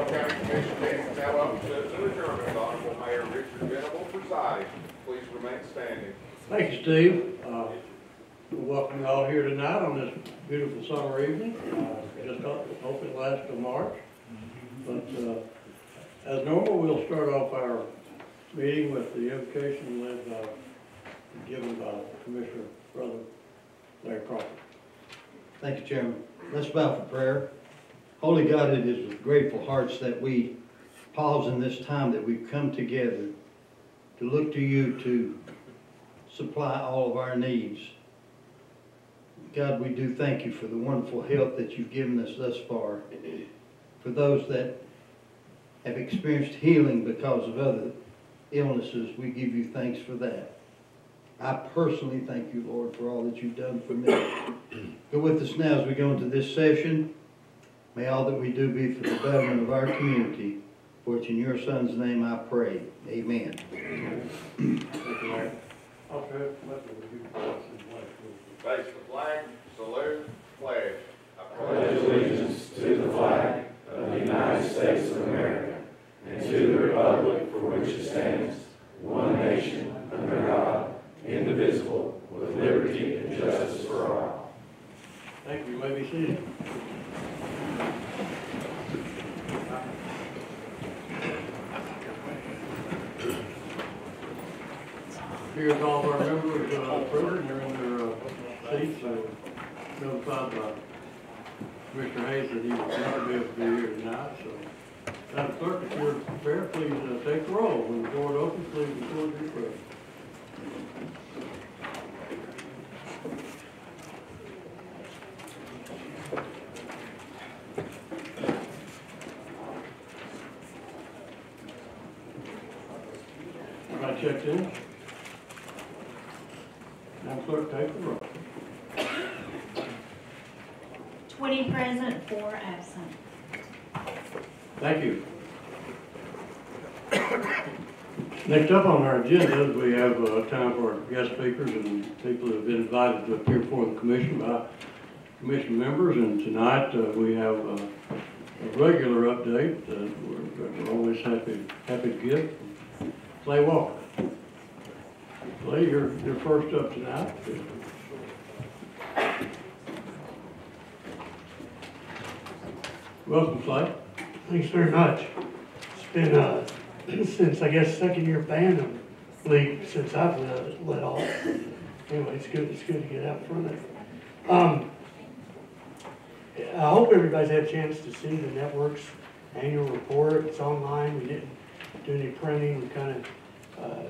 Plain County Commission meeting is now open to to adjournment. Honorable Mayor Richard Venable presiding. Please remain standing. Thank you, Steve. Uh, we Welcome you all here tonight on this beautiful summer evening. Uh, Just hope hope it lasts till March. But uh, as normal, we'll start off our meeting with the invocation led by, given by Commissioner Brother Larry Crawford. Thank you, Chairman. Let's bow for prayer. Holy God, it is with grateful hearts that we pause in this time that we've come together to look to you to supply all of our needs. God, we do thank you for the wonderful help that you've given us thus far. For those that have experienced healing because of other illnesses, we give you thanks for that. I personally thank you, Lord, for all that you've done for me. Go with us now as we go into this session. May all that we do be for the betterment of our community. For it's in your son's name I pray. Amen. Face the flag, salute, pledge. I pledge allegiance to the flag of the United States of America and to the republic for which it stands, one nation, under God, indivisible, with liberty and justice for all. Thank you, you may be. Here's all of our members uh, present, they're in their uh, seats, so notified by Commissioner Hayes that he will not be able to be here tonight, so. Madam Clerk, if you're prepared, please uh, take the roll. When the door opens, please record your presence. Everybody checked in? Madam Clerk, take the roll. Twenty present, four absent. Thank you. Next up on our agenda, we have uh, time for guest speakers and people who have been invited to appear before the commission by commission members. And tonight, uh, we have uh, a regular update that we're we're always happy, happy to give. Clay Walker. Clay, you're, you're first up tonight. Welcome, Clay. Thanks very much. It's been, uh, since, I guess, second year Bandom League since I've let, let off. Anyway, it's good, it's good to get out front of it. Um, I hope everybody's had a chance to see the network's annual report. It's online. We didn't do any printing. We kind of, uh,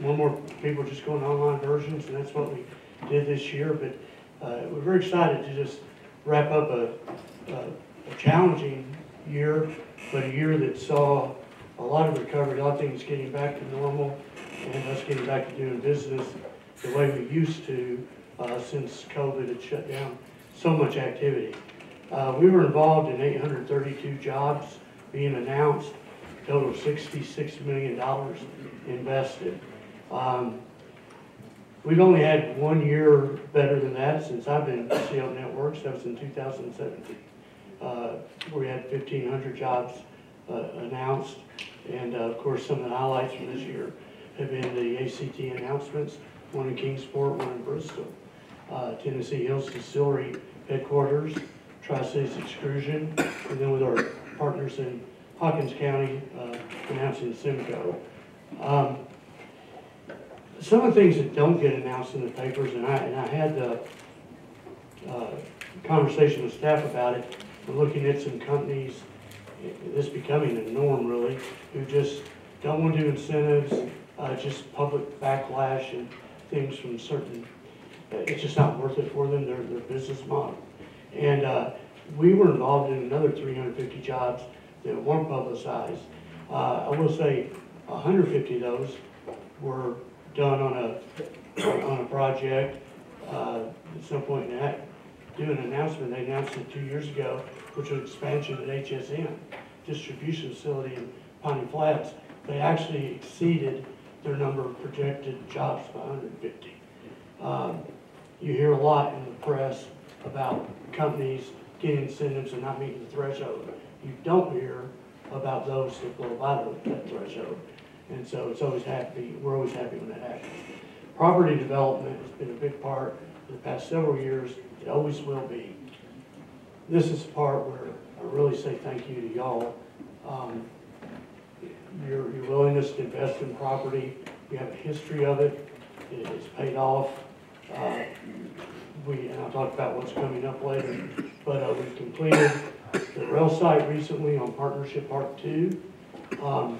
more and more people just going online versions, and that's what we did this year. But, uh, we're very excited to just wrap up a, a, a challenging year, but a year that saw a lot of recovery, a lot of things getting back to normal, and us getting back to doing business the way we used to uh, since COVID had shut down so much activity. Uh, we were involved in 832 jobs being announced, total of $66 million invested. Um, We've only had one year better than that since I've been at CO Networks, that was in 2017. Uh, we had fifteen hundred jobs, uh, announced. And, uh, of course, some of the highlights from this year have been the ACT announcements, one in Kingsport, one in Bristol. Tennessee Hills Distillery headquarters, Tri-Cities Extrusion, and then with our partners in Hawkins County, uh, announcing Simcoe. Um, some of the things that don't get announced in the papers, and I, and I had the, uh, conversation with staff about it, we're looking at some companies, this becoming a norm really, who just don't want to do incentives, uh, just public backlash and things from certain, it's just not worth it for them, their, their business model. And, uh, we were involved in another three hundred fifty jobs that weren't publicized. Uh, I will say, hundred fifty of those were done on a, on a project, uh, at some point in that, do an announcement, they announced it two years ago, which was expansion at HSN, distribution facility in Piney Flats. They actually exceeded their number of projected jobs by hundred and fifty. Um, you hear a lot in the press about companies getting incentives and not meeting the threshold. You don't hear about those that blow by that threshold. And so it's always happy, we're always happy when that happens. Property development has been a big part for the past several years, it always will be. This is the part where I really say thank you to y'all. Um, Your, your willingness to invest in property, you have a history of it, it has paid off. Uh, We, and I'll talk about what's coming up later, but uh, we completed the rail site recently on Partnership Park Two. Um,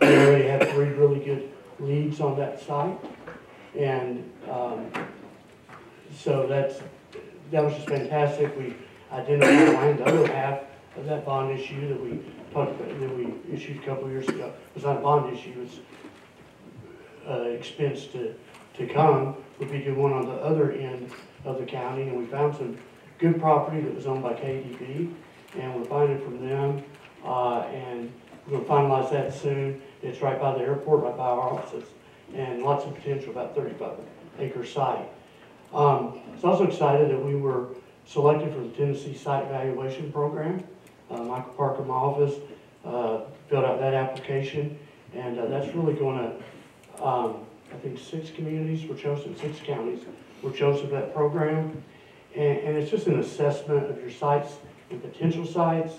We already have three really good leads on that site. And um, so that's, that was just fantastic. We identified land, the other half of that bond issue that we talked about, that we issued a couple years ago. It was not a bond issue, it was uh, expense to, to come, would be doing one on the other end of the county. And we found some good property that was owned by KDB, and we're buying it from them. Uh, And we're gonna finalize that soon. It's right by the airport, right by our offices, and lots of potential, about thirty-five acre site. Um, I also excited that we were selected for the Tennessee Site Evaluation Program. Uh, Michael Parker, my office, uh, filled out that application, and uh, that's really gonna, um, I think six communities were chosen, six counties were chosen for that program. And, and it's just an assessment of your sites and potential sites,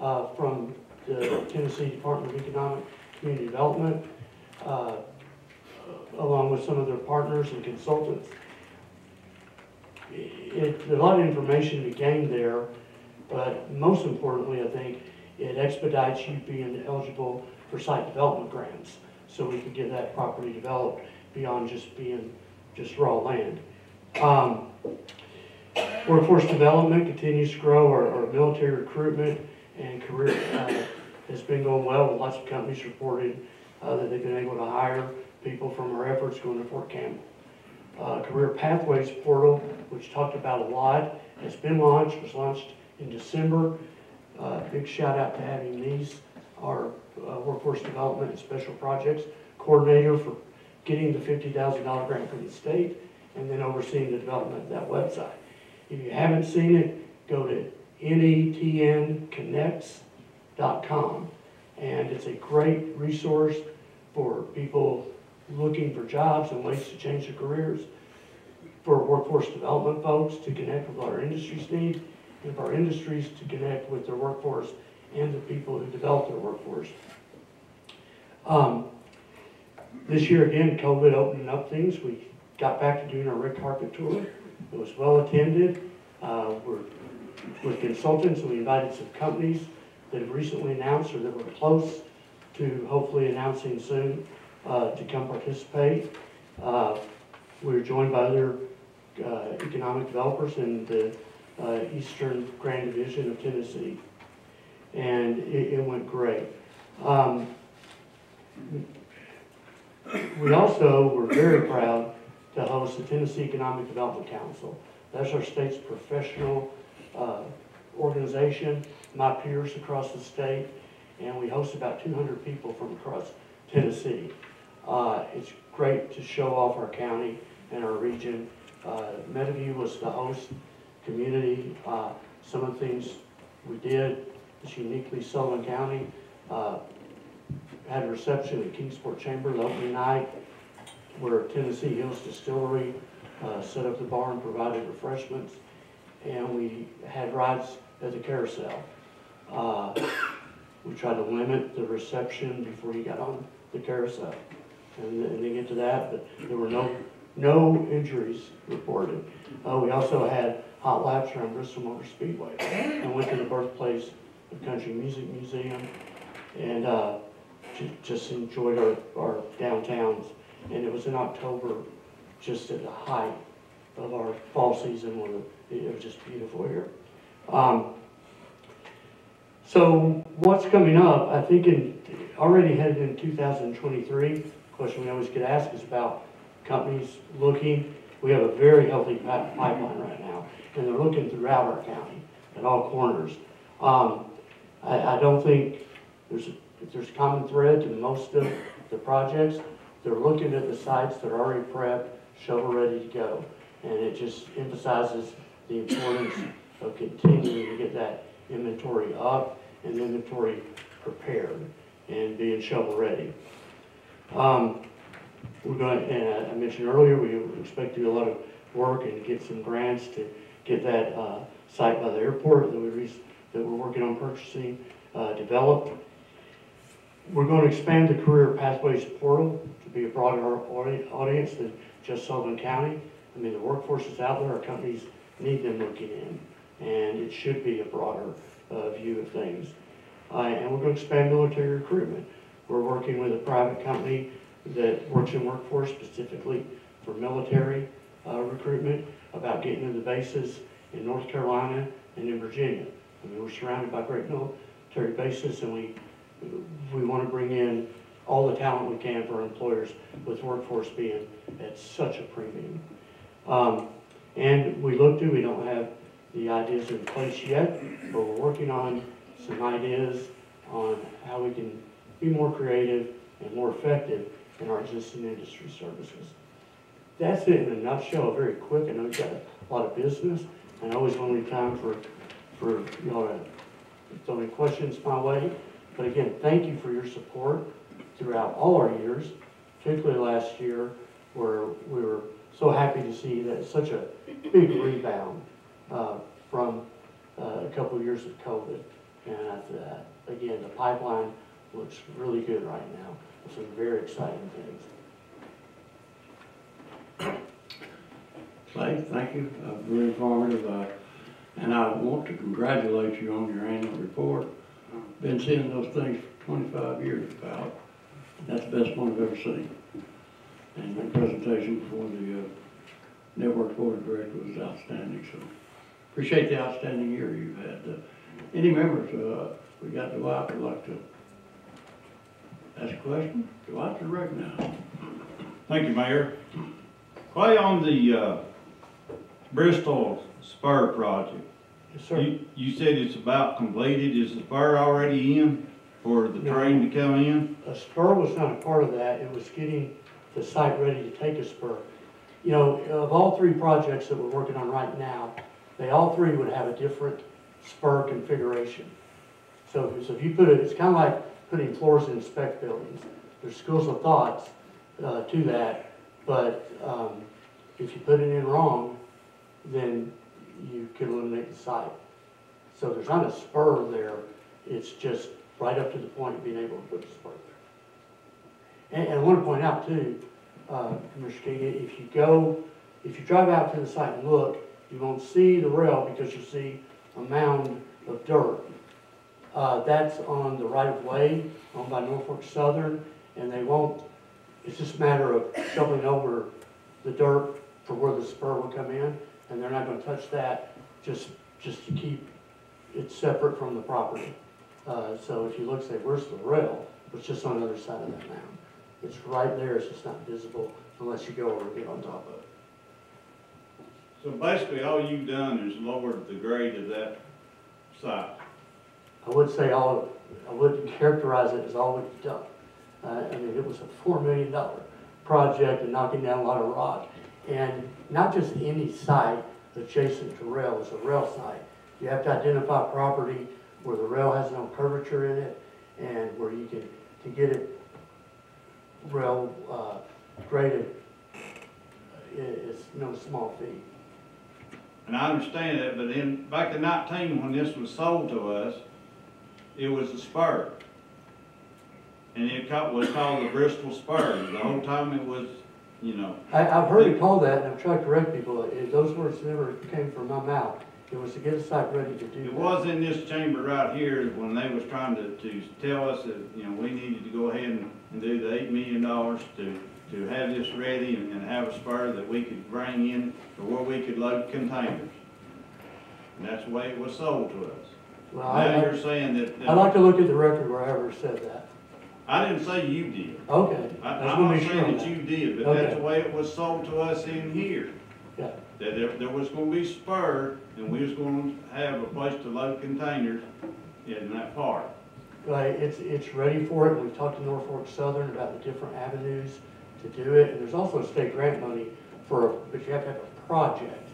uh, from the Tennessee Department of Economic Community Development, uh, along with some of their partners and consultants. It, there's a lot of information to gain there, but most importantly, I think, it expedites you being eligible for site development grants, so we can get that property developed beyond just being just raw land. Um, Workforce development continues to grow, our, our military recruitment and career, uh, has been going well, with lots of companies reported, uh, that they've been able to hire people from our efforts going to Fort Campbell. Uh, Career Pathways Portal, which talked about a lot, It's been launched, was launched in December. Uh, Big shout out to having these, our uh, Workforce Development and Special Projects Coordinator for getting the fifty thousand dollar grant from the state and then overseeing the development of that website. If you haven't seen it, go to netknects.com. And it's a great resource for people looking for jobs and ways to change their careers, for workforce development folks to connect with what our industries need, and for our industries to connect with their workforce and the people who develop their workforce. Um, This year, again, COVID opening up things, we got back to doing our red carpet tour. It was well attended. Uh, We're with consultants, and we invited some companies that have recently announced or that were close to hopefully announcing soon uh, to come participate. Uh, We were joined by other uh, economic developers in the uh, Eastern Grand Division of Tennessee, and it, it went great. Um, We also were very proud to host the Tennessee Economic Development Council. That's our state's professional uh, organization, my peers across the state, and we host about 200 people from across Tennessee. Uh, It's great to show off our county and our region. Uh, Meadowview was the host community. Uh, Some of the things we did is uniquely Sullivan County. Uh, Had a reception at Kingsport Chamber the opening night where Tennessee Hills Distillery uh, set up the bar and provided refreshments. And we had rides at the carousel. Uh, We tried to limit the reception before you got on the carousel. And then they get to that, but there were no, no injuries reported. Uh, we also had hot laps around Bristol Motor Speedway and went to the birthplace of Country Music Museum. And, uh, ju- just enjoyed our, our downtowns. And it was in October, just at the height of our fall season when it it was just beautiful here. Um, so what's coming up, I think in, already headed in 2023, question we always get asked is about companies looking. We have a very healthy pipeline right now, and they're looking throughout our county at all corners. Um, I, I don't think there's, there's a common thread to most of the projects, they're looking at the sites that are already prepped, shovel ready to go. And it just emphasizes the importance of continuing to get that inventory up and inventory prepared and being shovel-ready. Um, we're going, and I- mentioned earlier, we expect to do a lot of work and get some grants to get that, uh, site by the airport that we, that we're working on purchasing, uh, developed. We're going to expand the career pathways portal to be a broader audience than just Sullivan County. I mean, the workforce is out there, our companies need them looking in, and it should be a broader, uh, view of things. And we're going to expand military recruitment. We're working with a private company that works in workforce specifically for military, uh, recruitment, about getting to the bases in North Carolina and in Virginia. I mean, we're surrounded by great military bases, and we, we want to bring in all the talent we can for employers, with workforce being at such a premium. Um, and we look to, we don't have the ideas in place yet, but we're working on some ideas on how we can be more creative and more effective in our existing industry services. That's it in a nutshell, very quick, I know you've got a lot of business, and I always want to leave time for, for y'all to throw any questions my way. But again, thank you for your support throughout all our years, particularly last year, where we were so happy to see that such a big rebound uh, from uh, a couple of years of COVID. And again, the pipeline looks really good right now, some very exciting things. Clay, thank you, uh, very informative, uh, and I want to congratulate you on your annual report. Been seeing those things for twenty-five years about, that's the best one I've ever seen. And your presentation before the, uh, Network Board of Directors was outstanding, so appreciate the outstanding year you've had. Uh, Any members, uh, we got Dwight would like to ask a question? Dwight, you're recognized. Thank you, Mayor. Clay, on the uh, Bristol spur project, Yes, sir. you, you said it's about completed. Is the spur already in for the No. train to come in? A spur was not a part of that, it was getting the site ready to take a spur. You know, of all three projects that we're working on right now, they all three would have a different spur configuration. So, so if you put it, it's kind of like putting floors in spec buildings. There's schools of thoughts, uh, to that, but, um, if you put it in wrong, then you can eliminate the site. So there's not a spur there, it's just right up to the point of being able to put the spur there. And, and I want to point out too, uh. Keegan, if you go, if you drive out to the site and look, you won't see the rail because you see a mound of dirt. Uh, that's on the right of way, owned by Norfolk Southern, and they won't, it's just a matter of shoveling over the dirt for where the spur will come in, and they're not gonna touch that, just, just to keep it separate from the property. Uh, so if you look, say, where's the rail? It's just on the other side of that mound. It's right there, it's just not visible unless you go over and get on top of it. So basically, all you've done is lowered the grade of that site. I would say all, I wouldn't characterize it as all we've done. Uh, I mean, it was a four million dollar project and knocking down a lot of rock. And not just any site adjacent to rail is a rail site. You have to identify property where the rail has no curvature in it and where you can, to get it rail, uh, graded i- is no small feat. And I understand that, but in, back in nineteen, when this was sold to us, it was a spur. And it was called the Bristol Spur. The whole time it was, you know, I, I've heard it called that, and I've tried to correct people, It- those words never came from my mouth. It was to get a site ready to do that. It was in this chamber right here when they was trying to, to tell us that, you know, we needed to go ahead and, and do the eight million dollars to, to have this ready and, and have a spur that we could bring in for where we could load containers. And that's the way it was sold to us. Well, I, Now you're saying that, uh, I'd like to look at the record where I ever said that. I didn't say you did. Okay. I, I'm not be sure on saying that you did, but that's Okay. the way it was sold to us in here. Yeah. That there, there was gonna be spur, and we was gonna have a place to load containers in that park. Right, it's, it's ready for it. We've talked to Norfolk Southern about the different avenues to do it. And there's also state grant money for, a- but you have to have a project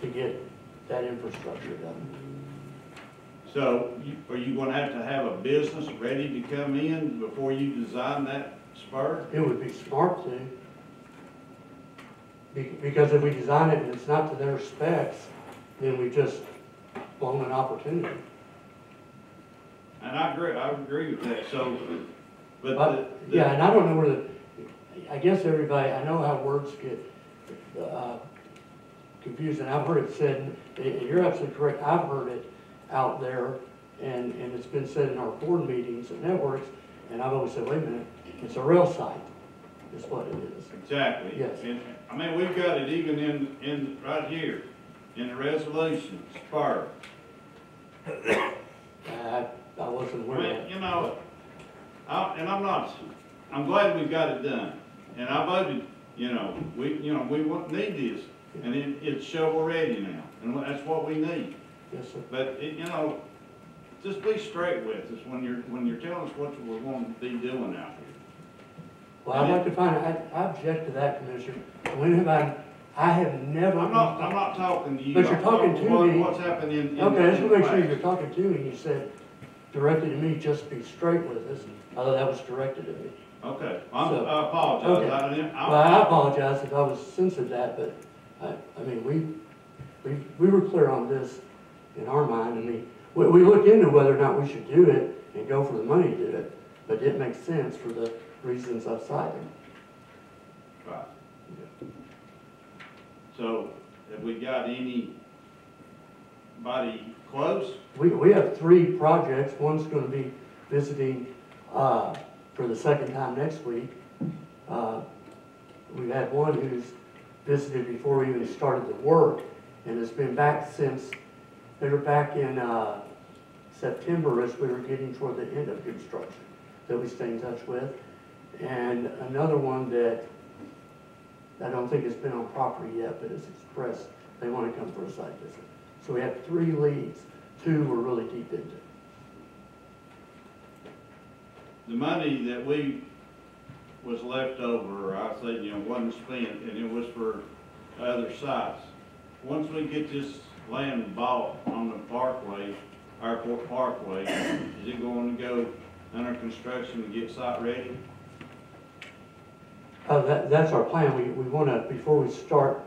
to get that infrastructure done. So, you- are you gonna have to have a business ready to come in before you design that spur? It would be smart to. Be- Because if we design it and it's not to their specs, then we just blown an opportunity. And I agree, I agree with that, so, but But, the, yeah, and I don't know where the, I guess everybody, I know how words get, uh, confused, and I've heard it said, and you're absolutely correct, I've heard it out there, and, and it's been said in our board meetings and networks, and I've always said, wait a minute, it's a rail site, is what it is. exactly. Yes. And, I mean, we've got it even in, in, right here, in the resolution, spur. I, I wasn't aware of Well, that. you know, I, and I'm not, I'm glad we got it done. And I voted, you know, we, you know, we want, need this, and it, it's shovel ready now, and that's what we need. Yes, sir. But it, you know, just be straight with us when you're, when you're telling us what we're going to be doing out here. Well, I'd like to find, I, I object to that, Commissioner. When have I, I have never. I'm not, I'm not talking to you. But you're talking to what- me. What's happening in. in- Okay, I to make sure you're talking to me, you said directly to me, just be straight with us, although that was directed at me. Okay, I'm, So- I apologize. Okay. I I- Well, I apologize if I was sensitive to that, but I, I mean, we, we, we were clear on this in our mind, I mean, we, we looked into whether or not we should do it and go for the money to do it, but it didn't make sense for the reasons I've cited. Right. So, have we got anybody close? We, we have three projects, one's gonna be visiting, uh, for the second time next week. Uh, We've had one who's visited before we even started the work, and has been back since, they were back in, uh, September as we were getting toward the end of construction, that we stay in touch with. And another one that I don't think has been on property yet, but has expressed they wanna come for a site visit. So we have three leads, two we're really deep into. The money that we, was left over, I said, you know, wasn't spent, and it was for other sites. Once we get this land bought on the parkway, Airport Parkway, is it going to go under construction to get site ready? Uh, that, that's our plan, we, we wanna, before we start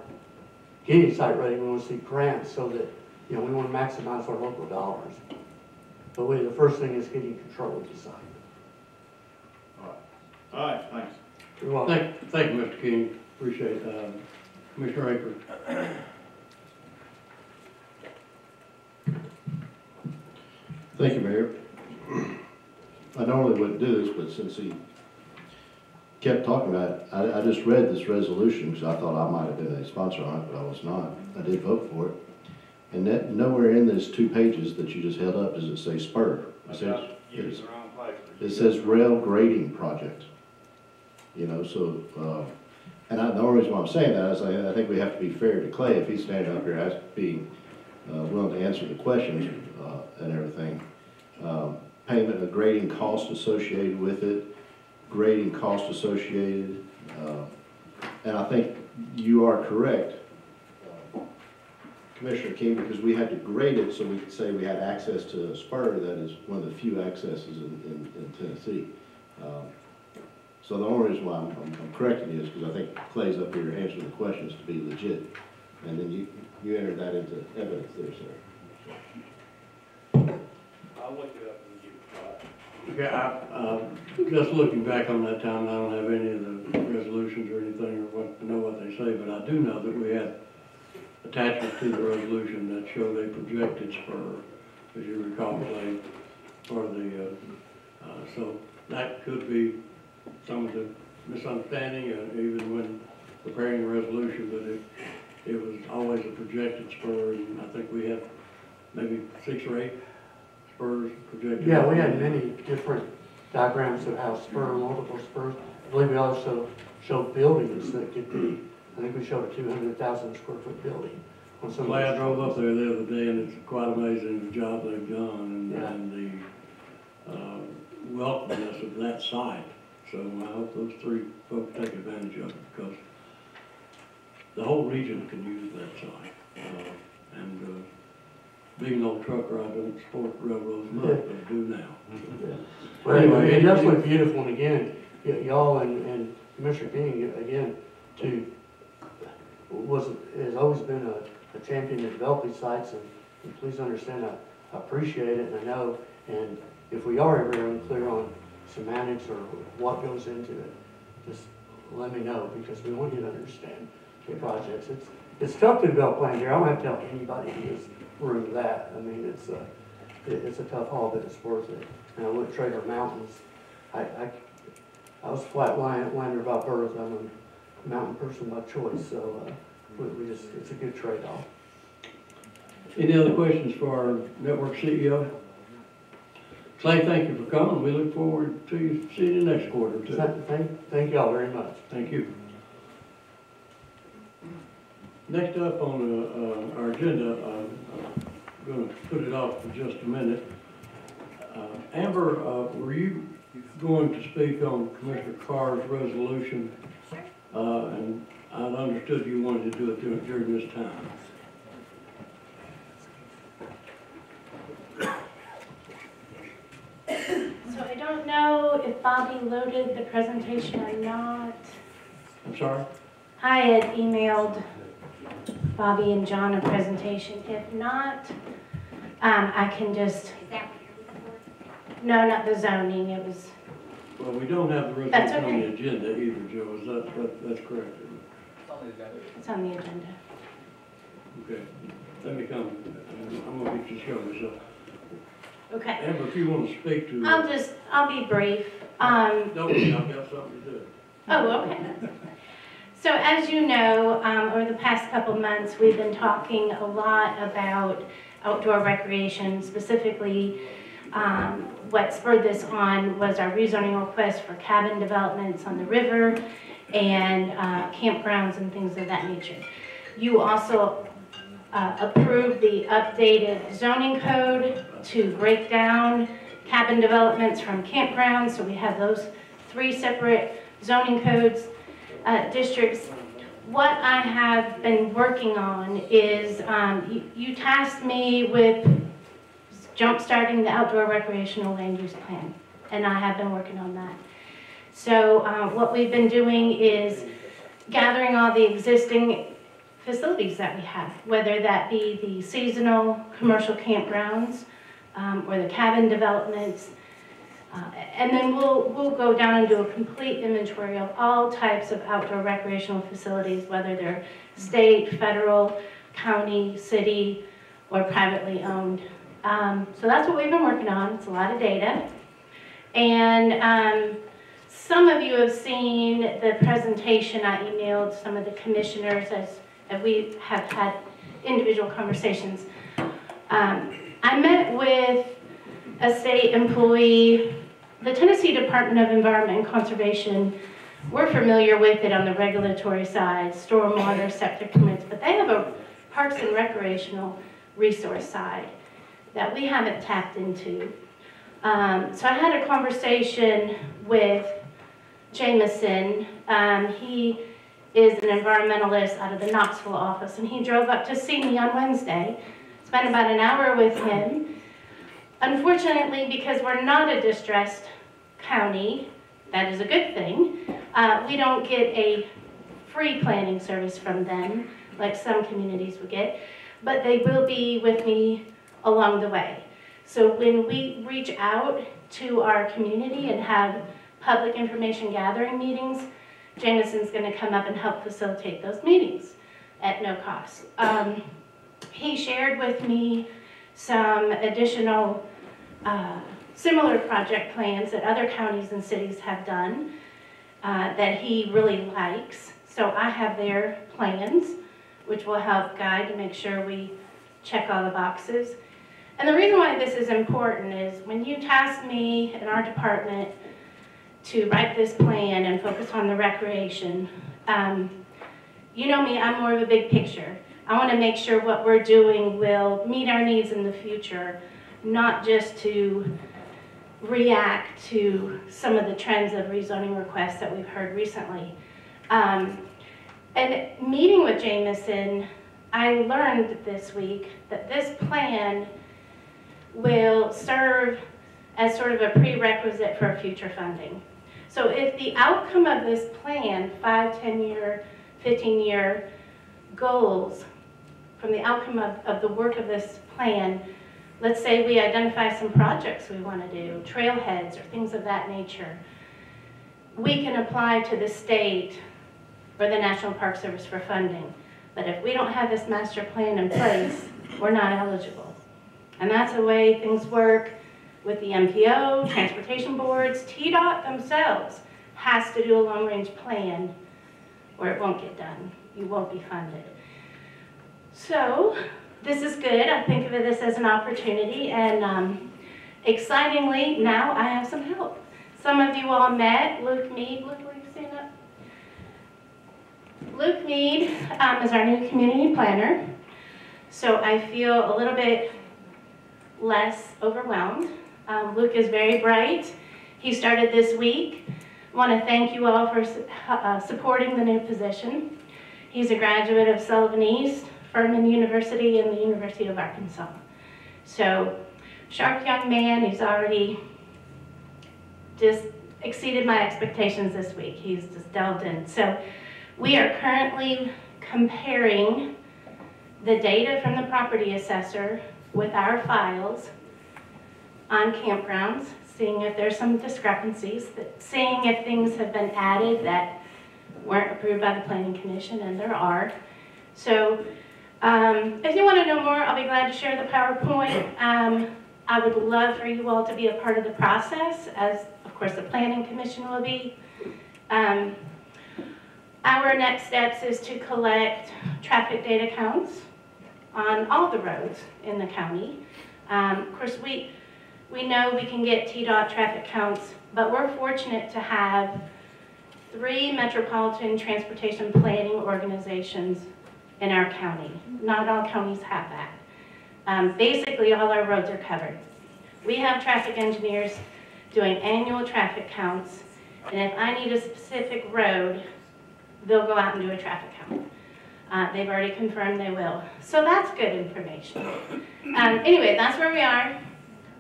getting site ready, we wanna see grants so that, you know, we wanna maximize our local dollars. But we, the first thing is getting control of the site. All right. All right, thanks. You're welcome. Thank, thank you, Mr. King, appreciate that. Commissioner Akers. Thank you, Mayor. I normally wouldn't do this, but since he kept talking about it, I, I just read this resolution because I thought I might have been a sponsor on it, but I was not. I did vote for it. And that, nowhere in these two pages that you just held up does it say spur. It says, You was the wrong place. it says rail grading project. You know, so, uh, and I, the only reason why I'm saying that is I, I think we have to be fair to Clay if he's standing up here as being, uh, willing to answer the questions, uh, and everything. Um, payment of grading cost associated with it, grading cost associated, uh, and I think you are correct, uh, Commissioner King, because we had to grade it so we could say we had access to a spur that is one of the few accesses in, in, in Tennessee. Um, So the only reason why I'm, I'm I'm correcting you is because I think Clay's up here answering the questions to be legit. And then you, you entered that into evidence there, sir. I'll look it up and it Okay, I, uh, just looking back on that time, I don't have any of the resolutions or anything or what, know what they say, but I do know that we had attachments to the resolution that showed a projected spur, as you recall, Clay, for the, uh, uh, so that could be some of the misunderstanding, uh, even when preparing the resolution, but it, it was always a projected spur, and I think we had maybe six or eight spurs projected. Yeah, we had many different diagrams of how spur, multiple spurs. I believe we also showed buildings that could be, I think we showed a two hundred thousand square foot building. on some of I those drove up there the other day, and it's quite amazing the job they've done, and, Yeah. and the, uh, welcomeness of that site. So I hope those three folks take advantage of it, because the whole region can use that site. Uh, And, uh, being no trucker, I don't support railroads much, but I do now. Well, anyway, it does look beautiful, and again, y- y'all and, and Commissioner King, again, to, was, has always been a, a champion to develop these sites, and, and please understand, I, I appreciate it, and I know, and if we are ever unclear on semantics or what goes into it, just let me know, because we want you to understand the projects. It's, it's tough to develop plans here, I don't have to tell anybody in this room that, I mean, it's a, it, it's a tough haul, but it's worth it. And I went Trader Mountains, I, I, I was flat land- lander by birth, I'm a mountain person by choice, so, uh, we, we just, it's a good trade-off. Any other questions for our network CEO? Clay, thank you for coming. We look forward to seeing you next quarter too. Thank, thank, thank y'all very much. Thank you. Next up on the, uh, our agenda, uh, I'm gonna put it off for just a minute. Uh, Amber, uh, were you going to speak on Commissioner Carr's resolution? Uh, and I understood you wanted to do it during, during this time. So I don't know if Bobby loaded the presentation or not. I'm sorry? I had emailed Bobby and John a presentation. If not, um, I can just, no, not the zoning, it was, Well, we don't have the That's resolution on the okay. agenda either, Joe, is that, that, that's correct? isn't it? it's on the agenda. Okay, let me come, I'm gonna get you shown this up. Okay, Amber, if you wanna speak to. I'll just, I'll be brief. Um, Don't, I've got something to do. Oh, okay. So as you know, um, over the past couple months, we've been talking a lot about outdoor recreation, specifically, um, what spurred this on was our rezoning request for cabin developments on the river and, uh, campgrounds and things of that nature. You also, uh, approved the updated zoning code to break down cabin developments from campgrounds, so we have those three separate zoning codes, uh, districts. What I have been working on is, um, you, you tasked me with jump-starting the outdoor recreational land use plan, and I have been working on that. So, um, what we've been doing is gathering all the existing facilities that we have, whether that be the seasonal commercial campgrounds, um, or the cabin developments, uh, And then we'll, we'll go down and do a complete inventory of all types of outdoor recreational facilities, whether they're state, federal, county, city, or privately owned. Um, So that's what we've been working on, it's a lot of data. And um, some of you have seen the presentation I emailed some of the commissioners as, as we have had individual conversations. Um, I met with a state employee the Tennessee Department of Environment and Conservation, we're familiar with it on the regulatory side, stormwater, septic permits, but they have a parks and recreational resource side that we haven't tapped into. Um, so I had a conversation with Jameson. Um, he is an environmentalist out of the Knoxville office, and he drove up to see me on Wednesday. Spent about an hour with him. Unfortunately, because we're not a distressed county, that is a good thing, uh, we don't get a free planning service from them, like some communities would get, but they will be with me along the way. So when we reach out to our community and have public information gathering meetings, Jameson's gonna come up and help facilitate those meetings at no cost. Um, he shared with me some additional uh, similar project plans that other counties and cities have done uh, that he really likes. So I have their plans, which will help guide to make sure we check all the boxes. And the reason why this is important is when you task me and our department to write this plan and focus on the recreation, um, you know me, I'm more of a big picture. I want to make sure what we're doing will meet our needs in the future, not just to react to some of the trends of rezoning requests that we've heard recently. Um, and meeting with Jameson, I learned this week that this plan will serve as sort of a prerequisite for future funding. So if the outcome of this plan, five, 10-year, 15-year goals, from the outcome of, of the work of this plan, let's say we identify some projects we want to do, trailheads or things of that nature, we can apply to the state or the National Park Service for funding. But if we don't have this master plan in place, we're not eligible. And that's the way things work with the MPO, transportation boards, TDOT themselves has to do a long-range plan or it won't get done. You won't be funded. So, this is good. I think of this as an opportunity and um, excitingly, now I have some help. Some of you all met Luke Mead. Luke, will you stand up? Luke Mead um, is our new community planner. So I feel a little bit less overwhelmed. Um, Luke is very bright. He started this week. I want to thank you all for uh, supporting the new position. He's a graduate of Sullivan East, Furman University, and the University of Arkansas. So, sharp young man, he's already just exceeded my expectations this week. He's just delved in. So, we are currently comparing the data from the property assessor with our files on campgrounds, seeing if there's some discrepancies, seeing if things have been added that weren't approved by the planning commission, and there are. So um, if you want to know more, I'll be glad to share the PowerPoint. Um, I would love for you all to be a part of the process, as of course the planning commission will be. Um, our next steps is to collect traffic data counts on all the roads in the county. Um, of course, we, we know we can get TDOT traffic counts, but we're fortunate to have three metropolitan transportation planning organizations in our county. Not all counties have that. Um, basically, all our roads are covered. We have traffic engineers doing annual traffic counts, and if I need a specific road, they'll go out and do a traffic count. Uh, they've already confirmed they will. So that's good information. Um, anyway, that's where we are.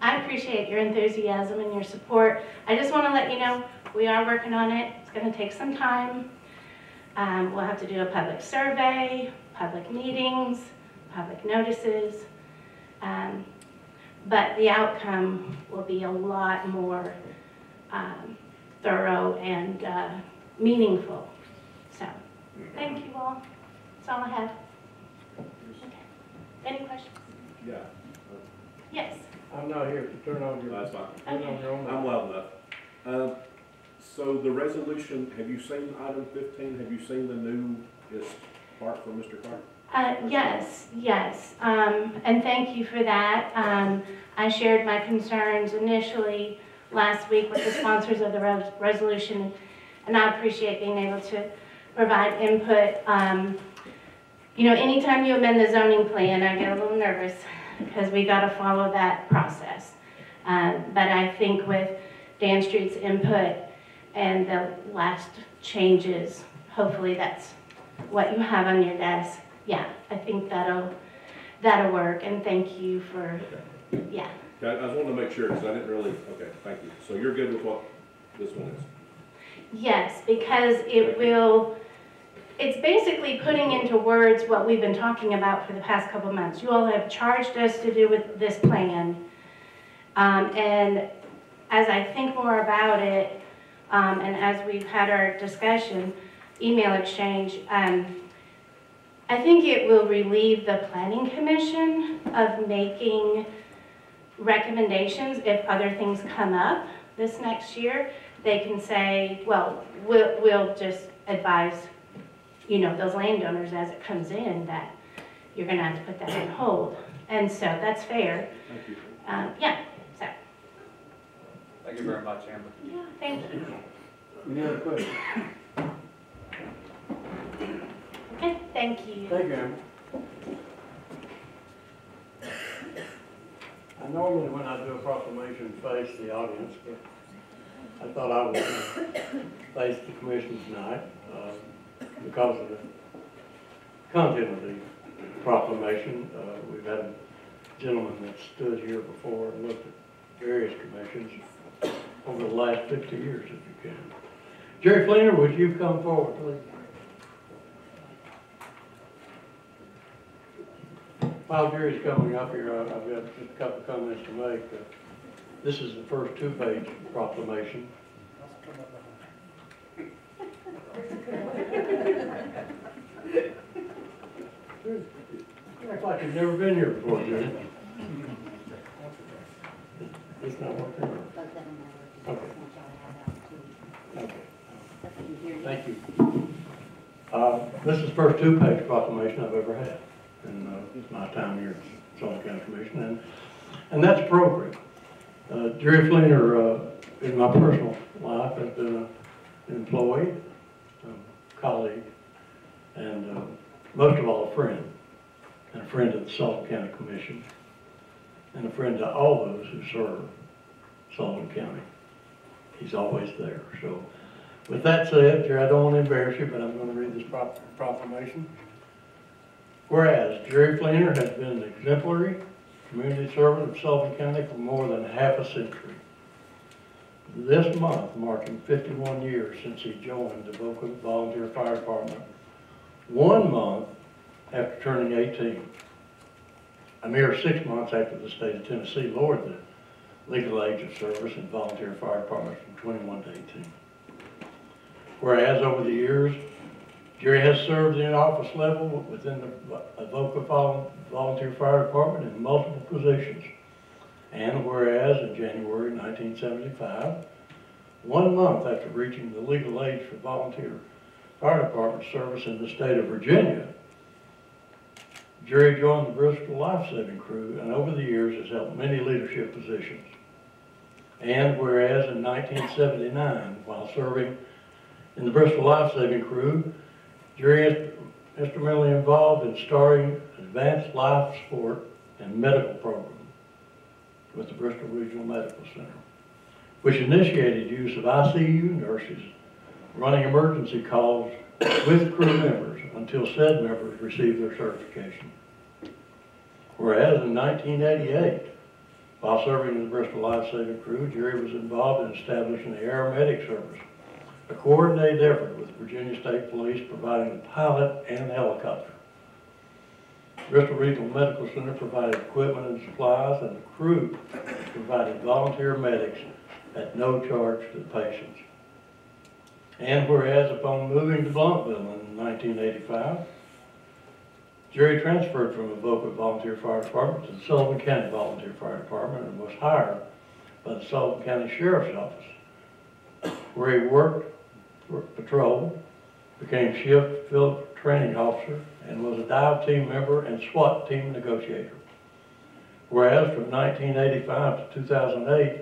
I appreciate your enthusiasm and your support. I just want to let you know we are working on it. It's going to take some time. Um, we'll have to do a public survey, public meetings, public notices. Um, but the outcome will be a lot more um, thorough and uh, meaningful. So, thank you all. That's all I have. Okay. Any questions? Yeah, Yes. I'm not here to turn on your, that's fine. turn on your own. I'm loud enough. Um, so the resolution, have you seen item fifteen? Have you seen the new, this from Mr. Clark? Uh, yes, yes, um, and thank you for that. Um, I shared my concerns initially last week with the sponsors of the res- resolution, and I appreciate being able to provide input. Um, you know, anytime you amend the zoning plan, I get a little nervous because we got to follow that process. Um, but I think with Dan Street's input and the last changes, hopefully that's what you have on your desk. Yeah, I think that'll, that'll work, and thank you for, yeah. I just wanted to make sure, because I didn't really, okay, thank you. So you're good with what this one is? Yes, because it will, it's basically putting into words what we've been talking about for the past couple months. You all have charged us to do with this plan. Um, and as I think more about it, um, and as we've had our discussion, email exchange, um, I think it will relieve the planning commission of making recommendations if other things come up this next year. They can say, well, we'll, we'll just advise, you know, those landowners as it comes in that you're gonna have to put that on hold. And so that's fair. Thank you. Um, yeah, so, Thank you very much, Amber. yeah, thank you. Any other questions? Okay, thank you. Thank you. I normally, when I do a proclamation, face the audience, but I thought I would face the commission tonight, uh, because of the content of the proclamation. Uh, We've had a gentleman that stood here before and looked at various commissions over the last 50 years, if you can. Jerry Fleener, would you come forward, please? While Jerry's coming up here, I- I've got a couple of comments to make. Uh, This is the first two-page proclamation. You Act like you've never been here before, Jerry. It's not working? Okay. Okay. Thank you. Uh, This is the first two-page proclamation I've ever had in uh, my time here at Sullivan County Commission, and, and that's appropriate. Uh, Jerry Fleener, uh, in my personal life, has been a- an employee, a colleague, and uh, most of all, a friend, and a friend of the Sullivan County Commission, and a friend to all those who serve Sullivan County. He's always there, so with that said, Jerry, I don't want to embarrass you, but I'm going to read this proclamation. Whereas Jerry Fleener has been an exemplary community servant of Sullivan County for more than half a century. This month marking 51 years since he joined the Avoca Volunteer Fire Department, one month after turning 18. A mere six months after the state of Tennessee lowered the legal age of service in volunteer fire departments from 21 to 18. Whereas over the years, Jerry has served in office level within the Avoca Volunteer Fire Department in multiple positions. And whereas in January 1975, one month after reaching the legal age for volunteer fire department service in the state of Virginia, Jerry joined the Bristol Life Saving Crew and over the years has held many leadership positions. And whereas in 1979, while serving in the Bristol Life Saving Crew, Jerry is instrumentally involved in starting advanced life support and medical program with the Bristol Regional Medical Center, which initiated use of ICU nurses running emergency calls with crew members until said members received their certification. Whereas in 1988, while serving in the Bristol Life Saving Crew, Jerry was involved in establishing the aeromedic service, a coordinated effort with Virginia State Police providing the pilot and helicopter. Bristol Regional Medical Center provided equipment and supplies, and the crew provided volunteer medics at no charge to the patients. And whereas upon moving to Blountville in 1985, Jerry transferred from Avoca Volunteer Fire Department to the Sullivan County Volunteer Fire Department and was hired by the Sullivan County Sheriff's Office, where he worked patrol, became shift field training officer, and was a dive team member and SWAT team negotiator. Whereas from 1985 to 2008,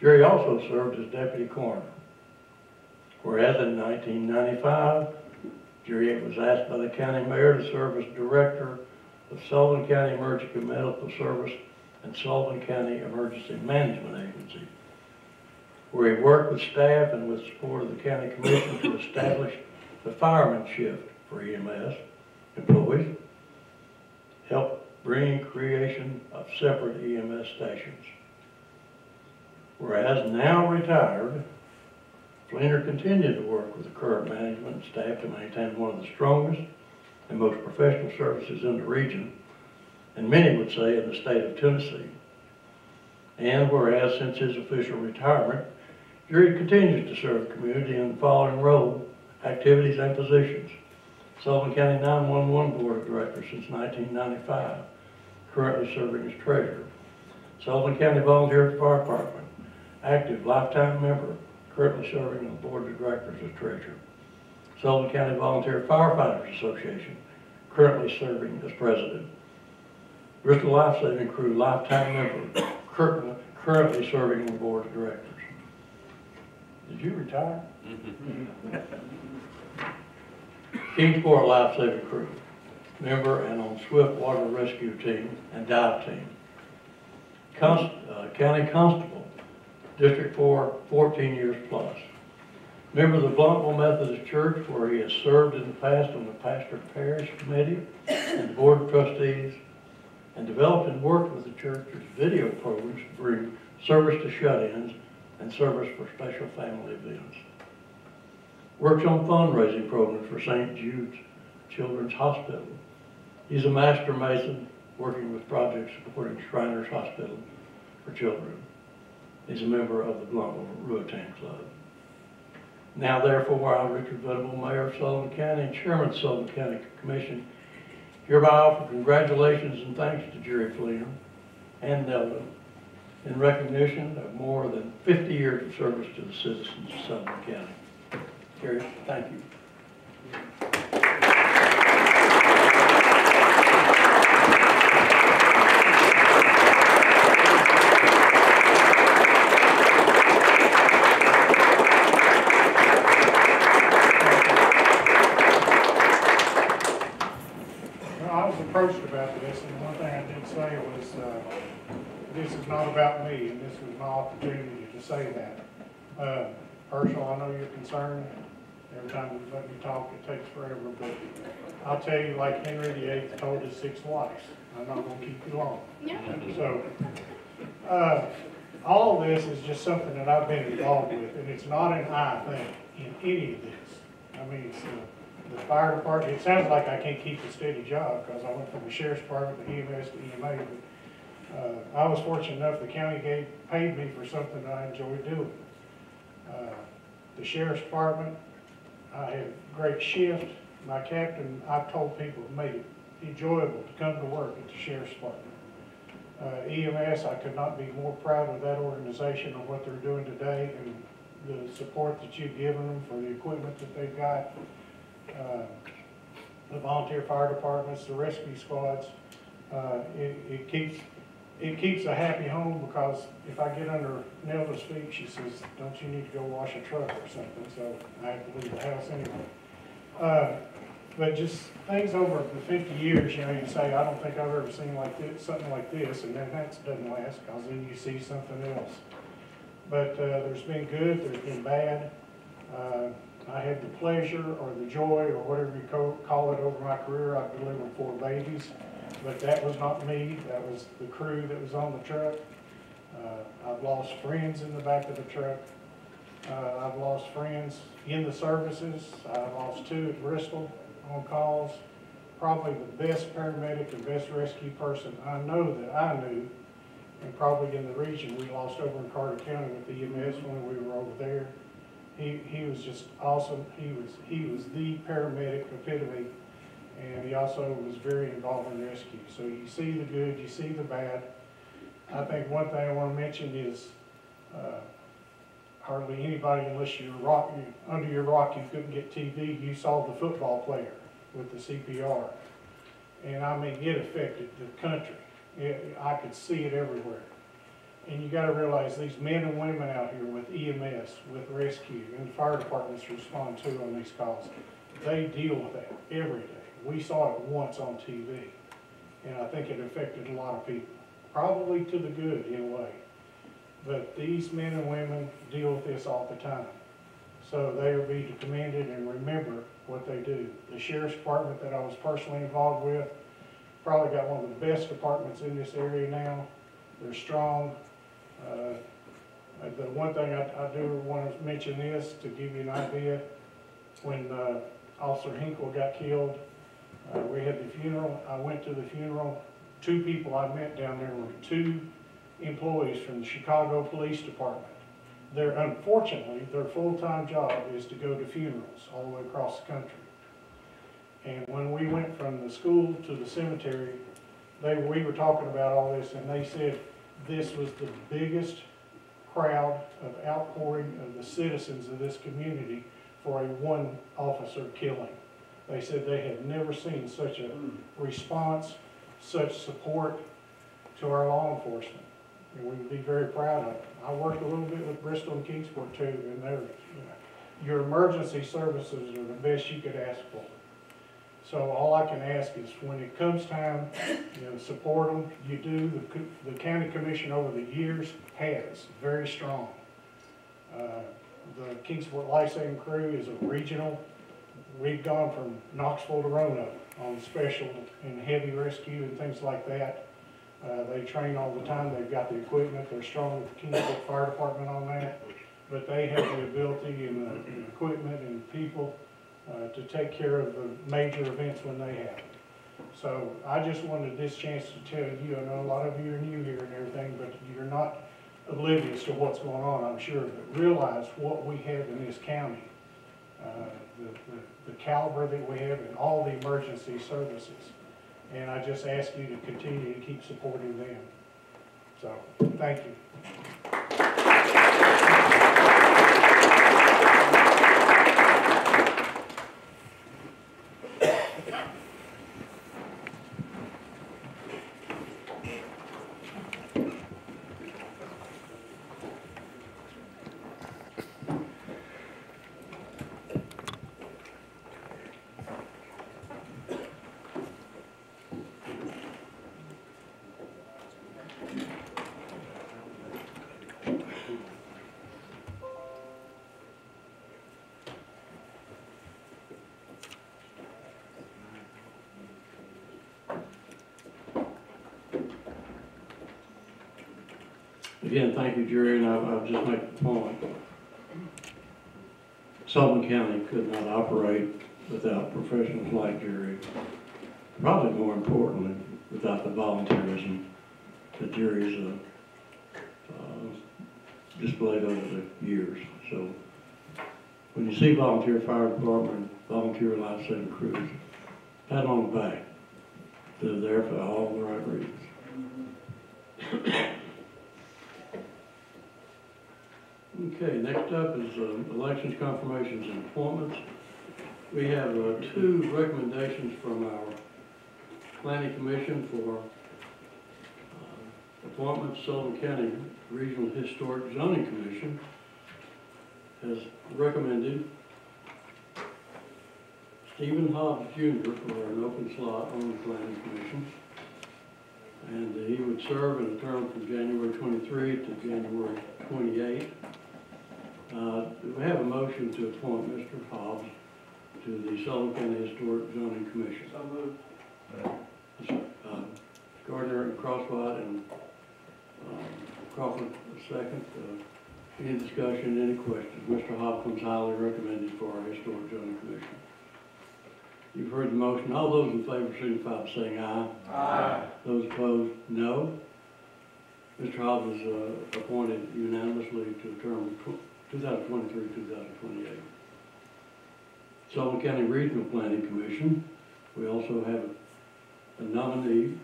Jerry also served as deputy coroner. Whereas in 1995, Jerry was asked by the county mayor to serve as director of Sullivan County Emergency Medical Service and Sullivan County Emergency Management Agency, where he worked with staff and with support of the county commission to establish the fireman shift for EMS employees, help bring creation of separate EMS stations. Whereas now retired, Fleener continued to work with the current management and staff to maintain one of the strongest and most professional services in the region, and many would say in the state of Tennessee. And whereas since his official retirement, Jerry continues to serve the community in the following role, activities, and positions. Sullivan County 911 Board of Directors since 1995, currently serving as treasurer. Sullivan County Volunteer Fire Department, active lifetime member, currently serving on the board of directors as treasurer. Sullivan County Volunteer Firefighters Association, currently serving as president. Bristol Life Saving Crew lifetime member, currently serving on the board of directors. Did you retire? Kingsport Life Saving Crew, member and on Swift Water Rescue Team and Dive Team. Const, uh, County Constable, District 4, 14 years plus. Member of the Blountville Methodist Church, where he has served in the past on the pastor parish committee and board of trustees, and developed and worked with the church's video programs to bring service to shut-ins and service for special family events. Works on fundraising programs for St. Jude's Children's Hospital. He's a master mason, working with projects supporting Shriners Hospital for children. He's a member of the Blountville Ruritan Club. Now therefore, I, Richard Venable, Mayor of Sullivan County and Chairman of Sullivan County Commission, hereby offer congratulations and thanks to Jerry Fleener and Nelda in recognition of more than 50 years of service to the citizens of Sullivan County. Jerry, thank you. I was approached about this, and one thing I did say was, uh, this is not about me, and this was my opportunity to say that. Uh, Herschel, I know you're concerned, every time you let me talk, it takes forever, but I'll tell you, like Henry VIII told his six wives, I'm not gonna keep you long. So, uh, all of this is just something that I've been involved with, and it's not an I thing in any of this. I mean, it's the, the fire department, it sounds like I can't keep a steady job, because I went from the sheriff's department to EMS to EMA, but, uh, I was fortunate enough, the county gave, paid me for something I enjoyed doing. Uh, The sheriff's department, I had great shift, my captain, I've told people, made it enjoyable to come to work at the sheriff's department. Uh, EMS, I could not be more proud of that organization and what they're doing today and the support that you've given them for the equipment that they've got. Uh, The volunteer fire departments, the rescue squads, uh, it, it keeps, it keeps a happy home because if I get under Nelda's feet, she says, don't you need to go wash a truck or something? So I have to leave the house anyway. Uh, but just things over the fifty years, you know, you say, I don't think I've ever seen like this, something like this, and then that doesn't last, cause then you see something else. But, uh, there's been good, there's been bad. Uh, I had the pleasure or the joy or whatever you call it over my career, I've delivered four babies. But that was not me, that was the crew that was on the truck. Uh, I've lost friends in the back of the truck. Uh, I've lost friends in the services. I've lost two at Bristol on calls. Probably the best paramedic and best rescue person I know that I knew, and probably in the region, we lost over in Carter County with EMS when we were over there. He, he was just awesome. He was, he was the paramedic epitome, and he also was very involved in rescue. So you see the good, you see the bad. I think one thing I want to mention is, uh, hardly anybody, unless you're rock, you, under your rock, you couldn't get TV, you saw the football player with the CPR. And I mean, it affected the country. It, I could see it everywhere. And you gotta realize these men and women out here with EMS, with rescue, and the fire departments respond to on these calls, they deal with that every day. We saw it once on TV, and I think it affected a lot of people, probably to the good in a way. But these men and women deal with this all the time. So they will be commended and remember what they do. The sheriff's department that I was personally involved with, probably got one of the best departments in this area now. They're strong. Uh, The one thing I, I do want to mention this, to give you an idea, when uh, Officer Hinkle got killed, uh, we had the funeral, I went to the funeral. Two people I met down there were two employees from the Chicago Police Department. Their, unfortunately, their full-time job is to go to funerals all the way across the country. And when we went from the school to the cemetery, they, we were talking about all this, and they said this was the biggest crowd of outpouring of the citizens of this community for a one-officer killing. They said they had never seen such a hmm. response, such support to our law enforcement. And we would be very proud of it. I worked a little bit with Bristol and Kingsport too, and they're, your emergency services are the best you could ask for. So all I can ask is when it comes time, you know, support them, you do, the, the county commission over the years has, very strong. Uh, the Kingsport Lifesaving Crew is a regional. We've gone from Knoxville to Roanoke on special and heavy rescue and things like that. Uh, they train all the time, they've got the equipment, they're strong with the Kingsport Fire Department on that. But they have the ability and the and equipment and people, uh, to take care of the major events when they happen. So I just wanted this chance to tell you, I know a lot of you are new here and everything, but you're not oblivious to what's going on, I'm sure, but realize what we have in this county. uh, The, the- the caliber that we have in all the emergency services. And I just ask you to continue to keep supporting them. So, thank you. Again, thank you, Jerry, and I'll, I'll just make the point. Sullivan County could not operate without professionals like Jerry. Probably more importantly, without the volunteerism that Jerry's, uh, uh, displayed over the years. So when you see volunteer fire department, volunteer life-saving crews, pat on the back. They're there for all the right reasons. Okay, next up is um, elections, confirmations, and appointments. We have uh, two recommendations from our planning commission for uh, appointments. Sullivan County Regional Historic Zoning Commission has recommended Stephen Hobbs Jr. for an open slot on the planning commission. And he would serve in a term from January 23 to January 28. Uh, we have a motion to appoint Mr. Hobbs to the Sullivan County Historic Zoning Commission? So moved. Gardner and Crosswhite and um, Crawford, a second. Uh, Any discussion, any questions? Mr. Hobbs comes highly recommended for our Historic Zoning Commission. You've heard the motion. All those in favor signify by saying aye. Aye. Those opposed, no. Mr. Hobbs is uh, appointed unanimously to a term of 2023, 2028. Sullivan County Regional Planning Commission, we also have a nominee.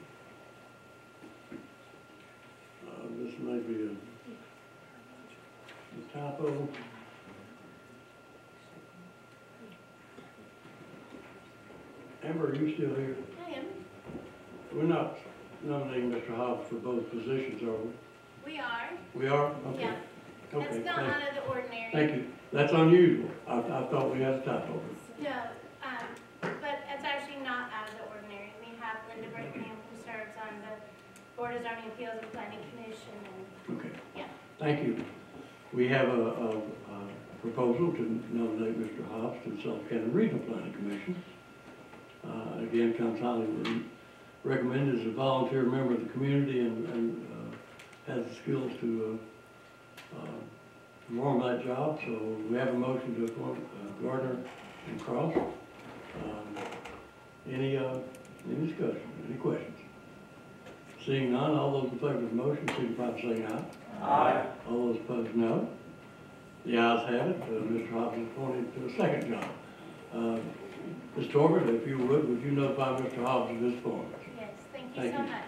Uh, This may be a a typo. Amber, are you still here? I am. We're not nominating Mr. Hobbs for both positions, are we? We are. We are? Okay. Yeah. Okay, That's not thank- out of the ordinary. Thank you. That's unusual. I, I thought we had a typo. No, um, but it's actually not out of the ordinary. We have Linda Brittingham who serves on the Board of Zoning Appeals and Planning Commission and, Okay. yeah. Thank you. We have a, a, a proposal to nominate Mr. Hobbs to the Sullivan County Regional Planning Commission. Uh, again, comes highly re- recommended as a volunteer member of the community and, and, uh, has the skills to, uh, uh, perform that job. So we have a motion to appoint uh, Gardner and Cross. Um, Any, uh, any discussion, any questions? Seeing none, all those in favor of the motion, signify by saying aye. Aye. All those opposed, no. The ayes have it, uh, Mr. Hobbs is appointed to a second job. Uh, Ms. Torbett, if you would, would you notify Mr. Hobbs of this appointment? Yes, thank you Thank so you. much.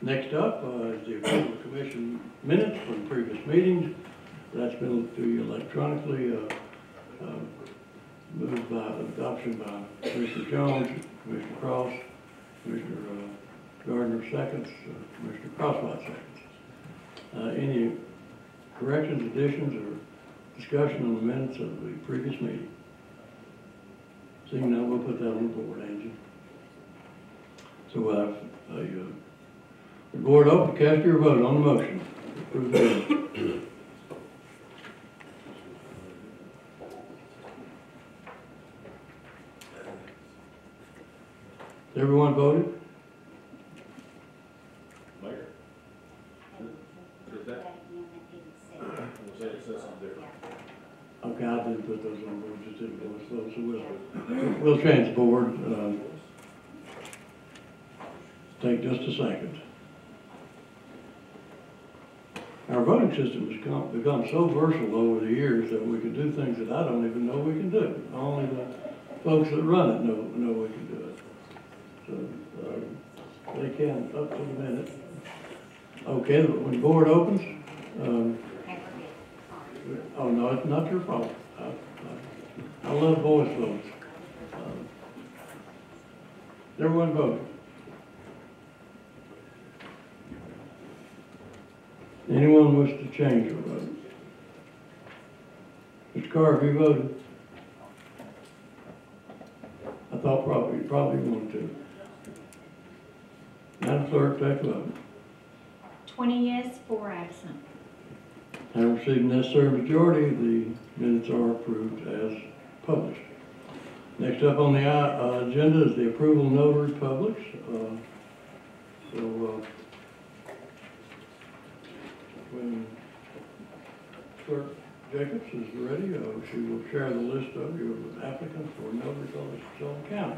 Next up uh, is the approval of commission minutes from previous meetings. That's been electronically, uh, uh, moved by adoption by Commissioner Jones, Commissioner Cross, Commissioner uh, Gardner seconds, Commissioner Crosswhite seconds. Any corrections, additions, or discussion on the minutes of the previous meeting? Seeing none, we'll put that on the board, Angie. So uh, a uh, The board open, cast your vote on the motion. Approve the minutes. Everyone voted? Mayor? Is that, was that, says something different? Okay, I didn't put those on, board, just didn't voice those, so we'll, we'll change the board, um, take just a second. Our voting system has become, become so versatile over the years that we can do things that I don't even know we can do. Only the folks that run it know, know we can do it. So, um, they can up to the minute. Okay, when the board opens, um, Oh, no, it's not your fault. I, I, I love voice votes. Um, Everyone voted. Anyone wish to change their vote? Mr. Carr, have you voted? I thought probably, you probably wanted to. Madam Clerk, take the vote. Twenty yes, four absent. Having received necessary majority, the minutes are approved as published. Next up on the uh, agenda is the approval of notary publics. Uh, So, uh, when Clerk Jacobs is ready, uh, she will share the list of your applicants for notary publics in Sullivan County.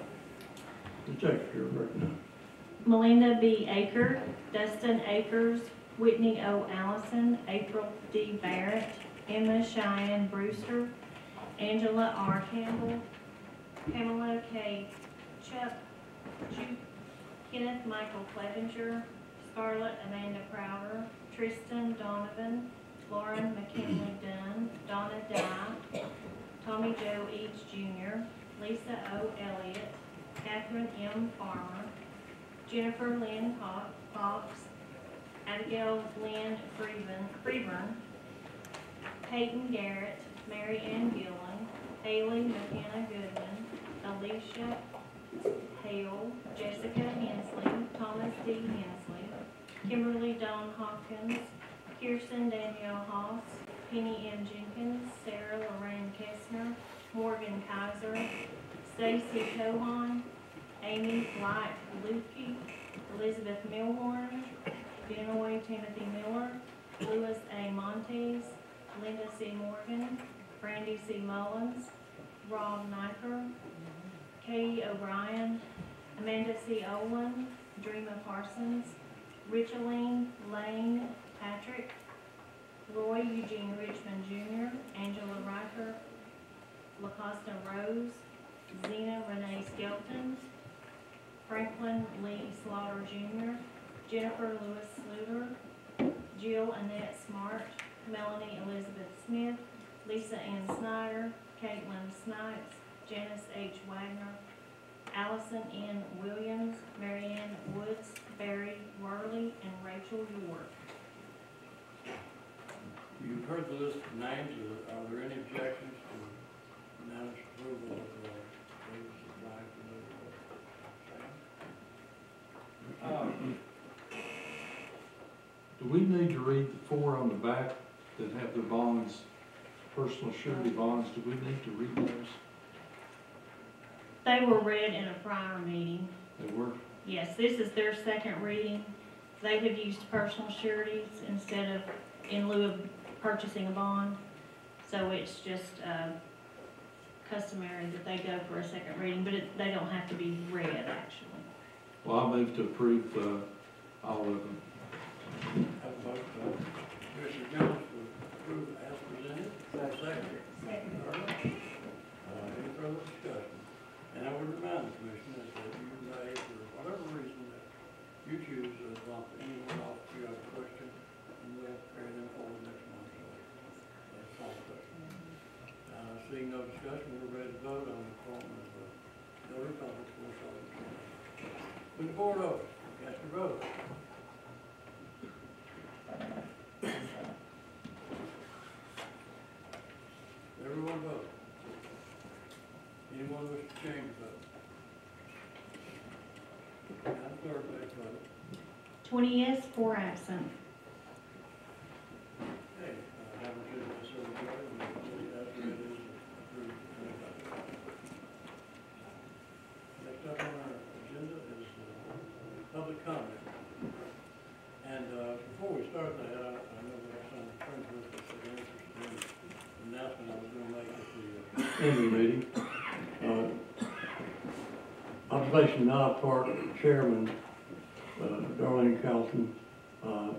The Jacobs, you're recognized. Melinda B. Aker, Dustin Akers, Whitney O. Allison, April D. Barrett, Emma Cheyenne Brewster, Angela R. Campbell, Pamela K. Chuck, Ju- Kenneth Michael Clevenger, Scarlett Amanda Crowder, Tristan Donovan, Lauren McKinley Dunn, Donna Dye, Tommy Joe Eads Jr., Lisa O. Elliott, Catherine M. Farmer, Jennifer Lynn Fox, Abigail Lynn Freeman, Freeburn, Peyton Garrett, Mary Ann Gillen, Haley McKenna Goodman, Alicia Hale, Jessica Hensley, Thomas D. Hensley, Kimberly Dawn Hawkins, Kirsten Danielle Hoss, Penny M. Jenkins, Sarah Lorraine Kestner, Morgan Kaiser, Stacy Cohen, Amy Light Lukey, Elizabeth Milhorn, Benoit Timothy Miller, Louis A. Montes, Linda C. Morgan, Brandy C. Mullins, Rob Nyker, Katie O'Brien, Amanda C. Owen, Dreama Parsons, Richaline Lane Patrick, Roy Eugene Richmond Jr., Angela Riker, LaCosta Rose, Zena Renee Skelton, Franklin Lee Slaughter Jr., Jennifer Lewis Sluter, Jill Annette Smart, Melanie Elizabeth Smith, Lisa Ann Snyder, Caitlin Snipes, Janice H. Wagner, Allison N. Williams, Marianne Woods, Barry Worley, and Rachel York. You've heard the list of names. Are- Are there any objections to unanimous approval of those applied for notary public? Do we need to read the four on the back that have the bonds, personal surety bonds, do we need to read those? They were read in a prior meeting. They were, Yes, this is their second reading. They have used personal sureties instead of, in lieu of purchasing a bond. So it's just uh, customary that they go for a second reading, but it, they don't have to be read, actually. well, I move to approve, uh, all of them. Have a vote, uh, Commissioner Jones to approve as presented. Second. Second. Uh, any further discussion? And I would remind the commissioners that you may, for whatever reason that you choose, uh, lump anyone off have a question, and we'll carry them forward next month, so that's all the question. Uh, seeing no discussion, we're ready to vote on the appointment of, uh, notary public for Sullivan County. The board open, cast your vote. 20 yes, 4 absent. Next up uh, on our agenda is public comment. And before we start that, I know announcement I was going to make the. meeting. Observation Chairman uh,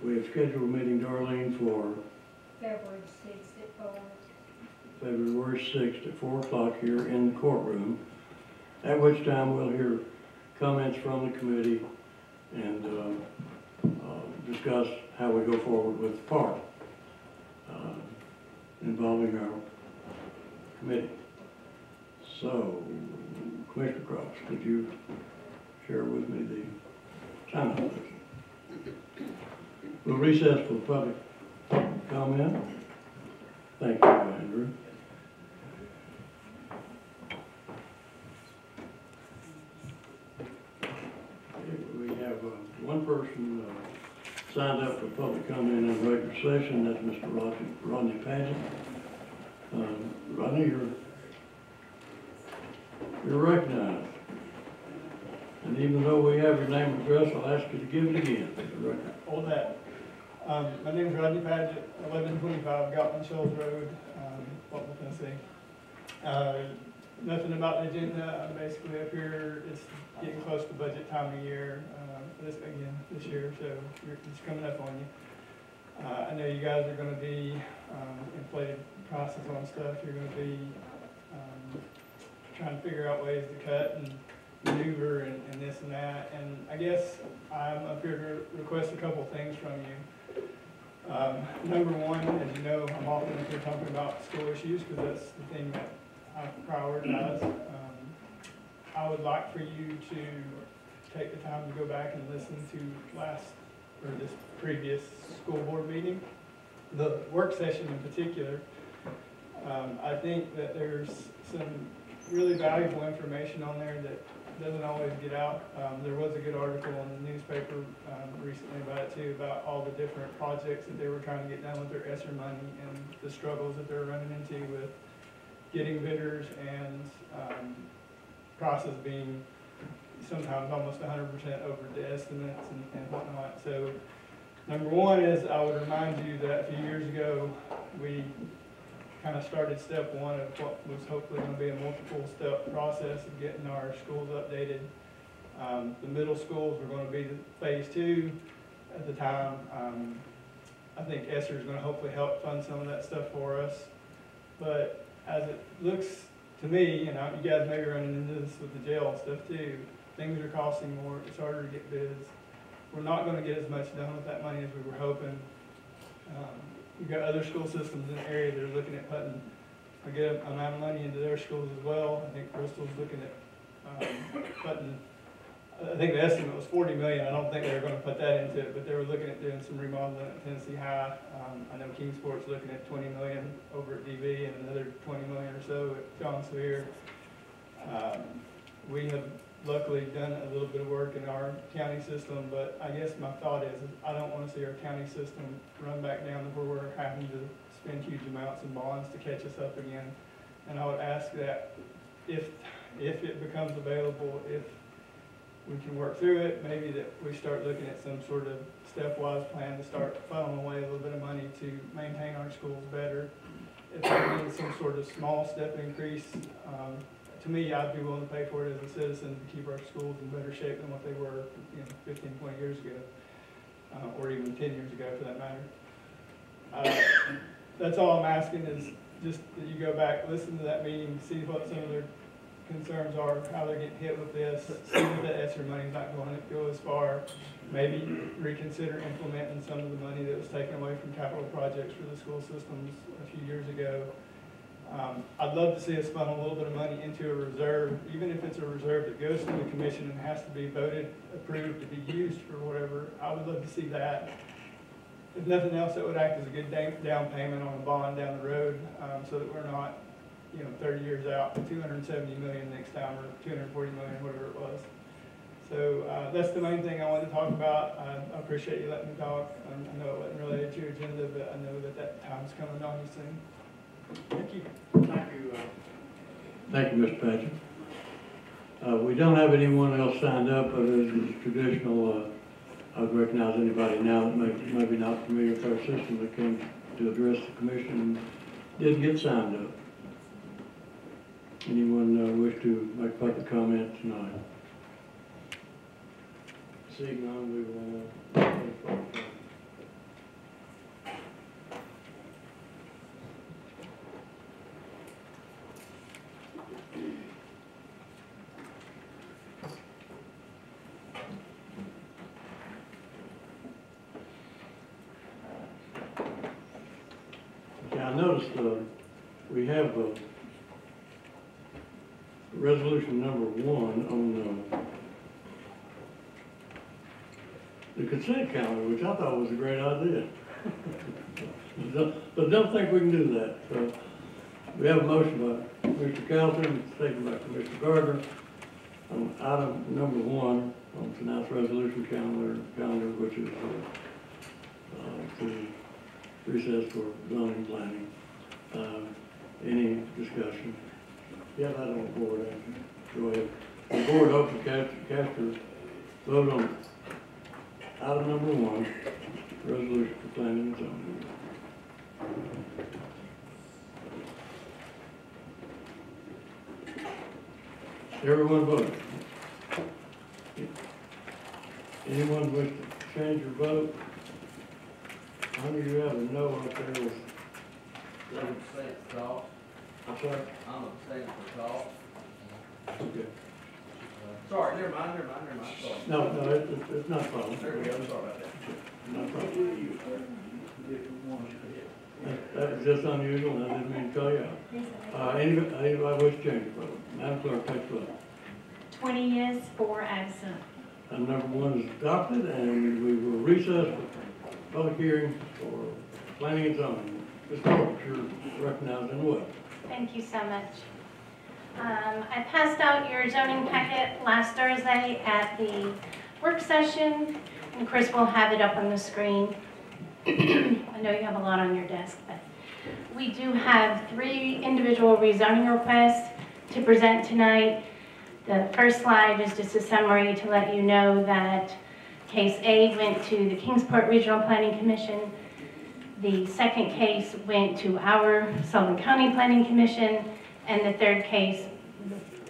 we have scheduled a meeting, Darlene, for February sixth at four. February sixth at four o'clock here in the courtroom, at which time we'll hear comments from the committee and uh, uh, discuss how we go forward with the park involving our committee. So, Commissioner Cross, could you share with me the time, recess for public comment. Thank you, Andrew. We have uh, one person uh, signed up for public comment in regular session, that's Mr. Rodney, Paget. Um, Rodney, you're, you're recognized. And even though we have your name and address, I'll ask you to give it again. Hold that. Um, my name is Rodney eleven twenty-five Goutman Shoals Road, um, Walton, Tennessee. Uh, nothing about the agenda, I'm basically up here, it's getting close to budget time of year, uh, this, again, this year, so it's coming up on you. Uh, I know you guys are gonna be, um, inflated prices on stuff, you're gonna be, um, trying to figure out ways to cut and maneuver and, and this and that, and I guess I'm up here to request a couple things from you. Um, number one, as you know, I'm often here talking about school issues, because that's the thing that I prioritize. Um, I would like for you to take the time to go back and listen to last, or this previous school board meeting, the work session in particular. Um, I think that there's some really valuable information on there that doesn't always get out. Um, there was a good article in the newspaper, um, recently about it too, about all the different projects that they were trying to get done with their ESSER money and the struggles that they're running into with getting bidders and, um, being sometimes almost hundred percent over the estimates and, and whatnot. So, number one is I would remind you that a few years ago, we kind of started step one of what was hopefully going to be a multiple step process of getting our schools updated. Um, the middle schools were going to be the phase two at the time. Um, I think ESSER is going to hopefully help fund some of that stuff for us. But as it looks to me, you know, you guys may be running into this with the jail and stuff too, things are costing more, it's harder to get bids. We're not going to get as much done with that money as we were hoping. Um, We've got other school systems in the area that are looking at putting a good amount of money into their schools as well. I think Bristol's looking at, um, putting, I think the estimate was forty million. I don't think they were gonna put that into it, but they were looking at doing some remodeling at Tennessee High. Um, I know Kingsport's looking at twenty million over at DB and another twenty million or so at John Sevier. Um, we have luckily done a little bit of work in our county system, but I guess my thought is, I don't wanna see our county system run back down to where we're having to spend huge amounts in bonds to catch us up again. And I would ask that if, if it becomes available, if we can work through it, maybe that we start looking at some sort of stepwise plan to start funneling away a little bit of money to maintain our schools better. If there means some sort of small step increase, um, to me, I'd be willing to pay for it as a citizen to keep our schools in better shape than what they were, you know, 15, 20 years ago, uh, or even 10 years ago for that matter. Uh, That's all I'm asking is just that you go back, listen to that meeting, see what some of their concerns are, how they're getting hit with this, see that the ESSER money's not going to go as far. Maybe reconsider implementing some of the money that was taken away from capital projects for the school systems a few years ago. Um, I'd love to see us funnel a little bit of money into a reserve, even if it's a reserve that goes to the commission and has to be voted, approved to be used for whatever. I would love to see that. If nothing else, it would act as a good down, payment on a bond down the road, um, so that we're not, you know, thirty years out, two hundred and seventy million next time, or two hundred and forty million, whatever it was. So, uh, that's the main thing I wanted to talk about. I appreciate you letting me talk. I know it wasn't related to your agenda, but I know that that time's coming on you soon. Thank you. Thank you. Thank you, Mr. Patrick. Uh, we don't have anyone else signed up, but as is traditional, uh, I'd recognize anybody now that may, maybe not familiar with our system that came to address the commission and didn't get signed up. Anyone, uh, wish to make public comment tonight? Seeing none, we will, uh, Yeah, I noticed, uh, we have, uh, resolution number one on, uh, the consent calendar, which I thought was a great idea. But don't think we can do that. So, we have a motion by Mr. Calhoun, second by Commissioner Gardner, on item number one on tonight's resolution calendar, calendar, which is, uh, uh, to recess for zoning planning. Um, Any discussion? Yeah, on the board, Andrew. Go ahead. The board hopes to cast, your vote on item number one, resolution for planning and zoning. Everyone voted. Anyone wish to change your vote? How many you have a no out there with, I'm for cause. I'm sorry? I'm abstaining for cause. Sorry, never mind, never mind, never mind, sorry. No, no, it, it- it's not a problem. There we go, sorry about that. Not a problem. That- That was just unusual, and I didn't mean to call you out. Uh, anybody, anybody wish to change your vote? Madam Clerk, take the vote. Twenty yes, four absent. Item number one is adopted, and we will recess for public hearing for planning and zoning. Ms. Torbett, you're recognized in what? Thank you so much. Um, I passed out your zoning packet last Thursday at the work session, and Chris will have it up on the screen. I know you have a lot on your desk, but we do have three individual rezoning requests to present tonight. The first slide is just a summary to let you know that case A went to the Kingsport Regional Planning Commission. The second case went to our Sullivan County Planning Commission, and the third case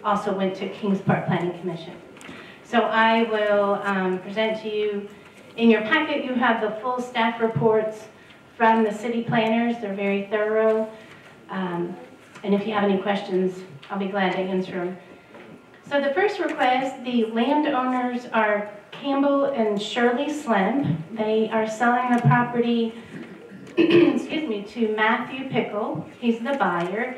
also went to Kingsport Planning Commission. So I will um, present to you, in your packet, you have the full staff reports from the city planners. They're very thorough. Um, And if you have any questions, I'll be glad to answer them. So the first request, the landowners are Campbell and Shirley Slim. They are selling the property, excuse me, to Matthew Pickle. He's the buyer.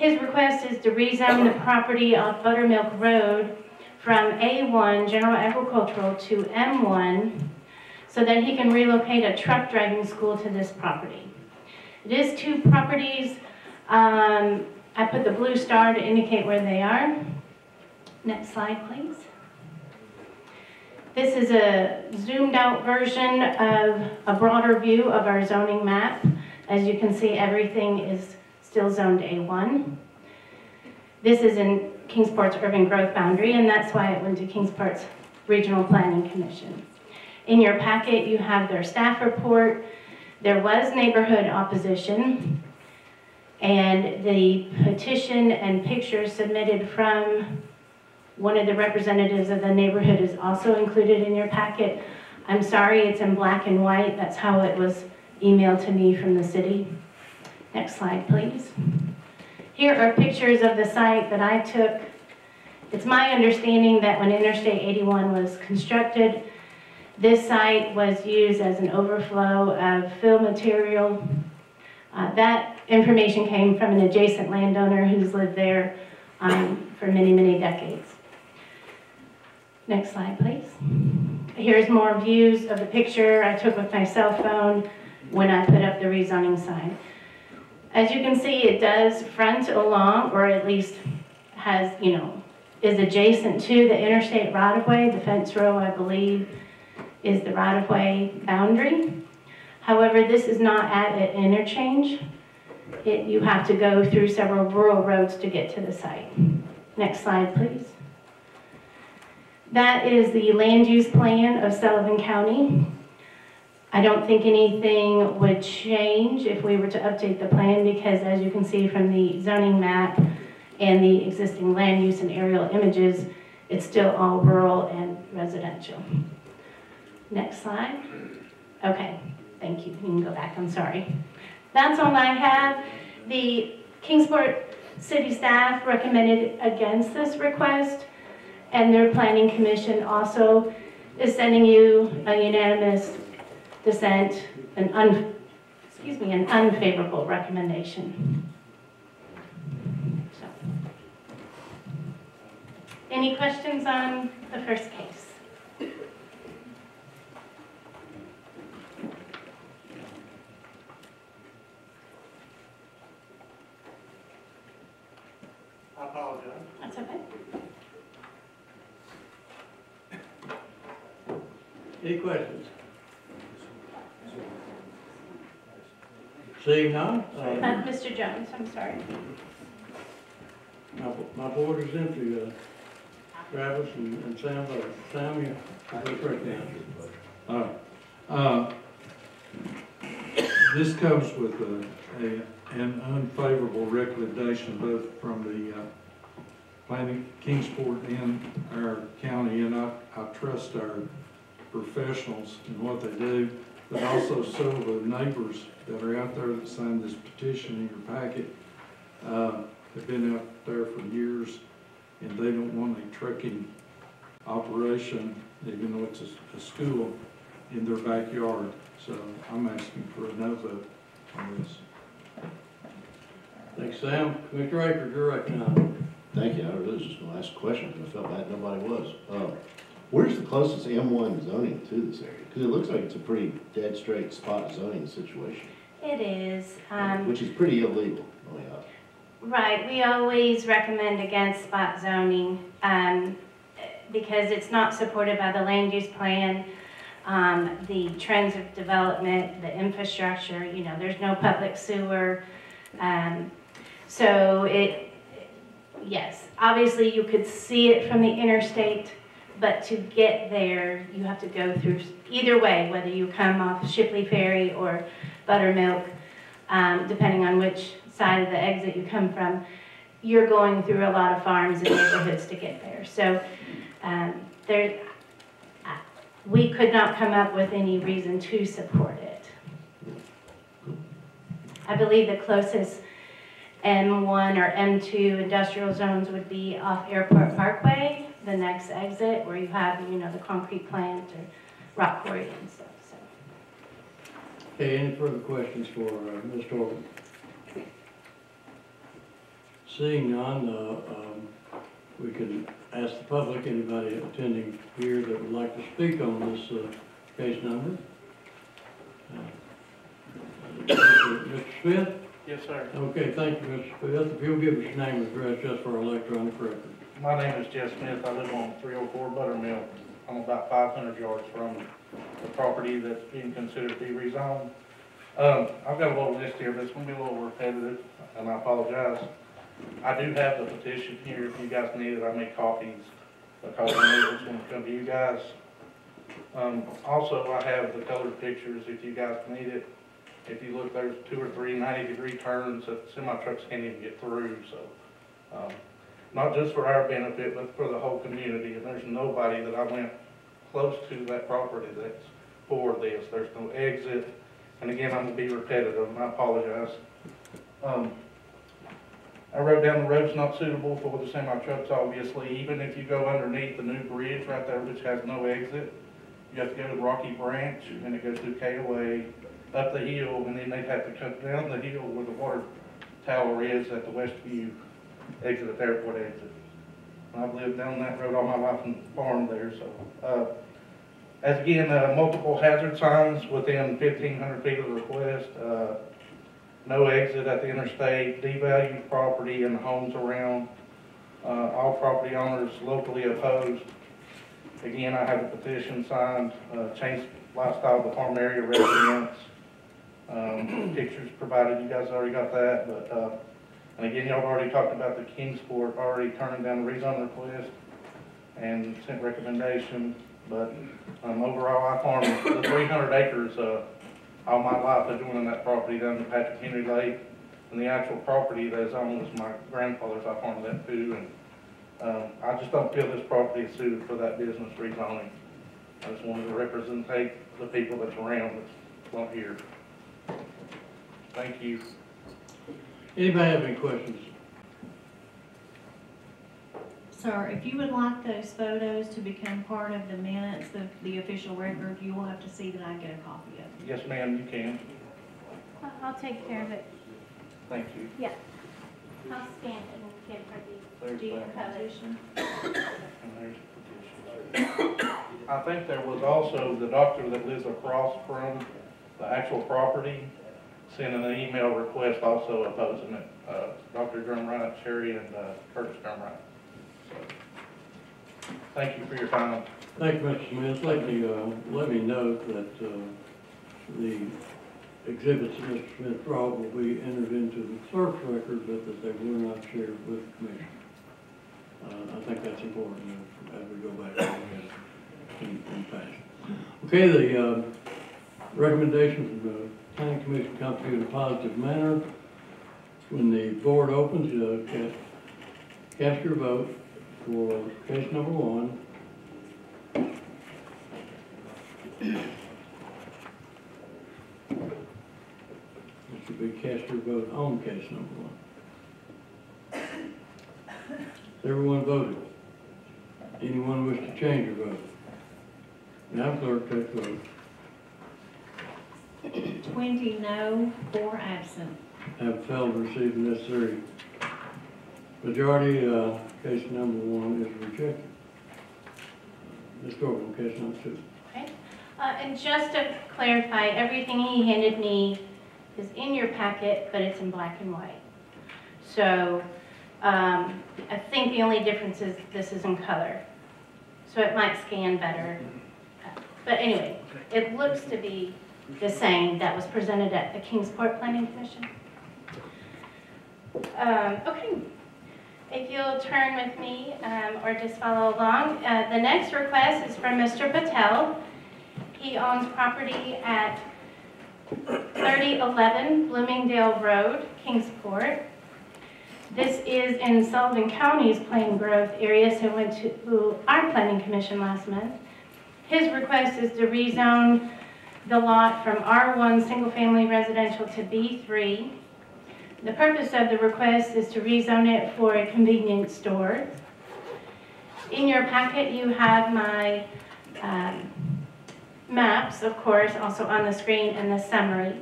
His request is to rezone the property off Buttermilk Road from A1 General Agricultural to M1 so that he can relocate a truck driving school to this property. It is two properties. Um, I put the blue star to indicate where they are. Next slide, please. This is a zoomed out version of a broader view of our zoning map. As you can see, everything is still zoned A1. This is in Kingsport's urban growth boundary, and that's why it went to Kingsport's Regional Planning Commission. In your packet, you have their staff report. There was neighborhood opposition, and the petition and pictures submitted from one of the representatives of the neighborhood is also included in your packet. I'm sorry, it's in black and white. That's how it was emailed to me from the city. Next slide, please. Here are pictures of the site that I took. It's my understanding that when Interstate 81 was constructed, this site was used as an overflow of fill material. Uh, that information came from an adjacent landowner who's lived there um, for many, many decades. Next slide, please. Here's more views of the picture I took with my cell phone when I put up the rezoning sign. As you can see, it does front along, or at least has, you know, is adjacent to the interstate right-of-way. The fence row, I believe, is the right-of-way boundary. However, this is not at an interchange. It, you have to go through several rural roads to get to the site. Next slide, please. That is the land use plan of Sullivan County. I don't think anything would change if we were to update the plan because as you can see from the zoning map and the existing land use and aerial images, it's still all rural and residential. Next slide. Okay, thank you. You can go back, I'm sorry. That's all I have. The Kingsport city staff recommended against this request, and their planning commission also is sending you a unanimous dissent, an un, excuse me, an unfavorable recommendation. So. Any questions on the first case? I apologize. That's okay. Any questions? Seeing none, Uh, uh, Mr. Jones, I'm sorry. my, my board is empty, uh, Travis and and Sam, uh, Sam, you, you correct now. All right. Uh, This comes with a, a- an unfavorable recommendation both from the uh, planning, Kingsport and our county, and I, I trust our professionals in what they do, but also some of the neighbors that are out there that signed this petition in your packet, uh, have been out there for years, and they don't want a trucking operation, even though it's a, a school, in their backyard. So I'm asking for a no vote on this. Thanks, Sam. Commissioner Akers, you're right now. Thank you, I really was just gonna ask a question, because I felt bad nobody was. Uh, Where's the closest M one zoning to this area? Because it looks like it's a pretty dead straight spot zoning situation, It is, um, which is pretty illegal, oh yeah. right, we always recommend against spot zoning, um, because it's not supported by the land use plan, um, the trends of development, the infrastructure, you know, there's no public sewer. Um, so it, yes, obviously you could see it from the interstate, but to get there, you have to go through, either way, whether you come off Shipley Ferry or Buttermilk, um, depending on which side of the exit you come from, you're going through a lot of farms and neighborhoods to get there. So, um, there, we could not come up with any reason to support it. I believe the closest M1 or M2 industrial zones would be off Airport Parkway, the next exit, where you have, you know, the concrete plant or rock quarry and stuff. Okay, any further questions for, uh, Ms. Torbett? Seeing none, uh, um, we can ask the public, anybody attending here that would like to speak on this, uh, case number. Mr. Smith? Yes, sir. Okay, thank you, Mr. Smith. If you'll give us your name and address just for our electronic record. My name is Jeff Smith. I live on three oh four Buttermilk. I'm about five hundred yards from the property that's being considered to be rezoned. Um, I've got a little list here, but it's gonna be a little repetitive, and I apologize. I do have the petition here. If you guys need it, I make copies because I know it's gonna come to you guys. Um, also, I have the colored pictures if you guys need it. If you look, there's two or three 90-degree turns that semi trucks can't even get through, so. um, not just for our benefit, but for the whole community, and there's nobody that I went close to that property that's for this, there's no exit, and again, I'm gonna be repetitive, I apologize. Um, I wrote down the road's not suitable for the semi trucks, obviously, even if you go underneath the new bridge right there, which has no exit, you have to go to Rocky Branch, and it goes through KOA, up the hill, and then they'd have to come down the hill where the water tower is at the Westview exit at the airport exit. I've lived down that road all my life and farmed there, so, uh, as again, uh, multiple hazard signs within fifteen hundred feet of the request, uh, no exit at the interstate, devalued property and homes around. Uh, all property owners locally opposed. Again, I have a petition signed, uh, change lifestyle of the farm area residents. Um, pictures provided, you guys already got that, but, uh, and again, y'all already talked about the Kingsport already turning down the rezone request and sent recommendation, but, um, overall, I farm the three hundred acres, uh, all my life, on that property down to Patrick Henry Lake. And the actual property that is owned was my grandfather's, I farmed that too, and, um, I just don't feel this property is suited for that business rezoning. I just wanted to represent the people that's around that's not here. Thank you. Anybody have any questions? Sir, if you would like those photos to become part of the minutes, the, the official record, you will have to see that I get a copy of them. Yes, ma'am, you can. I'll- I'll take care of it. Thank you. Yeah. I'll scan it and get it for There's the, do you that. have? And there's the petition. I think there was also the doctor that lives across from the actual property sent an email request also opposing it. Uh, Dr. Drumright, Sherry, and uh, Curtis Drumright. So, Thank you for your time. Thank you, Mr. Smith. Let me, uh, let me note that, uh, the exhibits that Mr. Smith brought will be entered into the clerk's record, but that they were not shared with the commission. Uh, I think that's important as we go back in, in past. Okay, the, um, recommendation from the planning commission comes to you in a positive manner. When the board opens, uh, cast, cast your vote for case number one. It should be cast your vote on case number one. Everyone voted. Anyone wish to change your vote? Now clerk, take the vote. Twenty no, four absent. Have failed to receive the necessary majority, uh, case number one is rejected. Ms. Corbin, case number two. Okay. Uh, and just to clarify, everything he handed me is in your packet, but it's in black and white. So, um, I think the only difference is this is in color. So it might scan better. But anyway, it looks to be the same that was presented at the Kingsport Planning Commission. Um, okay, if you'll turn with me, um, or just follow along, uh, the next request is from Mr. Patel. He owns property at 3011 Bloomingdale Road, Kingsport. This is in Sullivan County's planned growth area, so went to our planning commission last month. His request is to rezone the lot from R1 Single Family Residential to B3. The purpose of the request is to rezone it for a convenience store. In your packet, you have my um, maps, of course, also on the screen and the summary.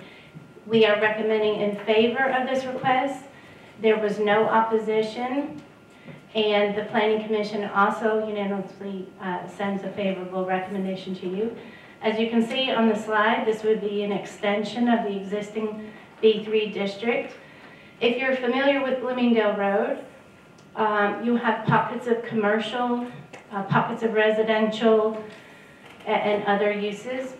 We are recommending in favor of this request. There was no opposition, and the Planning Commission also unanimously uh, sends a favorable recommendation to you. As you can see on the slide, this would be an extension of the existing B3 district. If you're familiar with Bloomingdale Road, um, you have pockets of commercial, uh, pockets of residential, a- and other uses.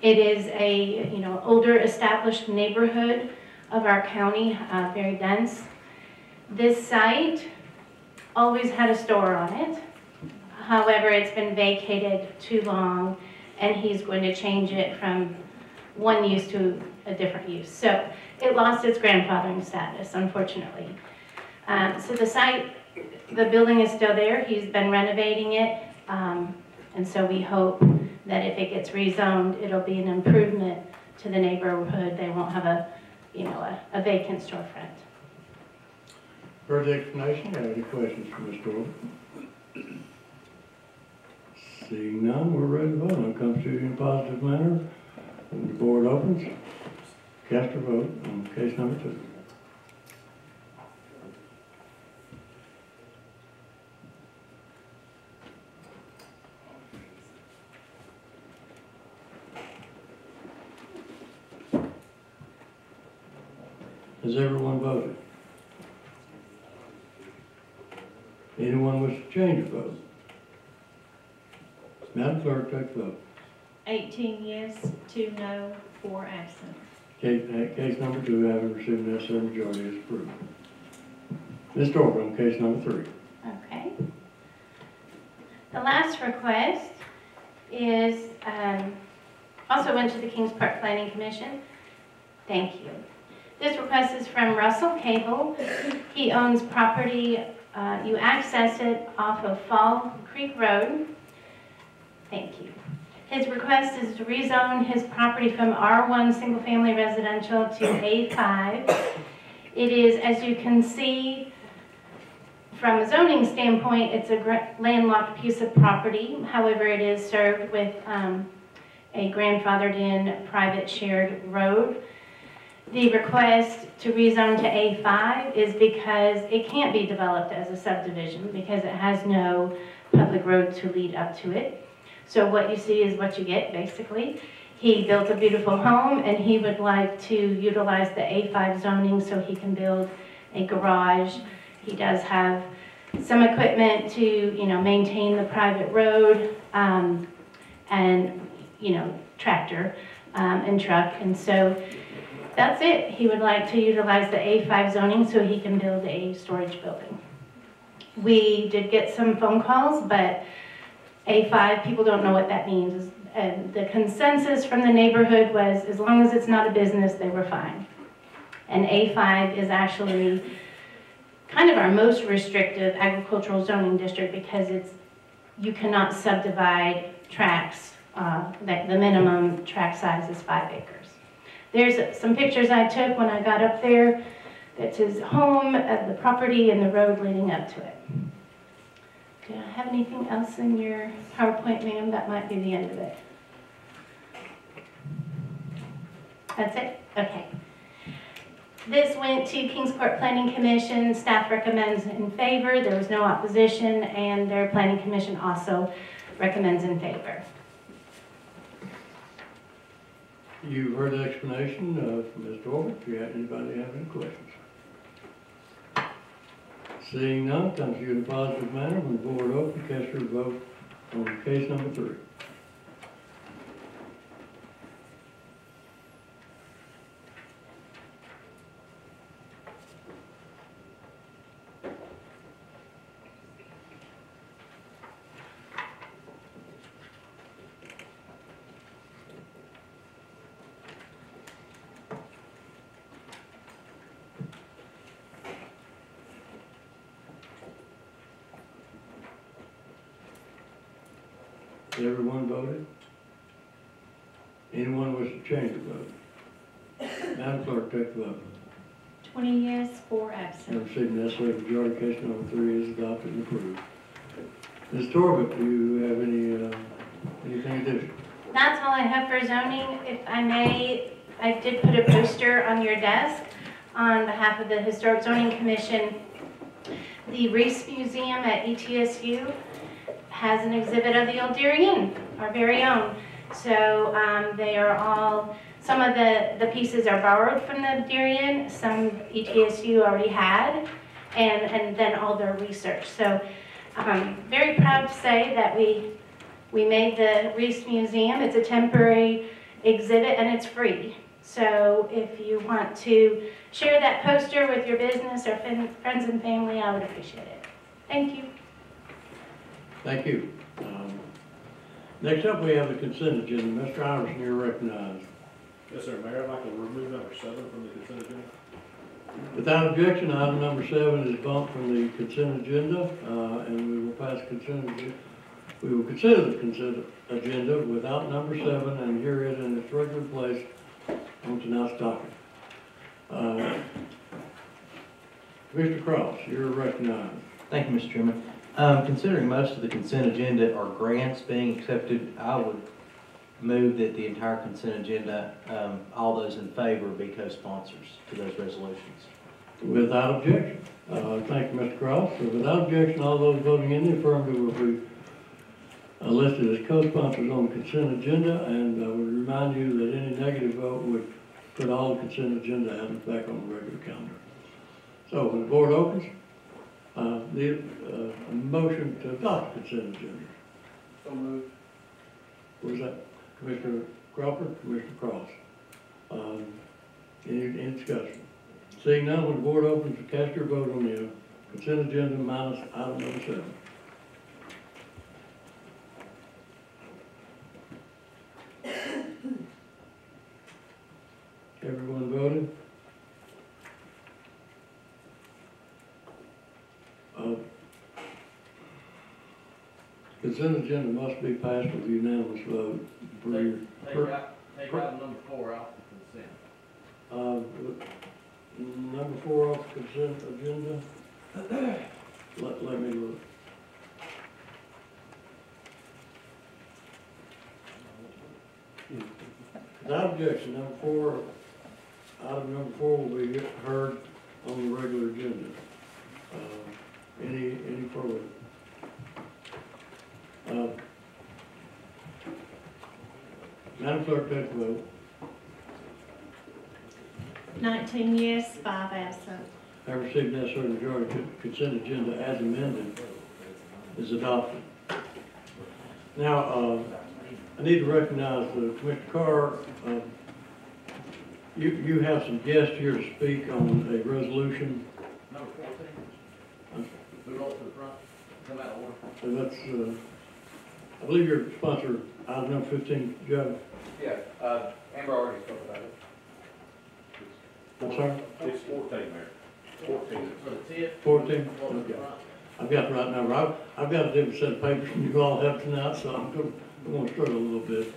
It is a, you know, older established neighborhood of our county, uh, very dense. This site always had a store on it. However, it's been vacated too long, and he's going to change it from one use to a different use. So it lost its grandfathering status, unfortunately. Um, so the site, the building is still there. He's been renovating it. Um, and so we hope that if it gets rezoned, it'll be an improvement to the neighborhood. They won't have a, you know, a, a vacant storefront. Further explanation, any questions from Ms. Corbin? Seeing none, we're ready to vote. Comes to you in a positive manner. The board opens, cast your vote on case number two. Has everyone voted? Anyone wish to change a vote? Madam Clerk, take the vote. Eighteen yes, two no, four absent. Case, uh, case number two, having received necessary majority, is approved. Ms. Dorfman, case number three. Okay. The last request is, um, also went to the Kingsport Planning Commission. Thank you. This request is from Russell Cable. He owns property, uh, you access it off of Fall Creek Road. Thank you. His request is to rezone his property from R1 Single Family Residential to A5. It is, as you can see, from a zoning standpoint, it's a landlocked piece of property. However, it is served with um, a grandfathered-in private shared road. The request to rezone to A5 is because it can't be developed as a subdivision because it has no public road to lead up to it. So what you see is what you get, basically. He built a beautiful home, and he would like to utilize the A5 zoning so he can build a garage. He does have some equipment to, you know, maintain the private road, um, and, you know, tractor, um, and truck. And so that's it. He would like to utilize the A5 zoning so he can build a storage building. We did get some phone calls, but A5, people don't know what that means. And the consensus from the neighborhood was, as long as it's not a business, they were fine. And A5 is actually kind of our most restrictive agricultural zoning district because it's, you cannot subdivide tracts, uh, the minimum tract size is five acres. There's some pictures I took when I got up there. That's his home, uh, the property, and the road leading up to it. Do I have anything else in your PowerPoint, ma'am? That might be the end of it. That's it? Okay. This went to Kingsport Planning Commission. Staff recommends in favor. There was no opposition, and their planning commission also recommends in favor. You've heard the explanation uh, from Ms. Do you have, anybody have any questions? Seeing none, comes to you in a positive manner. When the board open, cast your vote on case number three. Everyone voted? Anyone wish to change their vote? Madam Clerk, take the vote. Twenty yes, four absent. Necessary majority, case number three is adopted and approved. Ms. Torbett, do you have any, uh, anything additional? That's all I have for zoning. If I may, I did put a poster on your desk on behalf of the Historic Zoning Commission. The Reece Museum at ETSU has an exhibit of the Old Deery Inn, our very own. So um, they are all, some of the, the pieces are borrowed from the Deery Inn, some ETSU already had, and, and then all their research. So I'm very proud to say that we we made the Reece Museum. It's a temporary exhibit and it's free. So if you want to share that poster with your business or fin- friends and family, I would appreciate it. Thank you. Thank you. Um, Next up, we have the consent agenda. Mr. Iverson, you're recognized. Yes, sir, Mayor, I'd like to remove number seven from the consent agenda. Without objection, item number seven is bumped from the consent agenda, uh, and we will pass consent. We will consider the consent agenda without number seven and hear it in its regular place on tonight's docket. Uh, Mr. Cross, you're recognized. Thank you, Mr. Chairman. Um, considering most of the consent agenda are grants being accepted, I would move that the entire consent agenda, um, all those in favor be co-sponsors to those resolutions. Without objection. Uh, Thank you, Mr. Cross. So Without objection, all those voting in the affirmative will be uh, listed as co-sponsors on the consent agenda, and I would remind you that any negative vote would put all the consent agenda items back on the regular calendar. So when the board opens, Uh, the, uh, motion to adopt the consent agenda. So moved. Was that Commissioner Crawford, Commissioner Cross? Um, any, any discussion? Seeing none, when the board opens, to cast your vote on the consent agenda minus item number seven. Everyone voted? Uh, Consent agenda must be passed with unanimous vote. for your- Take for- out, take item number four off the consent. Uh, Number four off the consent agenda. Let, let me look. Without objection, number four, item number four will be heard on the regular agenda. Uh, Any, any further? Uh, Madam Clerk, take the vote. Nineteen yes, five absent. I received necessary majority to consent agenda as amended is adopted. Now, uh, I need to recognize uh, Commissioner Carr. uh, You, you have some guests here to speak on a resolution. Number fourteen, move on to the front, come out of order. So that's, uh, I believe your sponsor, item number fifteen, Joe. Yeah, uh, Amber already spoke about it. I'm sorry, It's fourteen, Mayor. Fourteen. For the tenth. fourteen? Go to the Okay. I've got the right number. I've, I've got a different set of papers than you all have tonight, so I'm gonna, I'm gonna struggle a little bit.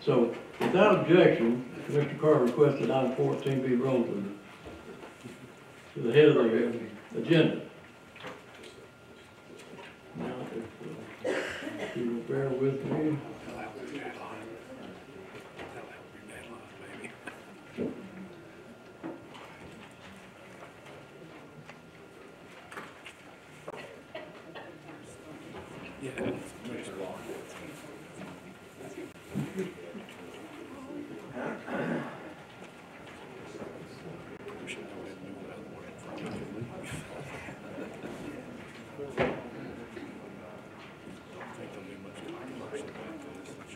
So without objection, Commissioner Carr requested item fourteen be rolled to the, to the head of the agenda. Now, if, uh, if you will bear with me.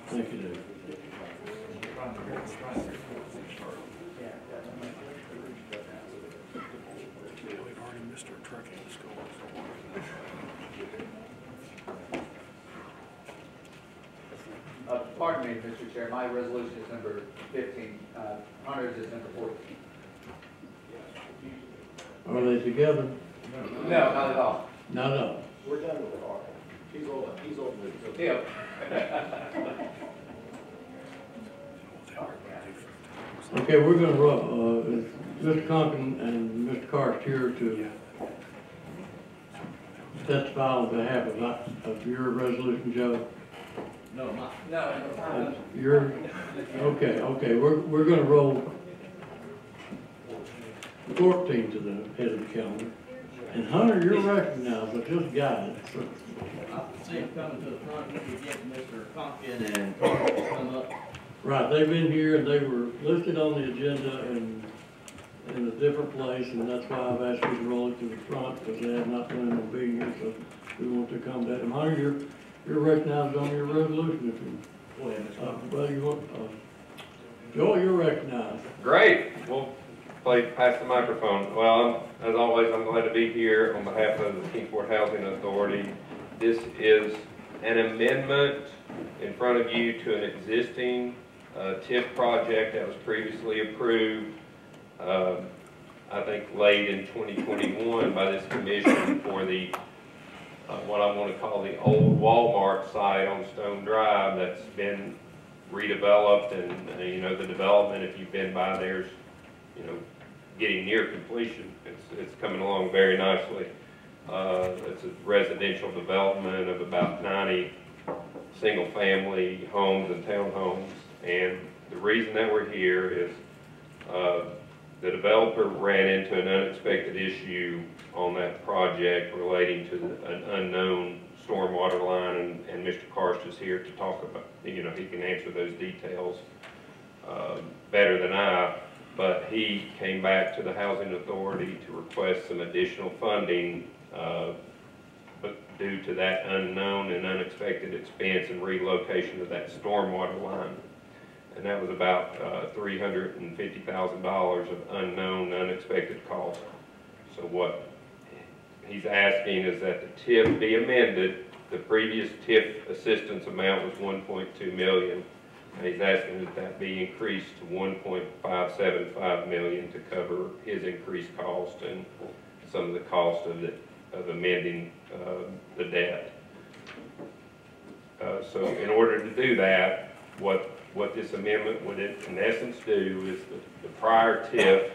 Thank you, Dave. Uh, pardon me, Mr. Chair, my resolution is number fifteen, uh, Hunter's is number fourteen. Are they together? No, not at all. No, no. We're done with the car. He's on, he's on the. Yeah. Okay, we're gonna, ru- uh, Mr. Conkin and Mr. Carr is here to testify on behalf of, of your resolution, Joe. No, my, No, You're, okay, okay, we're, we're gonna roll fourteen to the head of the calendar. And Hunter, you're recognized, I just got it, so, I see him coming to the front, we can get Mr. Conkin and Carl to come up. right, they've been here and they were listed on the agenda and in a different place, and that's why I've asked you to roll it to the front, because they have not planned on being here, so we want to accommodate them. Hunter, you're, you're recognized on your resolution, if you, Go ahead, Mr. well, you, Joel, you're recognized. Great, we'll play, pass the microphone. Well, I'm- as always, I'm glad to be here on behalf of the Kingsport Housing Authority. This is an amendment in front of you to an existing uh, TIF project that was previously approved, uh, I think late in 2021 by this commission for the, uh, what I want to call the old Walmart site on Stone Drive that's been redeveloped and, uh, you know, the development, if you've been by there's, you know, getting near completion. It's, it's coming along very nicely. Uh, it's a residential development of about ninety single-family homes and townhomes. And the reason that we're here is, uh, the developer ran into an unexpected issue on that project relating to an unknown stormwater line, and, and Mr. Karst is here to talk about, you know, he can answer those details, uh, better than I, but he came back to the Housing Authority to request some additional funding, uh, but due to that unknown and unexpected expense and relocation of that stormwater line. And that was about uh, $350,000 of unknown, unexpected cost. So what he's asking is that the TIF be amended. The previous TIF assistance amount was 1.2 million. And he's asking that that be increased to 1.575 million to cover his increased cost and some of the cost of the, of amending, uh, the debt. Uh, so in order to do that, what, what this amendment would in essence do is the, the prior TIF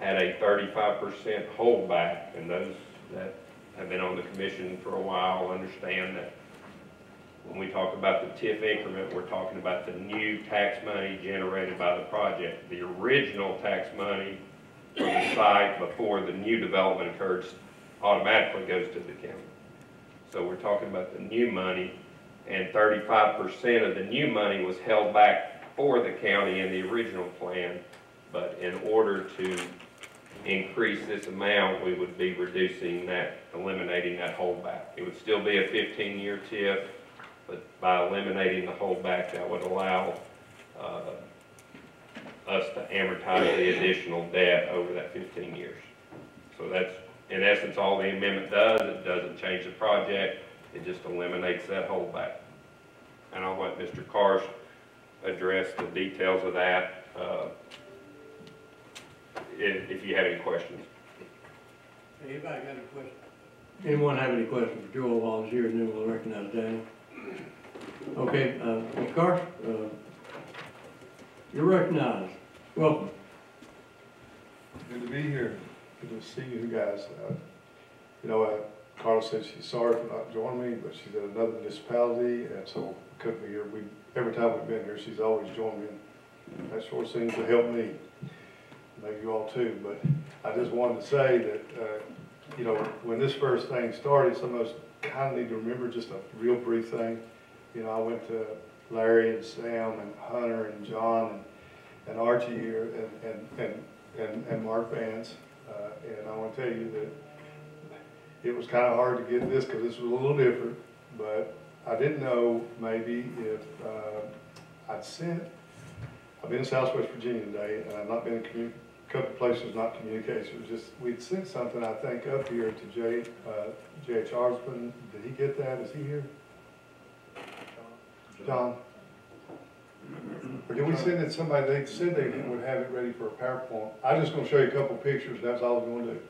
had a thirty-five percent holdback, and those that have been on the commission for a while understand that when we talk about the TIF increment, we're talking about the new tax money generated by the project. The original tax money from the site before the new development occurs automatically goes to the county. So we're talking about the new money, and thirty-five percent of the new money was held back for the county in the original plan. But in order to increase this amount, we would be reducing that, eliminating that holdback. It would still be a fifteen-year TIF, but by eliminating the holdback, that would allow, uh, us to amortize the additional debt over that fifteen years. So that's, in essence, all the amendment does. It doesn't change the project. It just eliminates that holdback. And I'll let Mr. Karsh address the details of that, uh, if, if you have any questions. Anybody got a question? Anyone have any questions for Joel while he's here, and then we'll recognize Daniel? Okay, uh, Ms. Carter, uh, you're recognized. Welcome. Good to be here. Good to see you guys. Uh, You know, uh, Carla said she's sorry for not joining me, but she's at another municipality, and so couldn't be here. We, every time we've been here, she's always joined me. and That sure seems to help me, maybe you all too. But I just wanted to say that, uh, you know, when this first thing started, some of us kind of need to remember just a real brief thing. You know, I went to Larry and Sam and Hunter and John and and Archie here and, and, and, and, Mark Vance. Uh, and I want to tell you that it was kind of hard to get this because this was a little different, but I didn't know maybe if, uh, I'd sent, I've been in Southwest Virginia today and I've not been in commu, a couple places not. It was just, we'd sent something, I think, up here to Jay, uh, J.H. Osborne. Did he get that? Is he here? John? Or did we send it to somebody, they said they would have it ready for a PowerPoint. I was just gonna show you a couple pictures, that's all I was gonna do.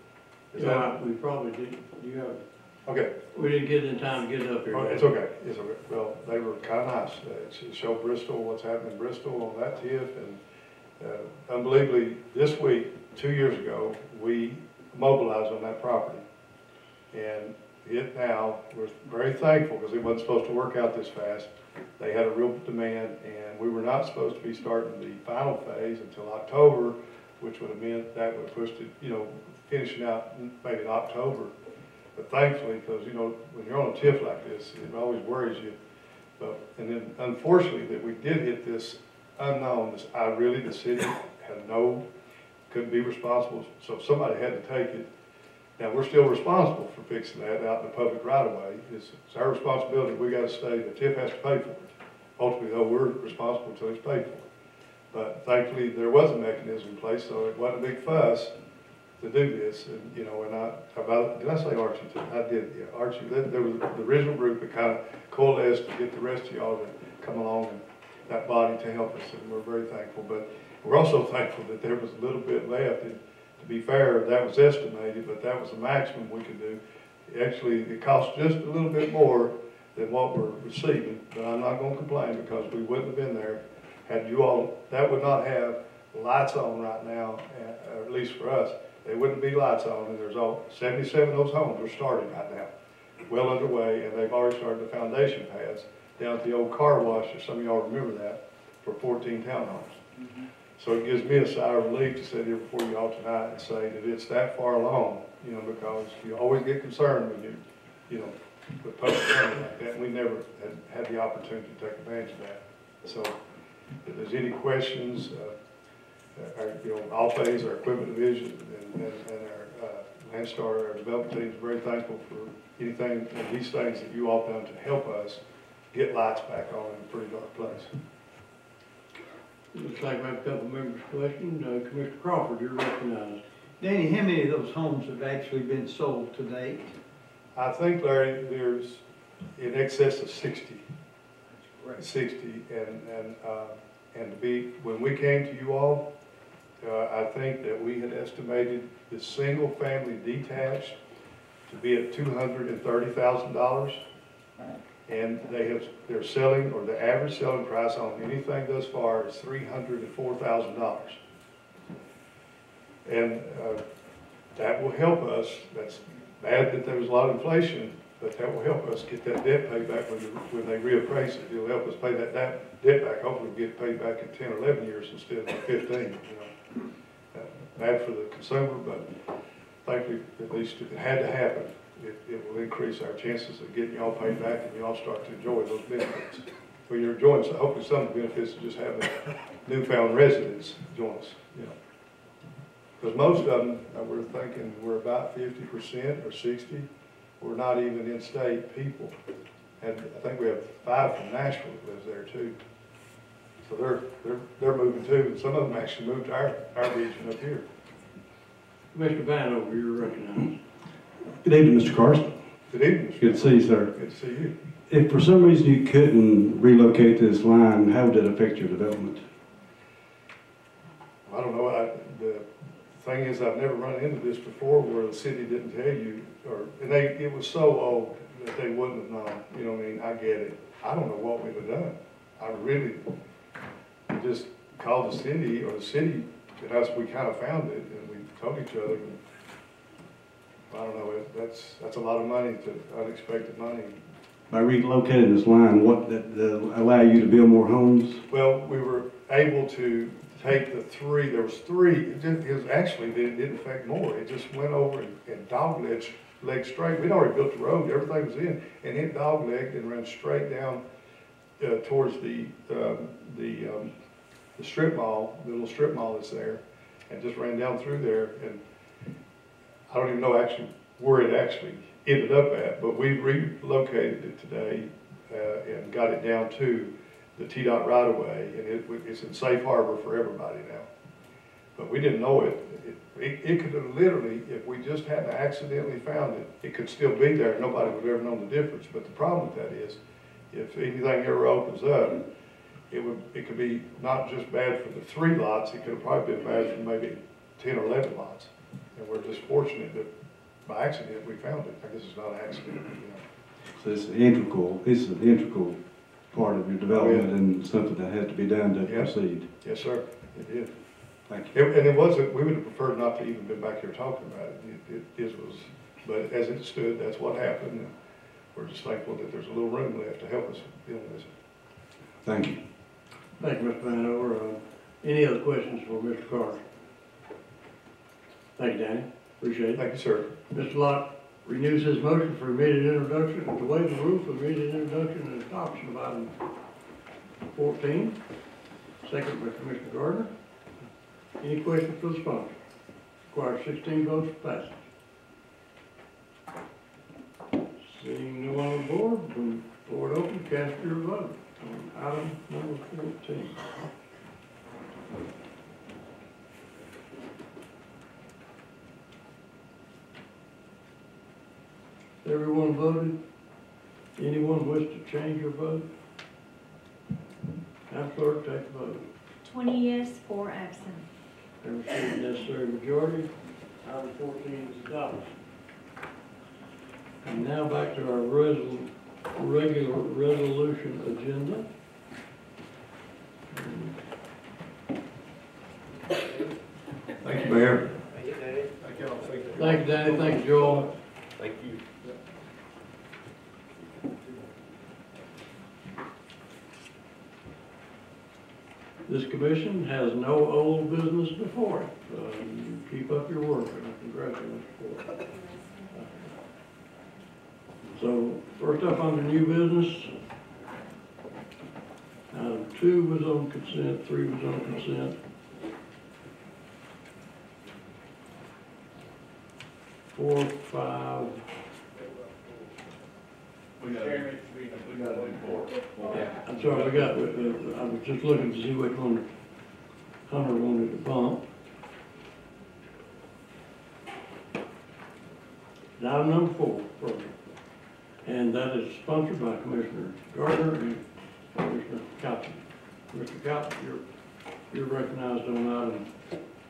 Is Yeah, that, we probably did, you have, it. okay, we didn't get it in time to get it up here. Oh, it's okay, it's okay. Well, they were kinda nice. Uh, It showed Bristol, what's happening in Bristol on that TIF, and uh, unbelievably, this week, two years ago, we mobilized on that property. And it now, we're very thankful, because it wasn't supposed to work out this fast. They had a real demand, and we were not supposed to be starting the final phase until October, which would have meant that would have pushed it, you know, finishing out maybe in October. But thankfully, because, you know, when you're on a TIF like this, it always worries you. But, and then unfortunately, that we did hit this unknown, I really, the city had no, couldn't be responsible, so somebody had to take it. Now, we're still responsible for fixing that out in the public right of way. It's, it's our responsibility, we gotta stay, the TIF has to pay for it. Ultimately, though, we're responsible until it's paid for. But thankfully, there was a mechanism in place, so it wasn't a big fuss to do this, and, you know, and I, about, did I say Archie too? I did, yeah, Archie, there, there was the original group that kind of coalesced to get the rest of y'all to come along and that body to help us, and we're very thankful. But we're also thankful that there was a little bit left, and to be fair, that was estimated, but that was the maximum we could do. Actually, it cost just a little bit more than what we're receiving, but I'm not gonna complain because we wouldn't have been there had you all, that would not have lights on right now, or at least for us. There wouldn't be lights on, and there's all, seventy-seven of those homes are starting right now, well underway, and they've already started the foundation pads down at the old car wash, if some of y'all remember that, for fourteen townhomes. So it gives me a sigh of relief to sit here before you all tonight and say that it's that far along, you know, because you always get concerned when you, you know, with public money like that. We never had, had the opportunity to take advantage of that. So if there's any questions, uh, our, you know, Alphase, our equipment division, and, and, and our, uh, Landstar, our development team is very thankful for anything, and these things that you all done to help us get lights back on in a pretty dark place. Looks like we have a couple members' questions. Uh, Commissioner Crawford, you're recognized. Danny, how many of those homes have actually been sold to date? I think, Larry, there's in excess of sixty. Sixty, and, and, uh, and to be, when we came to you all, uh, I think that we had estimated the single-family detached to be at two hundred and they have, they're selling, or the average selling price on anything thus far is three hundred and four thousand dollars. And, uh, that will help us, that's bad that there was a lot of inflation, but that will help us get that debt paid back when, when they reappraise it. It'll help us pay that debt, debt back, hopefully get paid back in ten or eleven years instead of fifteen, you know. Uh, Bad for the consumer, but thankfully, at least it had to happen, it, it will increase our chances of getting y'all paid back and y'all start to enjoy those benefits. Well, you're so hopefully some of the benefits of just having newfound residents join us, you know. Because most of them, we're thinking we're about fifty percent or sixty, we're not even in-state people. And I think we have five from Nashville that lives there too. So they're, they're, they're moving too, and some of them actually moved to our, our region up here. Commissioner Vanover, you're recognized. Good evening, Mr. Carson. Good evening. Mr. Good to see you, sir. Good to see you. If for some reason you couldn't relocate this line, how would it affect your development? I don't know, I, the thing is, I've never run into this before where the city didn't tell you, or, and they, it was so old that they wouldn't have known, you know what I mean, I get it. I don't know what we'd have done. I really just called the city, or the city, and us, we kind of found it, and we told each other, I don't know, it- that's, that's a lot of money to, unexpected money. By relocating this line, what, that, that allow you to build more homes? Well, we were able to take the three, there was three, it just, it was actually, it didn't affect more, it just went over and, and dogleg, leg straight, we'd already built the road, everything was in, and it doglegged and ran straight down, uh, towards the, um, the, um, the strip mall, the little strip mall that's there, and just ran down through there, and I don't even know actually where it actually ended up at, but we relocated it today, uh, and got it down to the T-Dot right of way, and it, it's in safe harbor for everybody now. But we didn't know it. It, it, it could have literally, if we just hadn't accidentally found it, it could still be there, and nobody would have ever known the difference. But the problem with that is, if anything ever opens up, it would, it could be not just bad for the three lots, it could have probably been bad for maybe ten or eleven lots. And we're just fortunate that by accident, we found it. I guess it's not an accident, you know. So it's integral, it's an integral part of your development and something that had to be done to Yeah. proceed. Yes, sir, it did. Thank you. And it wasn't, we would have preferred not to even been back here talking about it. It, it is was, but as it stood, that's what happened. and We're just thankful that there's a little room left to help us deal with this. Thank you. Thank you, Mr. Vanover. Uh, Any other questions for Mr. Carter? Thank you, Danny. Appreciate it. Thank you, sir. Mr. Locke renews his motion for immediate introduction, to waive the rule for immediate introduction and adoption of item fourteen. Second by Commissioner Gardner. Any questions for the sponsor? Requires sixteen votes for passage. Seeing no one on the board, the floor is open, cast your vote on item number fourteen. Everyone voted? Anyone wish to change your vote? Madam Clerk, take the vote. Twenty yes, four absent. There received the necessary majority. Item fourteen is adopted. And now back to our resol, regular resolution agenda. Thank you, Mayor. Thank you, Danny. Thank you, Joel. Thank you. This commission has no old business before it. You keep up your work, and I congratulate you for it. So first up on the new business, two was on consent, three was on consent. four, five, We got, we got to do four. I'm sorry, we got, we- we- I was just looking to see which one Hunter wanted to bump. Item number four, program. And that is sponsored by Commissioner Gardner and Commissioner Cotton. Mr. Cotton, you're, you're recognized on item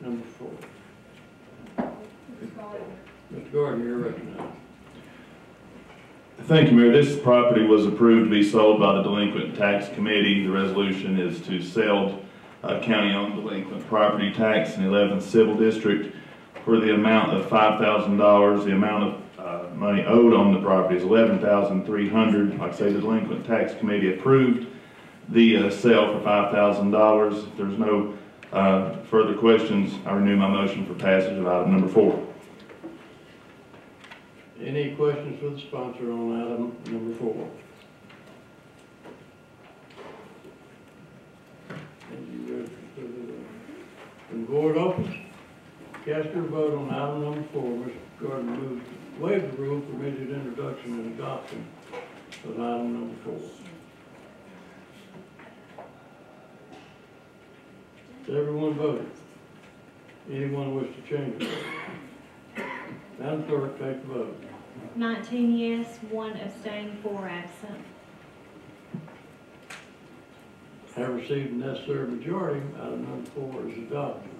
number four. Mr. Gardner, you're recognized. Thank you, Mayor. This property was approved to be sold by the Delinquent Tax Committee. The resolution is to sell uh, county-owned delinquent property tax in the 11th Civil District for the amount of $5,000. The amount of uh, money owed on the property is 11,300. Like I say, the Delinquent Tax Committee approved the uh, sale for $5,000. If there's no uh, further questions, I renew my motion for passage of item number four. Any questions for the sponsor on item number four? And board opens, cast your vote on item number four. Mr. Gardner moves to waive the rule for immediate introduction and adoption of item number four. Has everyone voted? Anyone wish to change their vote? Madam Clerk, take the vote. Nineteen yes, one abstain, four absent. have received the necessary majority, item number four is adopted.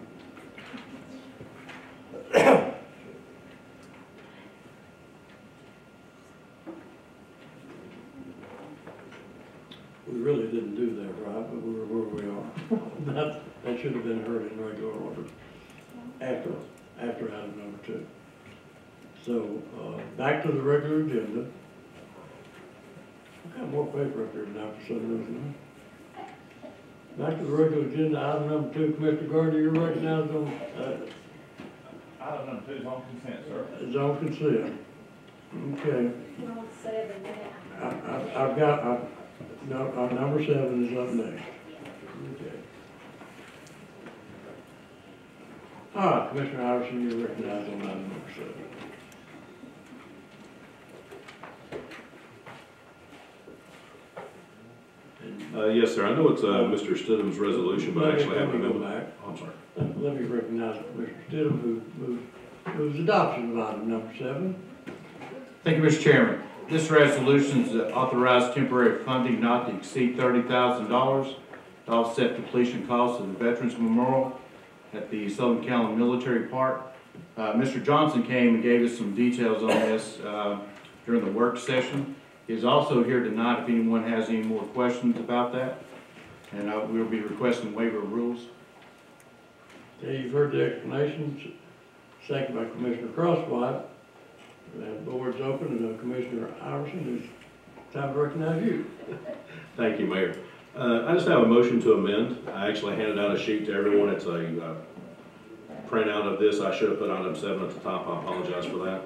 We really didn't do that right, but we're where we are. That, that should have been heard in regular order after, after item number two. So, uh, back to the regular agenda. I've got more paper up here now for some reason. huh? Back to the regular agenda, item number two, Commissioner Gardner, you're recognized on, uh, Item number two is on consent, sir. is on consent. Okay, On seven I, I, I've got, I, no, uh, number seven is up next. Okay. All right, Commissioner Iverson, you're recognized on item number seven. Uh, yes, sir, I know it's, uh, Mr. Stidham's resolution, but I actually have an Let me go back. I'm sorry. Let let me recognize Mr. Stidham, who moves, moves adoption of item number seven. Thank you, Mr. Chairman. This resolution is to authorize temporary funding not to exceed thirty thousand dollars to offset completion costs of the Veterans Memorial at the Sullivan County Military Park. Uh, Mr. Johnson came and gave us some details on this, uh, during the work session. He's also here tonight if anyone has any more questions about that. And, uh, we'll be requesting waiver of rules. Okay, you've heard the explanations, second by Commissioner Crosswhite. The board's open, and uh, Commissioner Iverson, is time to recognize you. Thank you, Mayor. Uh, I just have a motion to amend. I actually handed out a sheet to everyone. It's a, uh, printout of this. I should have put item seven at the top. I apologize for that.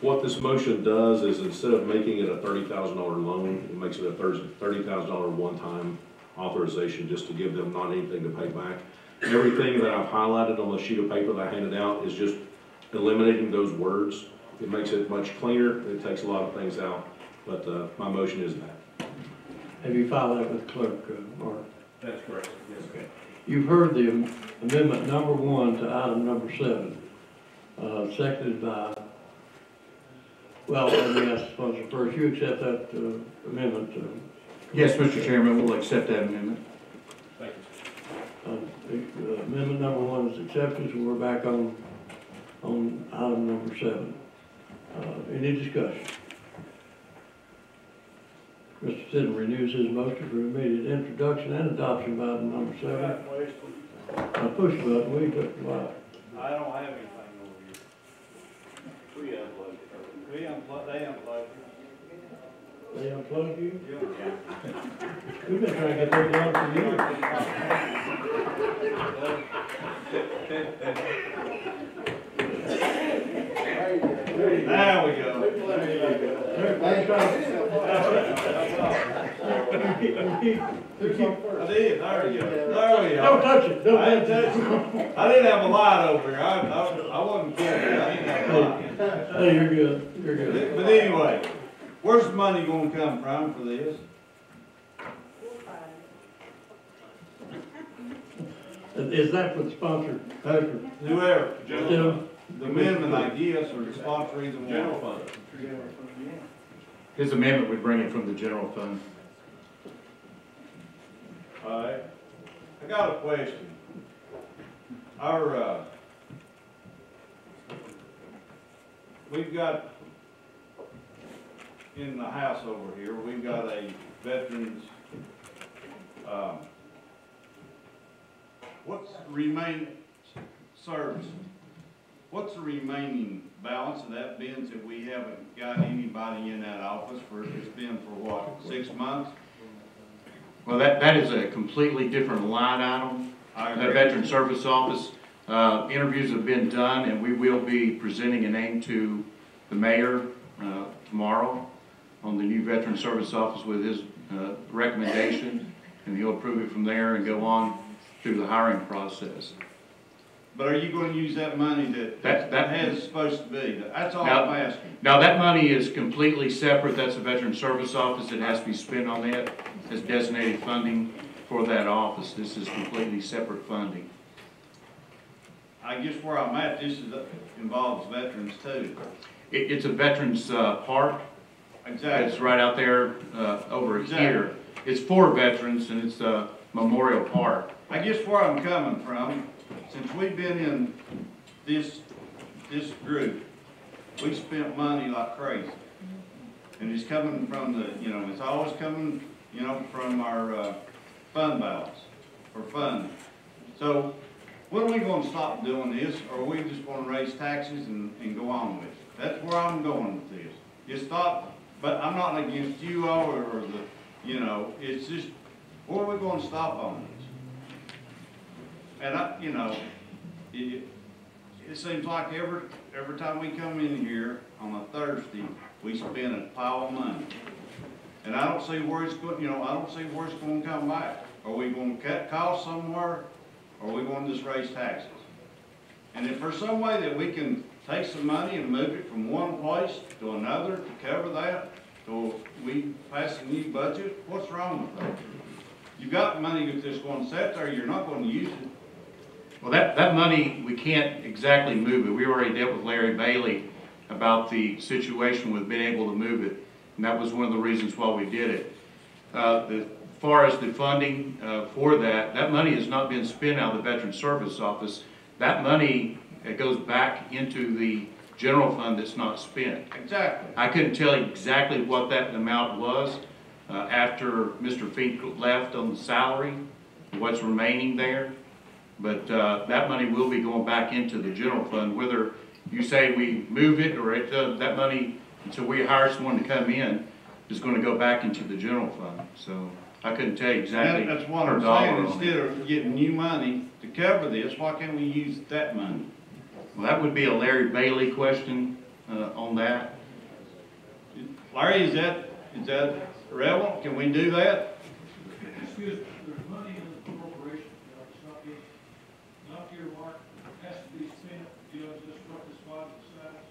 What this motion does is instead of making it a thirty thousand dollar loan, it makes it a thirty thousand dollar one-time authorization just to give them not anything to pay back. Everything that I've highlighted on the sheet of paper that I handed out is just eliminating those words. It makes it much cleaner. It takes a lot of things out, but, uh, my motion is that. Have you filed that with the clerk, uh, Mark? That's correct, yes. Okay. You've heard the amendment number one to item number seven, uh, seconded by, well, let me ask the sponsor first, you accept that, uh, amendment, uh, Yes, Mr. Chairman, we'll accept that amendment. Thank you. Uh, the- uh, Amendment number one is accepted, so we're back on, on item number seven. Uh, Any discussion? Mr. Stidham renews his motion for immediate introduction and adoption of item number seven. I push the button, we, but, why? I don't have anything over here. We unplugged it. We unplugged, they unplugged it. They unplugged you? Yeah. We've been trying to get that done for years. There we go. I did, there you go, there you Don't touch it, don't I didn't it. touch it. I didn't have a light over here, I, I, I wasn't kidding, I didn't have a light. Hey, you're good, you're good. But anyway, where's the money gonna come from for this? Is that for the sponsor? Patrick? Whoever? The amendment, I guess, or the sponsor, either one. General fund. His amendment would bring it from the general fund. Alright, I got a question. Our, uh, we've got, in the house over here, we've got a veterans, um, what's remain, service, what's the remaining balance of that been that we haven't got anybody in that office for, it's been for what, six months? Well, that, that is a completely different line item. The. Veteran Service Office, uh, interviews have been done, and we will be presenting a name to the mayor, uh, tomorrow on the new Veteran Service Office with his, uh, recommendation, and he'll approve it from there and go on through the hiring process. But are you gonna use that money that, That- that- that has supposed to be? That's all Now- I'm asking. Now, that money is completely separate, that's the Veteran Service Office, it has to be spent on that, as designated funding for that office, this is completely separate funding. I guess where I'm at, this is, involves veterans too. It, it's a veterans, uh, park, It's right out there, uh, over Exactly. here. It's for veterans and it's a memorial park. I guess where I'm coming from, since we've been in this, this group, we spent money like crazy. And it's coming from the, you know, it's always coming, you know, from our, uh, fund balance, for fund. So, when are we gonna stop doing this, or are we just gonna raise taxes and, and go on with it? That's where I'm going with this. Just stop, but I'm not against you all, or, the, you know, it's just, where are we gonna stop on this? And I, you know, it, it seems like every, every time we come in here on a Thursday, we spend a pile of money. And I don't see where it's going, you know, I don't see where it's gonna come back. Are we gonna cut costs somewhere, or are we gonna just raise taxes? And if there's some way that we can take some money and move it from one place to another to cover that, till we pass a new budget, what's wrong with that? You've got money that's just gonna sit there, you're not gonna use it. Well, that, that money, we can't exactly move it. We already dealt with Larry Bailey about the situation with being able to move it. And that was one of the reasons why we did it. Uh, the, as far as the funding, uh, for that, that money has not been spent out of the Veteran Service Office. That money, it goes back into the general fund that's not spent. Exactly. I couldn't tell you exactly what that amount was, uh, after Mr. Fink left on the salary, what's remaining there. But, uh, that money will be going back into the general fund, whether you say we move it or it, uh, that money, until we hire someone to come in, is gonna go back into the general fund. So I couldn't tell you exactly. That- That's what per I'm dollar saying, on it. instead of getting new money to cover this, why can't we use that money? Well, that would be a Larry Bailey question, uh, on that. Larry, is that, is that relevant? Can we do that? Excuse me, there's money in the corporation, you know, it's not being, not earmarked, it has to be spent, you know, just what this body decides.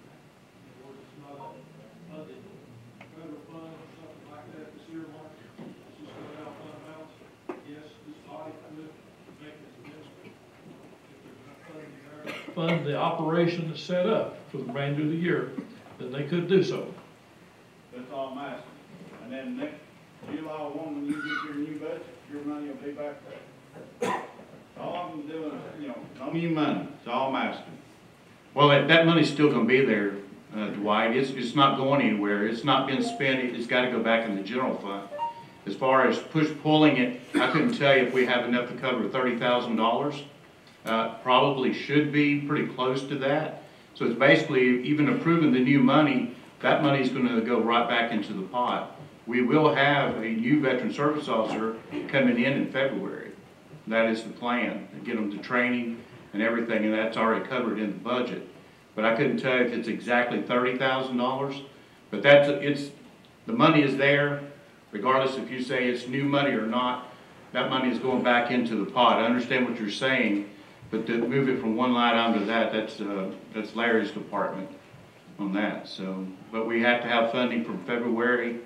Or it's not a funded federal fund or something like that, this earmarked, it's just going out fund balance. Yes, this body could make this adjustment. If there's not funding there. Fund the operation that's set up for the remainder of the year, then they could do so. That's all I'm asking. And then next July one, when you get your new budget, your money will be back there. All I'm doing is, you know, no new money, that's all I'm asking. Well, that, that money's still gonna be there, uh, Dwight, it's, it's not going anywhere, it's not been spent, it's gotta go back in the general fund. As far as push pulling it, I couldn't tell you if we have enough to cover thirty thousand dollars. Uh, probably should be pretty close to that. So it's basically, even approving the new money, that money is gonna go right back into the pot. We will have a new veteran service officer coming in in February. That is the plan, to get them to training and everything, and that's already covered in the budget. But I couldn't tell you if it's exactly thirty thousand dollars, but that's, it's, the money is there. regardless if you say it's new money or not, that money is going back into the pot. I understand what you're saying, but to move it from one line item to that, that's, uh, that's Larry's department on that, so. But we have to have funding from February,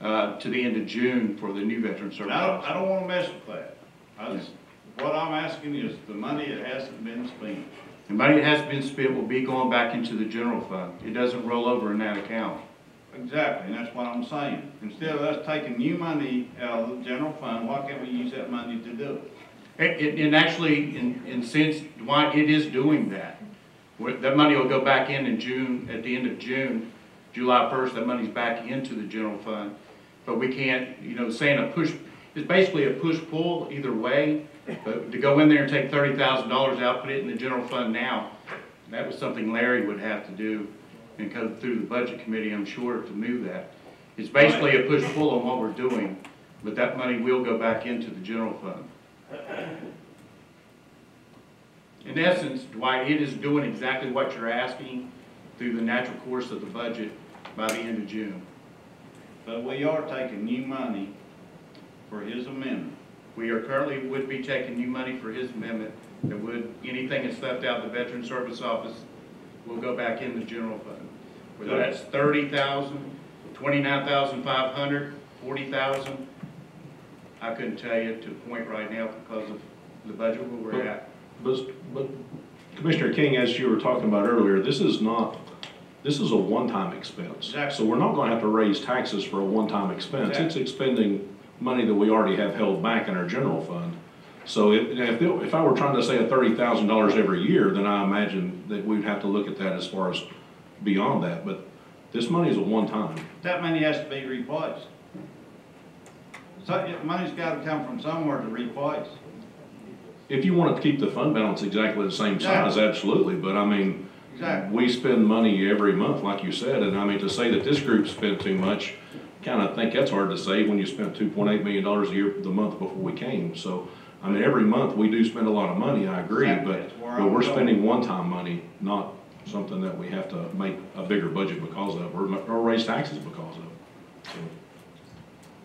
uh, to the end of June for the new veteran service. I don't, I don't wanna mess with that. I just, what I'm asking is the money that hasn't been spent. The money that has been spent will be going back into the general fund. It doesn't roll over in that account. Exactly, and that's what I'm saying. Instead of us taking new money out of the general fund, why can't we use that money to do it? And, and- actually, in, in sense, why it is doing that. That money will go back in in June, at the end of June, July first, that money's back into the general fund. But we can't, you know, saying a push, it's basically a push-pull either way. But to go in there and take thirty thousand dollars out, put it in the general fund now, that was something Larry would have to do and go through the budget committee, I'm sure, to move that. It's basically a push-pull on what we're doing, but that money will go back into the general fund. In essence, Dwight, it is doing exactly what you're asking through the natural course of the budget by the end of June. But we are taking new money for his amendment. We are currently would be taking new money for his amendment that would, anything that's left out of the Veteran Service Office will go back in the general fund. Whether that's 30,000, 29,500, 40,000, I couldn't tell you to a point right now because of the budget where we're at. But, but Commissioner King, as you were talking about earlier, this is not, this is a one-time expense. So we're not gonna have to raise taxes for a one-time expense. It's expending money that we already have held back in our general fund. So if, if, it- if I were trying to say a thirty thousand dollars every year, then I imagine that we'd have to look at that as far as beyond that. But this money is a one-time. That money has to be replaced. So, money's gotta come from somewhere to replace. If you want to keep the fund balance exactly the same size, Yeah. absolutely, but I mean, Exactly. we spend money every month, like you said, and I mean, to say that this group spent too much, kind of think that's hard to say when you spent two point eight million dollars a year the month before we came, so, I mean, every month, we do spend a lot of money, I agree, Exactly, but, but we're going. spending one-time money, not something that we have to make a bigger budget because of, or, or raise taxes because of. So,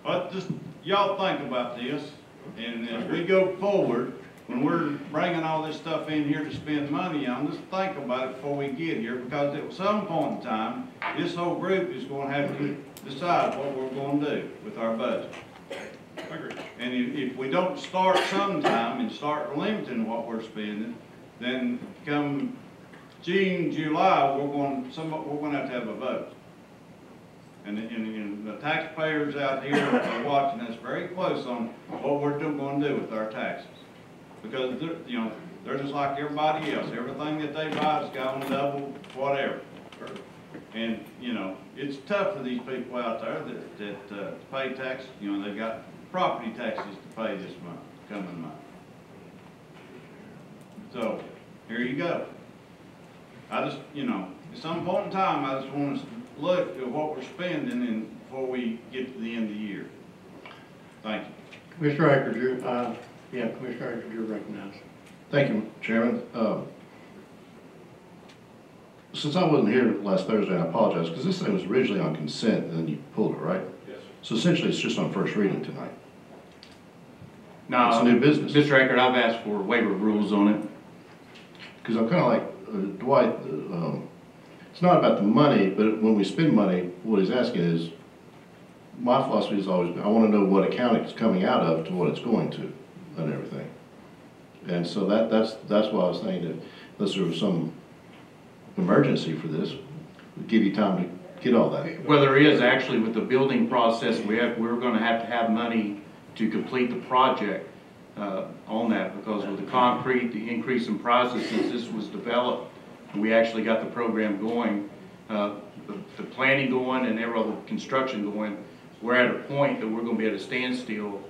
But just, y'all think about this, and as we go forward, when we're bringing all this stuff in here to spend money on, just think about it before we get here, because at some point in time, this whole group is gonna have to decide what we're gonna do with our budget. And if, if we don't start sometime and start limiting what we're spending, then come June, July, we're going, some, we're gonna have to have a vote. And, and, and the taxpayers out here are watching us very close on what we're do- gonna do with our taxes. Because you know, they're just like everybody else, everything that they buy is gone double, whatever. And, you know, it's tough for these people out there that, that, uh, pay tax, you know, they've got property taxes to pay this month, coming month. So, here you go. I just, you know, at some point in time, I just want us to look at what we're spending and before we get to the end of the year. Thank you. Commissioner Akers, you're, uh, yeah, Commissioner Akers, you're recognized. Thank you, Chairman. Um, Since I wasn't here last Thursday, I apologize, because this thing was originally on consent, and then you pulled it, right? Yes. So essentially, it's just on first reading tonight. No, It's new business. Mr. Eckert, I've asked for waiver of rules on it. Because I'm kind of like uh, Dwight, uh, um, it's not about the money, but when we spend money, what he's asking is, my philosophy is always, I want to know what account it's coming out of to what it's going to, and everything. And so that, that's, that's why I was saying that unless there was some emergency for this, it'd give you time to get all that. Well, there is actually with the building process, we have, we're gonna have to have money to complete the project, uh, on that, because with the concrete, the increase in prices since this was developed, we actually got the program going, uh, the, the planning going and every other construction going, we're at a point that we're gonna be at a standstill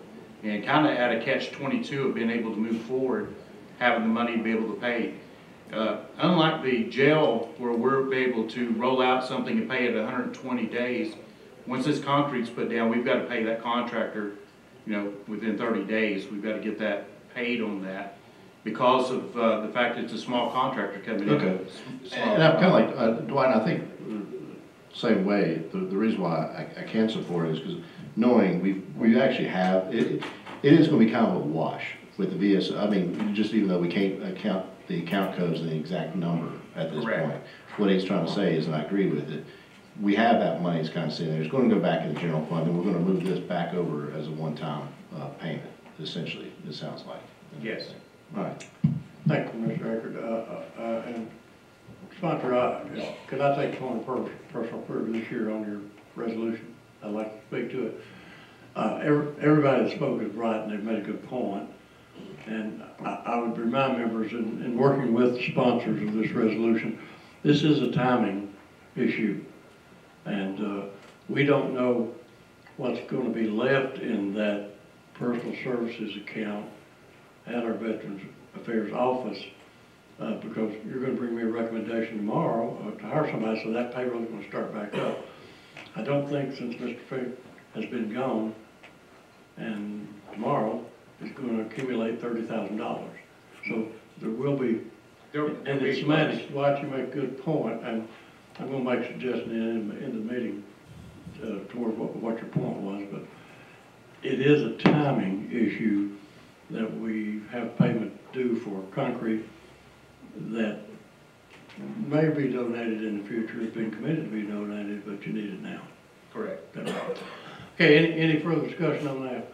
and kinda at a catch twenty-two of being able to move forward, having the money to be able to pay. Uh, unlike the jail where we're able to roll out something and pay it hundred and twenty days, once this concrete's put down, we've got to pay that contractor, you know, within thirty days. We've got to get that paid on that because of, uh, the fact that it's a small contractor coming in. Okay. S- small- And I'm kind of like, uh, Dwight, I think, uh, same way, the, the reason why I, I can't support it is because knowing we, we actually have, it, it is gonna be kind of a wash with the VS, I mean, just even though we can't account the account codes and the exact number at this Correct. point. What he's trying to say is, and I agree with it, we have that money, it's kind of sitting there, it's gonna go back in the general fund, and we're gonna move this back over as a one-time, uh, payment, essentially, it sounds like. Yes. All right. Thank you, Mr. Eckert. Uh, uh, uh, and sponsor, I, could I take one per, personal privilege this year on your resolution? I'd like to speak to it. Uh, every, everybody that spoke is right and they've made a good point. And I, I would remind members in, in working with sponsors of this resolution, this is a timing issue. And, uh, we don't know what's gonna be left in that personal services account at our Veterans Affairs Office, uh, because you're gonna bring me a recommendation tomorrow uh, to hire somebody, so that payroll's gonna start back up. I don't think since Mr. Fick has been gone, and tomorrow is gonna accumulate thirty thousand dollars. So there will be, there, and the semantics, Watch, you make a good point, and I'm gonna make a suggestion in, in the meeting, uh, toward what, what your point was, but it is a timing issue that we have payment due for concrete that may be donated in the future, it's been committed to be donated, but you need it now. Correct. Okay, any, any further discussion on that?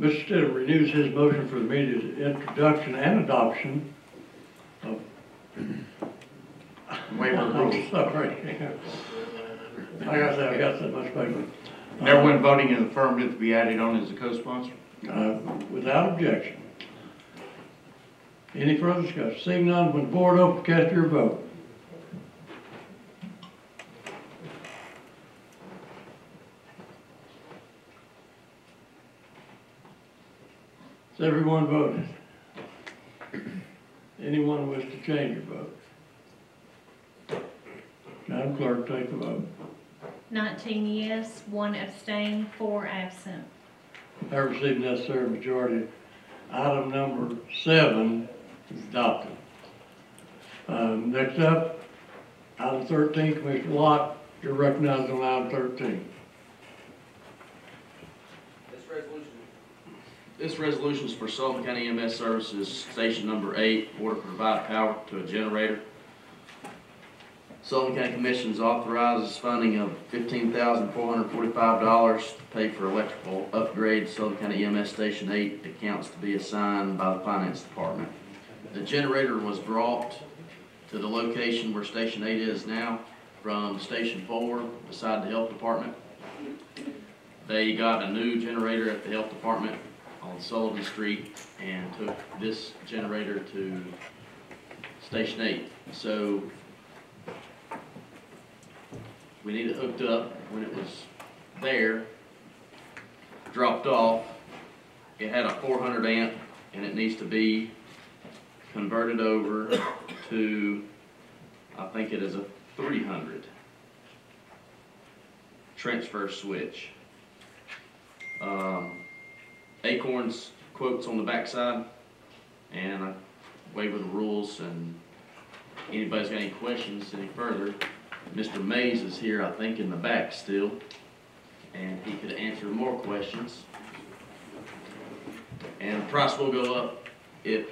Mr. Stidham renews his motion for the immediate introduction and adoption of. Waiver of I'm rules. sorry. Like I said, I got so much paper. Everyone voting in affirmative to be added on as a co-sponsor? Uh, Without objection. Any further discussion? Seeing none, when the board open, cast your vote. Has everyone voted? Anyone wish to change your vote? Madam Clerk, take the vote. Nineteen yes, one abstain, four absent. I received necessary majority. Item number seven is adopted. Um, next up, item thirteen, Commissioner Locke, you're recognized on item thirteen. This resolution. This resolution is for Sullivan County EMS Services, Station Number Eight, order to provide power to a generator. Sullivan County Commission's authorizes funding of fifteen thousand four hundred forty-five dollars to pay for electrical upgrades. Sullivan County EMS Station Eight accounts to be assigned by the Finance Department. The generator was brought to the location where Station Eight is now from Station Four beside the Health Department. They got a new generator at the Health Department on Sullivan Street and took this generator to Station Eight. So we need it hooked up when it was there, dropped off. It had a four hundred amp and it needs to be converted over to, I think it is a three hundred transfer switch. Um, Acorn's quotes on the backside, and I waiver the rules, and anybody's got any questions any further, Mr. Mays is here, I think, in the back still, and he could answer more questions. And the price will go up if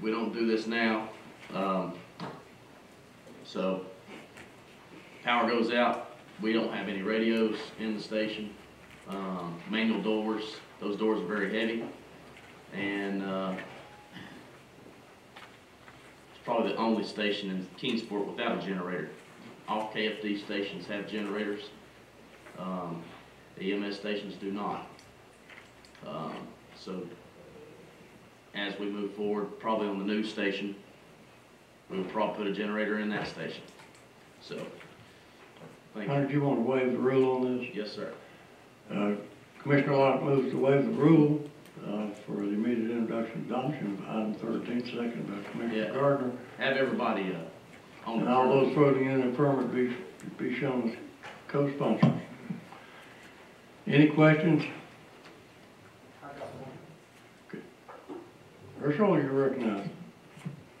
we don't do this now. Um, so, power goes out, we don't have any radios in the station, um, manual doors, those doors are very heavy. And, uh, it's probably the only station in Kingsport without a generator. All KFD stations have generators. Um, the EMS stations do not. Um, so as we move forward, probably on the new station, we'll probably put a generator in that station. So, thank you. Hunter, do you want to waive the rule on this? Yes, sir. Uh, Commissioner Locke moves to waive the rule uh, for the immediate introduction adoption of item thirteen, second by Commissioner Yeah. Gardner. Have everybody, uh, And all those voting in affirmative be, be shown as co-sponsors. Any questions? Okay. Herschel, you're recognized.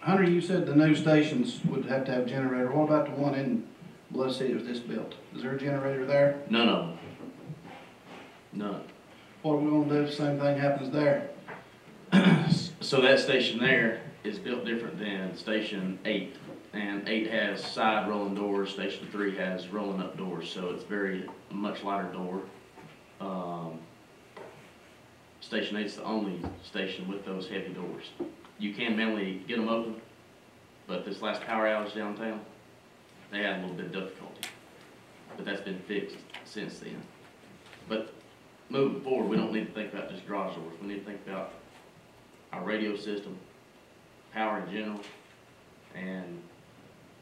Hunter, you said the new stations would have to have a generator. What about the one in Bluff City that was just built? Is there a generator there? None of them. None. What are we gonna do if the same thing happens there? So that station there is built different than station eight. And eight has side rolling doors, station three has rolling up doors, so it's very, much lighter door. Um, Station eight's the only station with those heavy doors. You can manually get them open, but this last power outage downtown, they had a little bit of difficulty. But that's been fixed since then. But moving forward, we don't need to think about just garage doors, we need to think about our radio system, power in general, and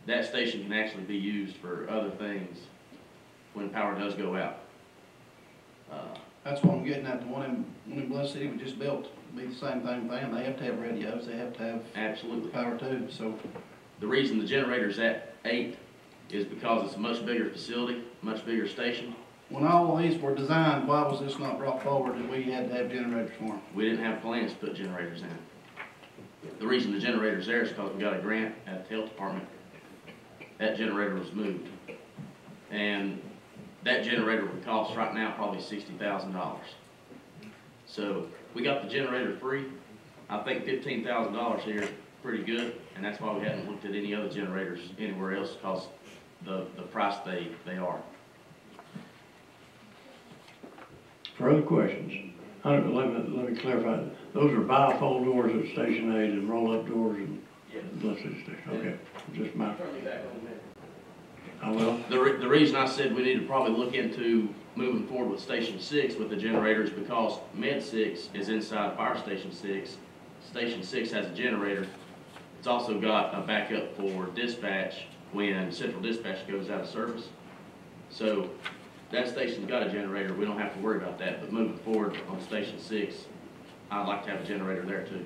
that station can actually be used for other things when power does go out. Uh, That's what I'm getting at, the one in, one in Bluff City we just built, be the same thing with them, they have to have radios, they have to have Absolutely. power too, so. The reason the generator's at eight is because it's a much bigger facility, much bigger station. When all of these were designed, why was this not brought forward that we had to have generators for them? We didn't have plans to put generators in. The reason the generator's there is because we got a grant at the health department. That generator was moved. And that generator would cost right now probably sixty thousand dollars. So we got the generator free. I think fifteen thousand dollars here is pretty good, and that's why we haven't looked at any other generators anywhere else, because the, the price they, they are. Further questions? I don't, let me, let me clarify, those are bifold doors at Station Eight and roll-up doors and Bluff City Station, okay, just my, I will. The, re- the reason I said we need to probably look into moving forward with Station Six with the generators because Med Six is inside Fire Station Six. Station Six has a generator. It's also got a backup for dispatch when central dispatch goes out of service. So that station's got a generator, we don't have to worry about that, but moving forward on Station Six, I'd like to have a generator there too.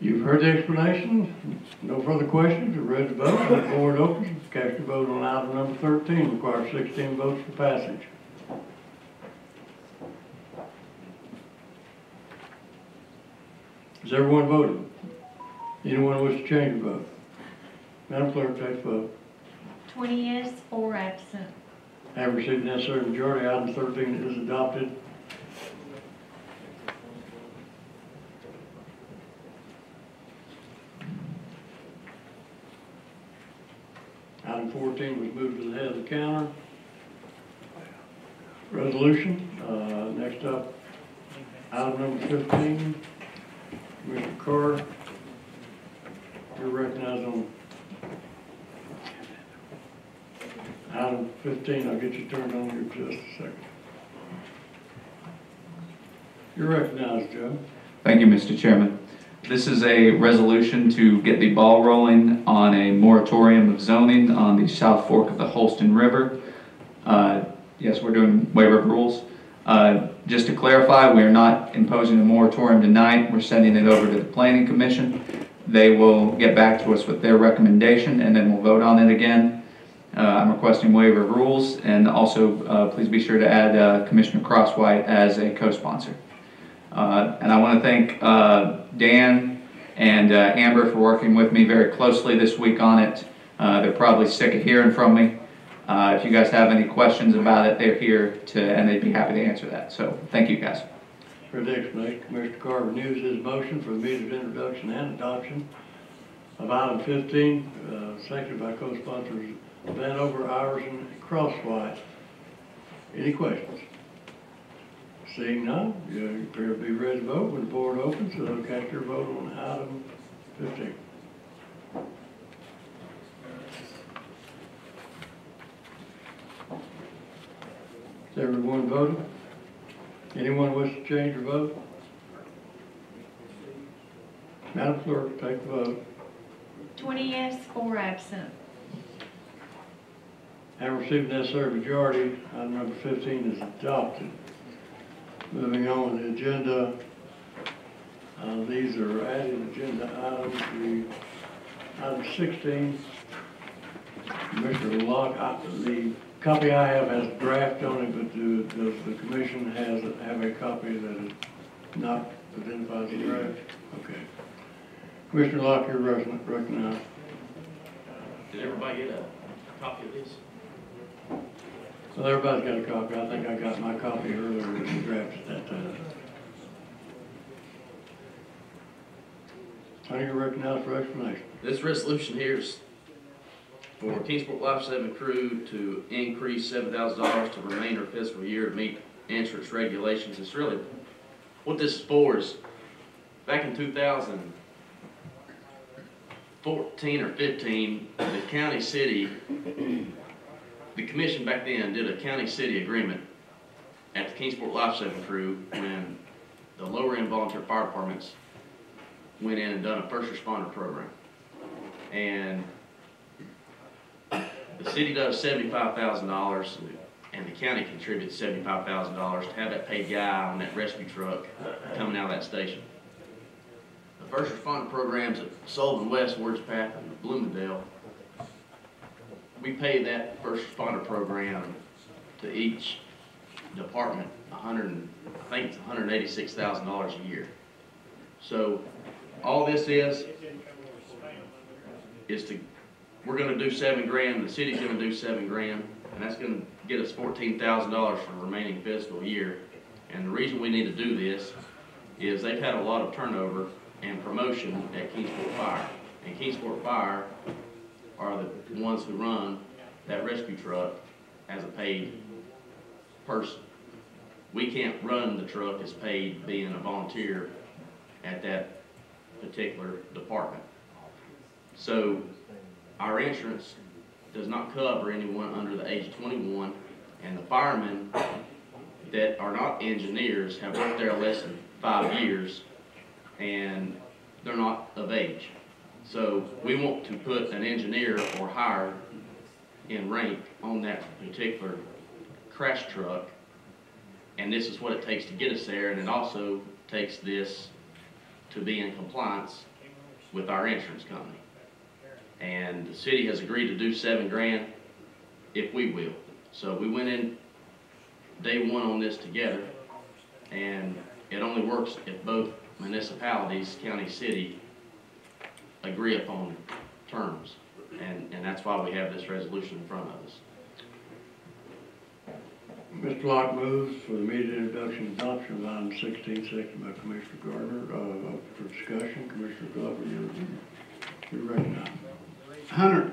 You've heard the explanation, no further questions, You've read the vote, the board opens, cast your vote on item number thirteen, requires sixteen votes for passage. Has everyone voted? Anyone wish to change their vote? Madam Clerk, take the vote. Twenty yes, four absent. Have received the necessary majority, item thirteen is adopted. Item fourteen was moved to the head of the counter. Resolution, uh, next up, item number fifteen, Mr. Carr, you're recognized on item fifteen, I'll get you turned on here in just a second. You're recognized, Joe. Thank you, Mr. Chairman. This is a resolution to get the ball rolling on a moratorium of zoning on the South Fork of the Holston River. Uh, Yes, we're doing waiver of rules. Uh, Just to clarify, we are not imposing a moratorium tonight. We're sending it over to the Planning Commission. They will get back to us with their recommendation, and then we'll vote on it again. Uh, I'm requesting waiver of rules, and also, uh, please be sure to add uh, Commissioner Crosswhite as a co-sponsor. Uh, And I want to thank uh, Dan and uh, Amber for working with me very closely this week on it. Uh, They're probably sick of hearing from me. Uh, If you guys have any questions about it, they're here to, and they'd be happy to answer that. So, thank you, guys. For the explanation, Commissioner Carr renews his motion for immediate introduction and adoption of item fifteen, uh, seconded by co-sponsors Vanover, Iverson, and Crosswhite. Any questions? Seeing none, you appear to be ready to vote when the board opens, so they'll cast your vote on item fifteen. Has everyone voted? Anyone wish to change their vote? Madam Clerk, take the vote. Twenty yes, four absent. Having received necessary majority, item number fifteen is adopted. Moving on the agenda, uh, these are added agenda items, the, item sixteen. Mr. Locke, I- the copy I have has draft on it, but do, does the commission has, have a copy that is not identifies the draft? Okay. Commissioner Locke, you're recogn- recognized. Did everybody get a copy of this? So everybody's got a copy. I think I got my copy earlier the draft at that time. How do you recognize for explanation? This resolution here is for Kingsport Life Saving Crew to increase seven thousand dollars to remainder fiscal year to meet insurance regulations. It's really, what this is for is, back in two thousand fourteen or fifteen, the county city, the commission back then did a county-city agreement at the Kingsport Life Saving Crew when the lower end volunteer fire departments went in and done a first responder program. And the city does seventy-five thousand dollars, and the county contributes seventy-five thousand dollars to have that paid guy on that rescue truck coming out of that station. The first responder programs at Sullivan West, Warriors Path, and Bloomingdale, we pay that first responder program to each department hundred I think it's hundred and eighty-six thousand dollars a year. So, all this is, is to, we're gonna do seven grand, the city's gonna do seven grand, and that's gonna get us fourteen thousand dollars for the remaining fiscal year. And the reason we need to do this is they've had a lot of turnover and promotion at Kingsport Fire. And Kingsport Fire are the ones who run that rescue truck as a paid person. We can't run the truck as paid being a volunteer at that particular department. So our insurance does not cover anyone under the age of twenty-one, and the firemen that are not engineers have worked there less than five years, and they're not of age. So we want to put an engineer or higher in rank on that particular crash truck, and this is what it takes to get us there, and it also takes this to be in compliance with our insurance company. And the city has agreed to do seven grand if we will. So we went in day one on this together, and it only works if both municipalities, county, city, agree upon terms. And, and that's why we have this resolution in front of us. Mr. Locke moves for the immediate introduction and adoption of item sixteen, seconded by Commissioner Gardner. Uh, for discussion, Commissioner Glover, you're, you're recognized. Hunter,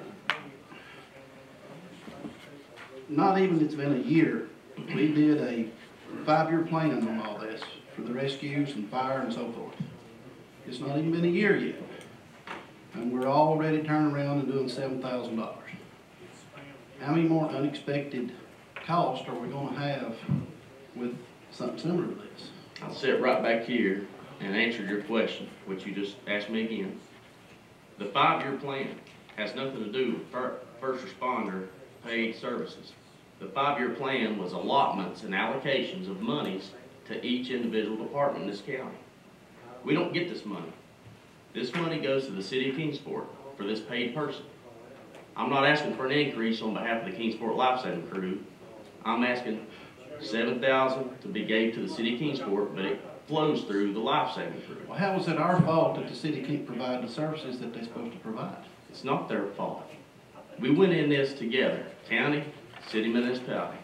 not even it's been a year, we did a five-year plan on all this for the rescues and fire and so forth. It's not even been a year yet. And we're already turning around and doing seven thousand dollars. How many more unexpected costs are we gonna have with something similar to this? I'll sit right back here and answer your question, which you just asked me again. The five-year plan has nothing to do with first responder paid services. The five-year plan was allotments and allocations of monies to each individual department in this county. We don't get this money. This money goes to the city of Kingsport for this paid person. I'm not asking for an increase on behalf of the Kingsport Life Saving Crew. I'm asking seven thousand to be gave to the city of Kingsport, but it flows through the Life Saving Crew. Well, how is it our fault that the city can't provide the services that they're supposed to provide? It's not their fault. We went in this together, county, city, municipality.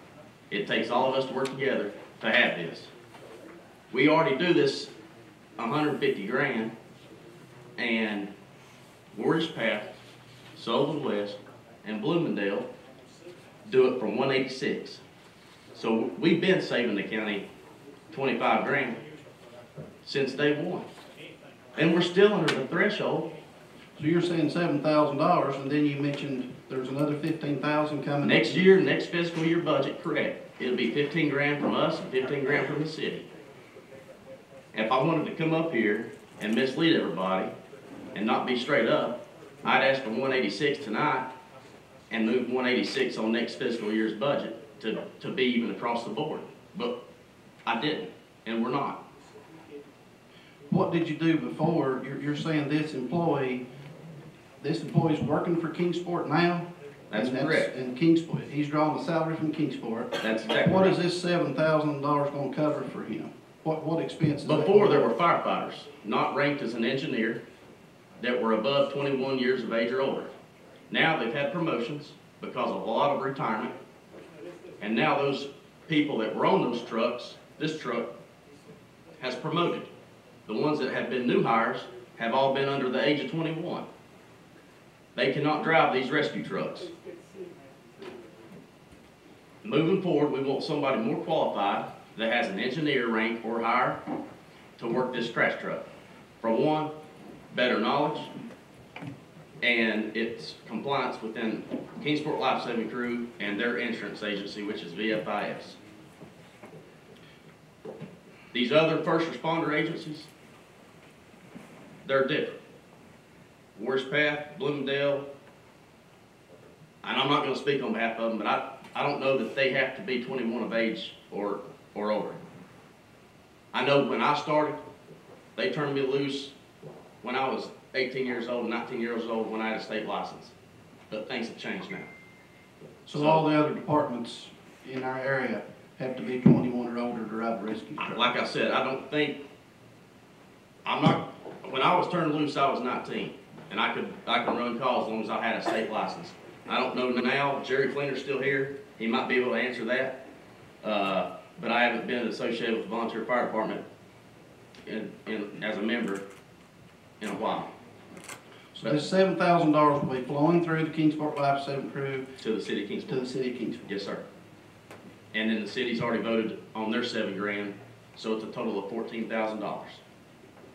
It takes all of us to work together to have this. We already do this hundred and fifty grand, and Warriors Path, Sullivan West, and Bloomingdale do it from one eighty-six. So we've been saving the county twenty-five grand since day one. And we're still under the threshold. So you're saying seven thousand dollars, and then you mentioned there's another fifteen thousand coming? Next year, next fiscal year budget, correct. It'll be fifteen grand from us and fifteen grand from the city. If I wanted to come up here and mislead everybody and not be straight up, I'd ask for one eighty-six tonight and move one eighty-six on next fiscal year's budget to, to be even across the board. But I didn't, and we're not. What did you do before? You're, you're saying this employee, this employee's working for Kingsport now? That's And correct. And Kingsport, he's drawing a salary from Kingsport. That's exactly What right. is this seven thousand dollars gonna cover for him? What, what expenses? Before, there were firefighters, not ranked as an engineer, that were above twenty-one years of age or older. Now they've had promotions because of a lot of retirement, And now those people that were on those trucks, this truck has promoted. The ones that have been new hires have all been under the age of twenty-one. They cannot drive these rescue trucks. Moving forward, we want somebody more qualified that has an engineer rank or higher to work this trash truck. For one, better knowledge, and its compliance within Kingsport Life Saving Crew and their insurance agency, which is VFIS. These other first responder agencies, they're different. Warriors Path, Bloomingdale, and I'm not gonna speak on behalf of them, but I, I don't know that they have to be twenty-one of age or, or older. I know when I started, they turned me loose when I was eighteen years old, nineteen years old, when I had a state license. But things have changed now. So all the other departments in our area have to be twenty-one or older to drive a rescue truck. Like I said, I don't think, I'm not, when I was turned loose, I was nineteen, and I could, I could run calls as long as I had a state license. I don't know now, Jerry Fleener's still here, he might be able to answer that, uh, but I haven't been associated with the volunteer fire department in, in, as a member in a while. So this seven thousand dollars will be flowing through the Kingsport Life Saving Crew To the city of to Kingsport. the city of Kingsport. Yes, sir. And then the city's already voted on their seven grand, so it's a total of fourteen thousand dollars.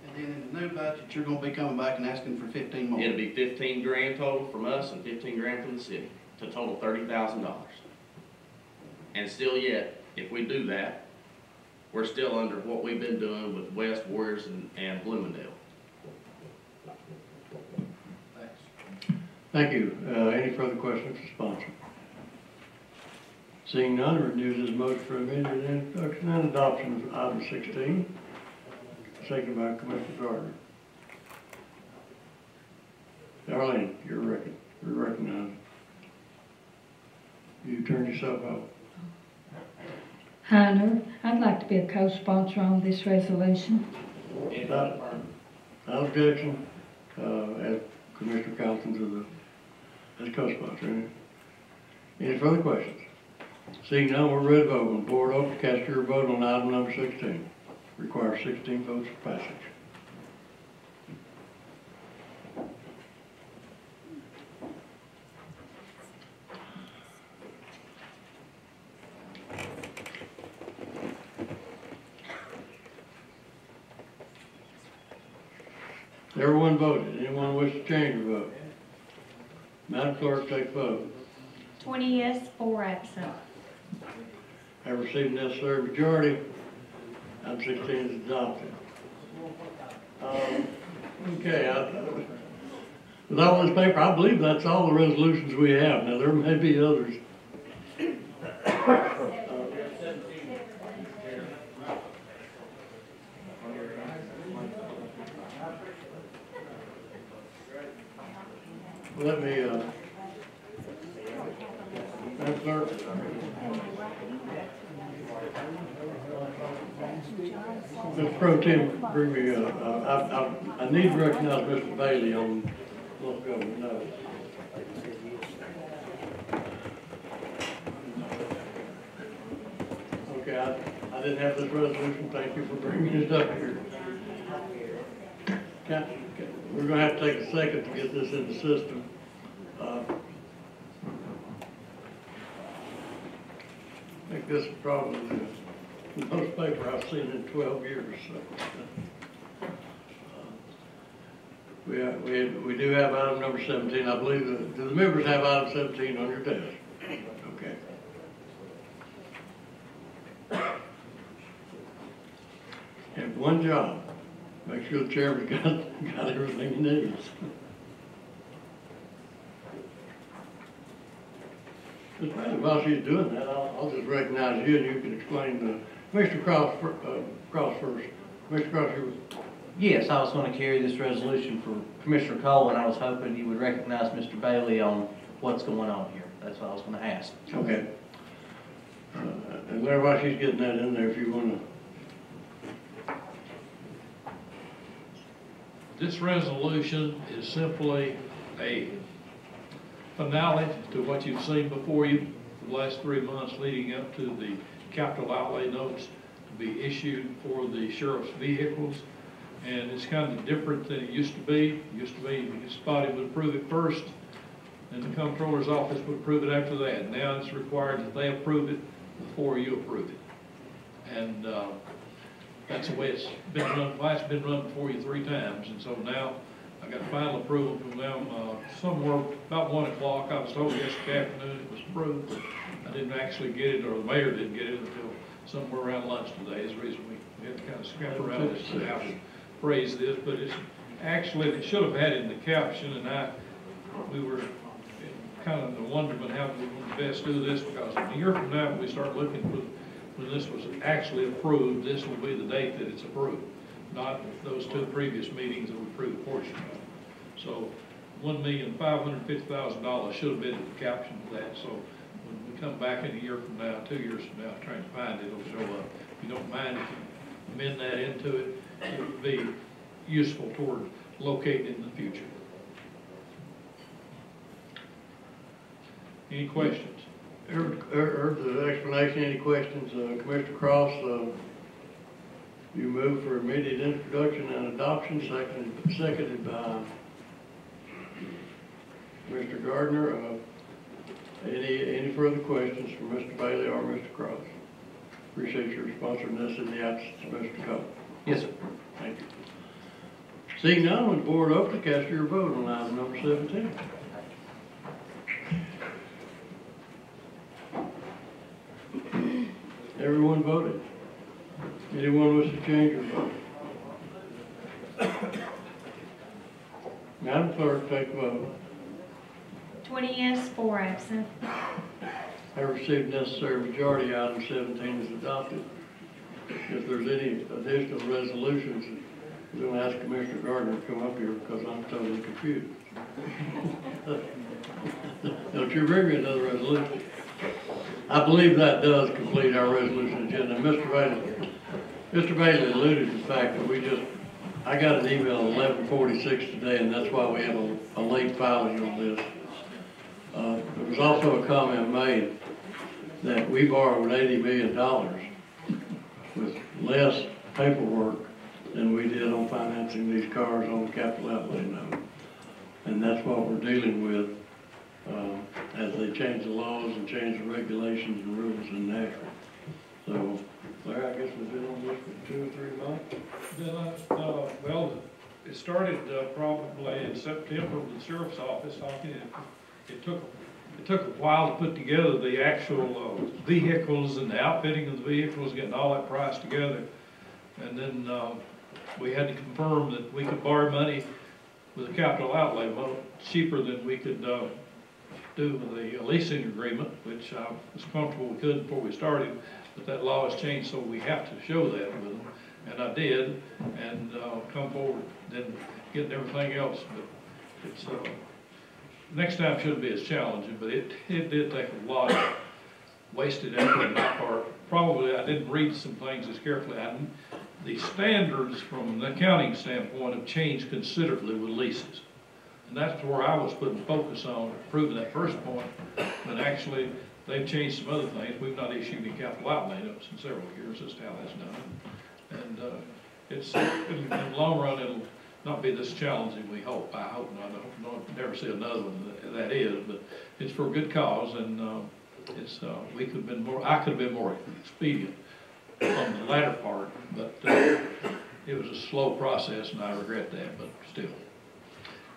And then in the new budget, you're gonna be coming back and asking for fifteen more. It'll be fifteen grand total from us and fifteen grand from the city, to total thirty thousand dollars. And still yet, if we do that, we're still under what we've been doing with West Warriors and, and Bloomingdale. Thank you. Uh, any further questions for sponsor? Seeing none, renews this motion for immediate introduction and adoption of item sixteen, seconded by Commissioner Gardner. Darlene, you're recon, you're recognized. You turn yourself out. Heiner, I'd like to be a co-sponsor on this resolution. Without without objection, uh, as Commissioner Carlton to the, as co-sponsor. Any- Any further questions? Seeing none, we're ready to vote. Board open, cast your vote on item number sixteen. Requires sixteen votes for passage. Everyone voted. Anyone wish to change their vote? Madam Clerk, take vote. Twenty yes, four absent. Have received necessary majority. Item sixteen is adopted. Um, Okay, I- with all this paper, I believe that's all the resolutions we have. Now, there may be others. Let me, uh, Madam Clerk. Mr. Pro Tem, bring me, uh, uh, I, I, I need to recognize Mr. Bailey on local government notes. Okay, I, I didn't have this resolution, thank you for bringing it up here. Can- We're gonna have to take a second to get this in the system. Uh, I think this is probably the most paper I've seen in twelve years, so. uh, We, we, we do have item number seventeen, I believe, the- do the members have item seventeen on your desk? Okay. Have one job, make sure the chairman's got, got everything he needs. Bailey, while she's doing that, I'll, I'll just recognize you and you can explain the, Commissioner Cross, uh, Cross first. Commissioner Cross, you, Yes, I was gonna carry this resolution for Commissioner Cole, and I was hoping you would recognize Mr. Bailey on what's going on here. That's what I was gonna ask. okay. Uh, And while she's getting that in there, if you wanna, This resolution is simply a finale to what you've seen before you the last three months leading up to the capital outlay notes to be issued for the sheriff's vehicles. And it's kind of different than it used to be. It used to be, his body would approve it first, and the comptroller's office would approve it after that. Now it's required that they approve it before you approve it. And, uh, that's the way it's been run, well, it's been run before you three times, and so now I got final approval from them, uh, somewhere about one o'clock. I was told yesterday afternoon it was approved. I didn't actually get it, or the mayor didn't get it until somewhere around lunch today, is the reason we, we had to kind of scrap around this, to how to phrase this, but it's, actually, they should have had it in the caption, and I, we were kind of the wonderment how we best do this, because a year from now, when we start looking for, when this was actually approved, this will be the date that it's approved, not those two previous meetings that we approved a portion of. So, one million, five hundred fifty thousand dollars should have been in the caption of that, so when we come back in a year from now, two years from now, trying to find it, it'll show up. If you don't mind, if you amend that into it, it would be useful toward locating in the future. Any questions? Heard, the explanation, any questions, uh, Commissioner Cross, uh, you move for immediate introduction and adoption, seconded, seconded by Mr. Gardner, uh, any, any further questions from Mr. Bailey or Mr. Cross? Appreciate your responsiveness in the absence of Mr. Cole. Yes, sir. Thank you. Seeing none, would the board open to cast your vote on item number seventeen? Everyone voted. Anyone wish to change your vote? Madam Clerk, take the vote. Twenty yes, four absent. I received necessary majority, item seventeen is adopted. If there's any additional resolutions, I'm gonna ask Commissioner Gardner to come up here because I'm totally confused. Don't you bring me another resolution? I believe that does complete our resolution agenda. Mr. Bailey, Mr. Bailey alluded to the fact that we just, I got an email at eleven forty-six today, and that's why we have a, a late filing on this. Uh, there was also a comment made that we borrowed eighty million dollars with less paperwork than we did on financing these cars on the capital outlay note. And that's what we're dealing with, uh, as they change the laws and change the regulations and rules in Nashville. So, Larry, I guess we've been on this for two or three months. Uh, uh, well, it started uh, probably in September with the sheriff's office, I think it, it took, it took a while to put together the actual uh, vehicles and the outfitting of the vehicles, getting all that price together. And then, um, we had to confirm that we could borrow money with a capital outlay, well, cheaper than we could, uh, do with the leasing agreement, which I was comfortable we could before we started, but that law has changed, so we have to show that with them. And I did, and, uh, come forward, then getting everything else, but it's, uh, next time shouldn't be as challenging, but it, it did take a lot of wasted effort on my part. Probably I didn't read some things as carefully. I, didn't- the standards from the accounting standpoint have changed considerably with leases. And that's where I was putting focus on, proving that first point, but actually, they've changed some other things. We've not issued any capital outlay notes in several years as to how that's done. And, uh, it's, in the long run, it'll not be this challenging, we hope. I hope not, I don't, never see another one that- is, but it's for a good cause, and, uh, it's, uh, we could have been more, I could have been more expedient on the latter part, but, uh, it was a slow process, and I regret that, but still.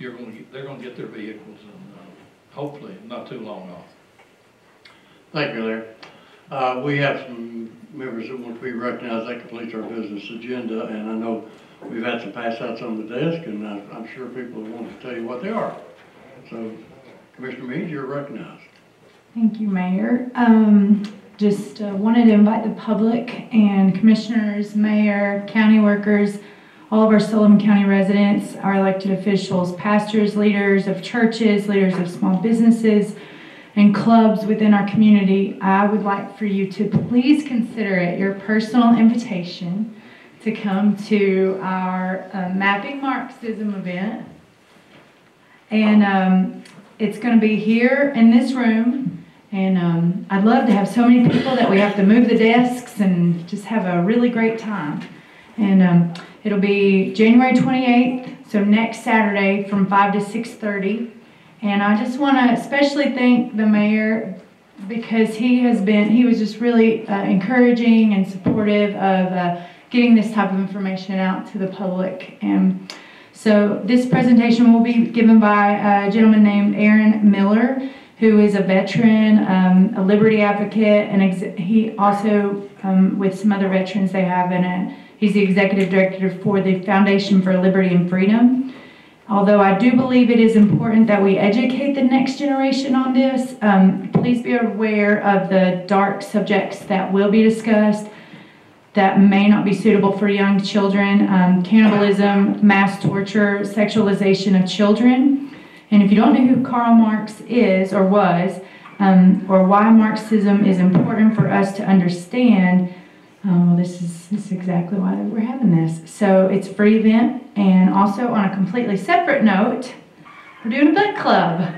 You're gonna get, they're gonna get their vehicles, and, uh, hopefully, not too long off. Thank you, Larry. Uh, we have some members that want to be recognized. That completes our business agenda, and I know we've had some pass outs on the desk, and I- I'm sure people want to tell you what they are. So, Commissioner Means, you're recognized. Thank you, Mayor. Um, just uh, wanted to invite the public and commissioners, mayor, county workers, all of our Sullivan County residents, our elected officials, pastors, leaders of churches, leaders of small businesses, and clubs within our community. I would like for you to please consider it your personal invitation to come to our uh, Mapping Marxism event. And um, it's going to be here in this room And um, I'd love to have so many people that we have to move the desks and just have a really great time. And um, it'll be January 28th, so next Saturday from 5 to 6:30. And I just want to especially thank the mayor because he has been, he was just really uh, encouraging and supportive of uh, getting this type of information out to the public. And so this presentation will be given by a gentleman named Aaron Miller, who is a veteran, um, a liberty advocate, and he also, um, with some other veterans they have in it, he's the executive director for the Foundation for Liberty and Freedom. Although I do believe it is important that we educate the next generation on this, um, please be aware of the dark subjects that will be discussed that may not be suitable for young children um, cannibalism, mass torture, sexualization of children. And if you don't know who Karl Marx is or was, um, or why Marxism is important for us to understand, Oh, this is, this is exactly why we're having this. So it's a free event, and also on a completely separate note, we're doing a book club.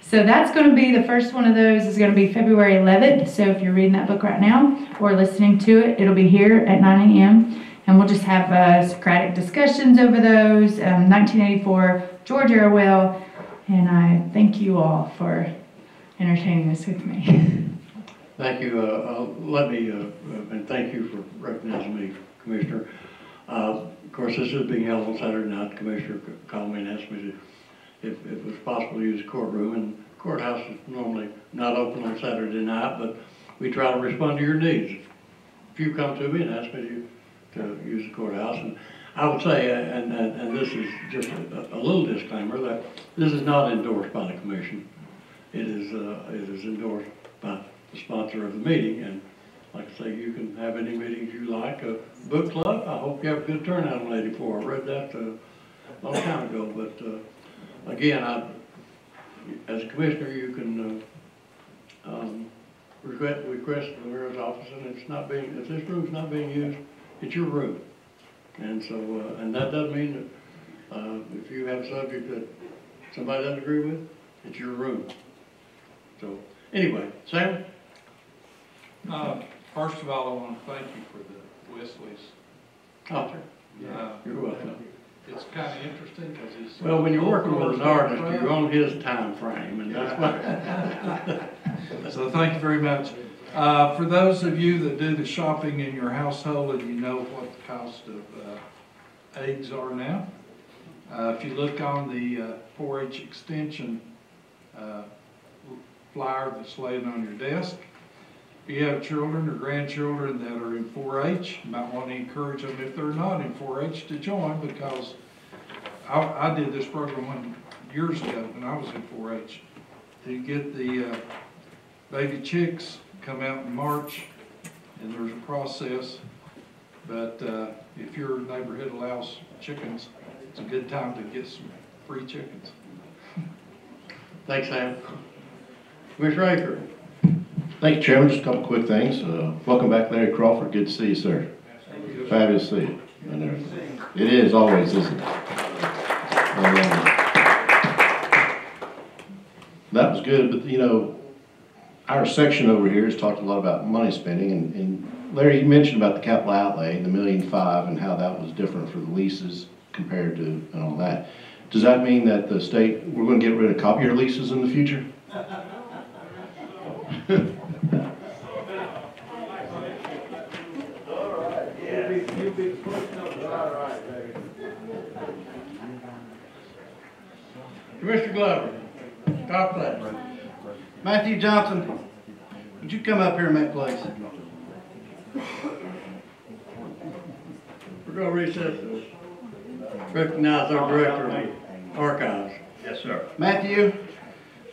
So that's going to be the first one of those is going to be February 11th. So if you're reading that book right now or listening to it, it'll be here at 9 a.m. And we'll just have uh, Socratic discussions over those. Um, 1984, George Orwell, and I thank you all for entertaining this with me. Thank you. Uh, uh, Let me, uh, and thank you for recognizing me, Commissioner. Uh, Of course, this is being held on Saturday night. Commissioner called me and asked me to, if if it was possible to use the courtroom. And courthouse is normally not open on Saturday night, but we try to respond to your needs. If you come to me and ask me to, to use the courthouse, and I would say, and, and and this is just a a little disclaimer, that this is not endorsed by the commission. It is, uh, it is endorsed by the sponsor of the meeting, and like I say, you can have any meetings you like. A book club, I hope you have a good turnout on eighty-four. I read that uh, a long time ago, but, uh, again, I, as a commissioner, you can, uh, um, request, request the mayor's office, and it's not being, if this room's not being used, it's your room. And so, uh, and that doesn't mean that, uh, if you have a subject that somebody doesn't agree with, it's your room. So, anyway, Sam? Uh, first of all, I want to thank you for the Wesley's. Oh, Uh, You're welcome. It's kind of interesting because it's. Well, when you're working with an artist, you're on his time frame, and that's what. So thank you very much. Uh, for those of you that do the shopping in your household and you know what the cost of, uh, eggs are now, uh, if you look on the, uh, four H extension, uh, flyer that's laying on your desk, if you have children or grandchildren that are in four H, you might want to encourage them, if they're not in four H, to join because I, I did this program one, years ago when I was in four H. To get the, uh, baby chicks come out in March, and there's a process. But, uh, if your neighborhood allows chickens, it's a good time to get some free chickens. Thanks, Sam. Commissioner Aker? Thank you, Chairman. Just a couple quick things. Uh, Welcome back, Larry Crawford. Good to see you, sir. Fabulous to see you. And. It is always, isn't it? Um, That was good, but you know, our section over here has talked a lot about money spending, and, and Larry, you mentioned about the capital outlay, the million five, and how that was different for the leases compared to, and all that. Does that mean that the state, we're gonna get rid of copier leases in the future? Commissioner Glover? Top that. Matthew Johnson, would you come up here and make place? We're gonna recess this. Recognize our director of archives. Yes, sir. Matthew,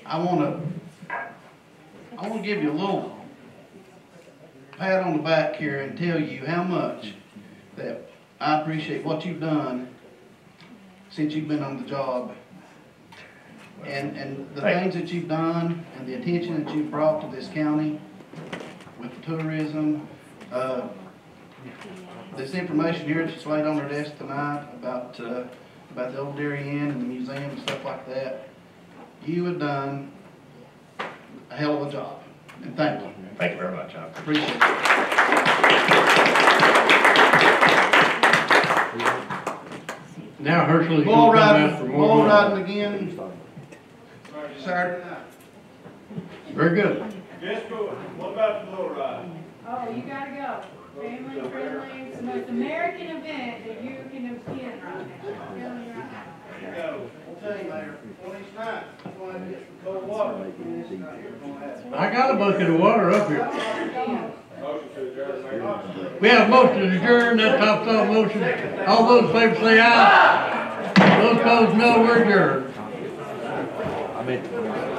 I wanna, I wanna give you a little pat on the back here and tell you how much that I appreciate what you've done since you've been on the job. And, and the things that you've done and the attention that you've brought to this county with the tourism, uh, this information here that's laid on our desk tonight about, uh, about the old Deery Inn and the museum and stuff like that, you have done a hell of a job, and thank you. Thank you very much. I Appreciate it. Now Herschel is Bull gonna come out riding, for more. bull money. riding again Saturday night. Very good. Jessica, what about the bull ride? Oh, you gotta go. Family friendly, it's the most American event that you can attend right now. I'm telling you right now. There you go. I'll tell you, Mayor, one of these nights, we're gonna have to get some cold water. We're gonna have to- I got a bucket of water up here. Motion to adjourn, Mayor. We have motion to adjourn, that tops off motion. All those in favor say aye. Those opposed, no, we're adjourned. I mean.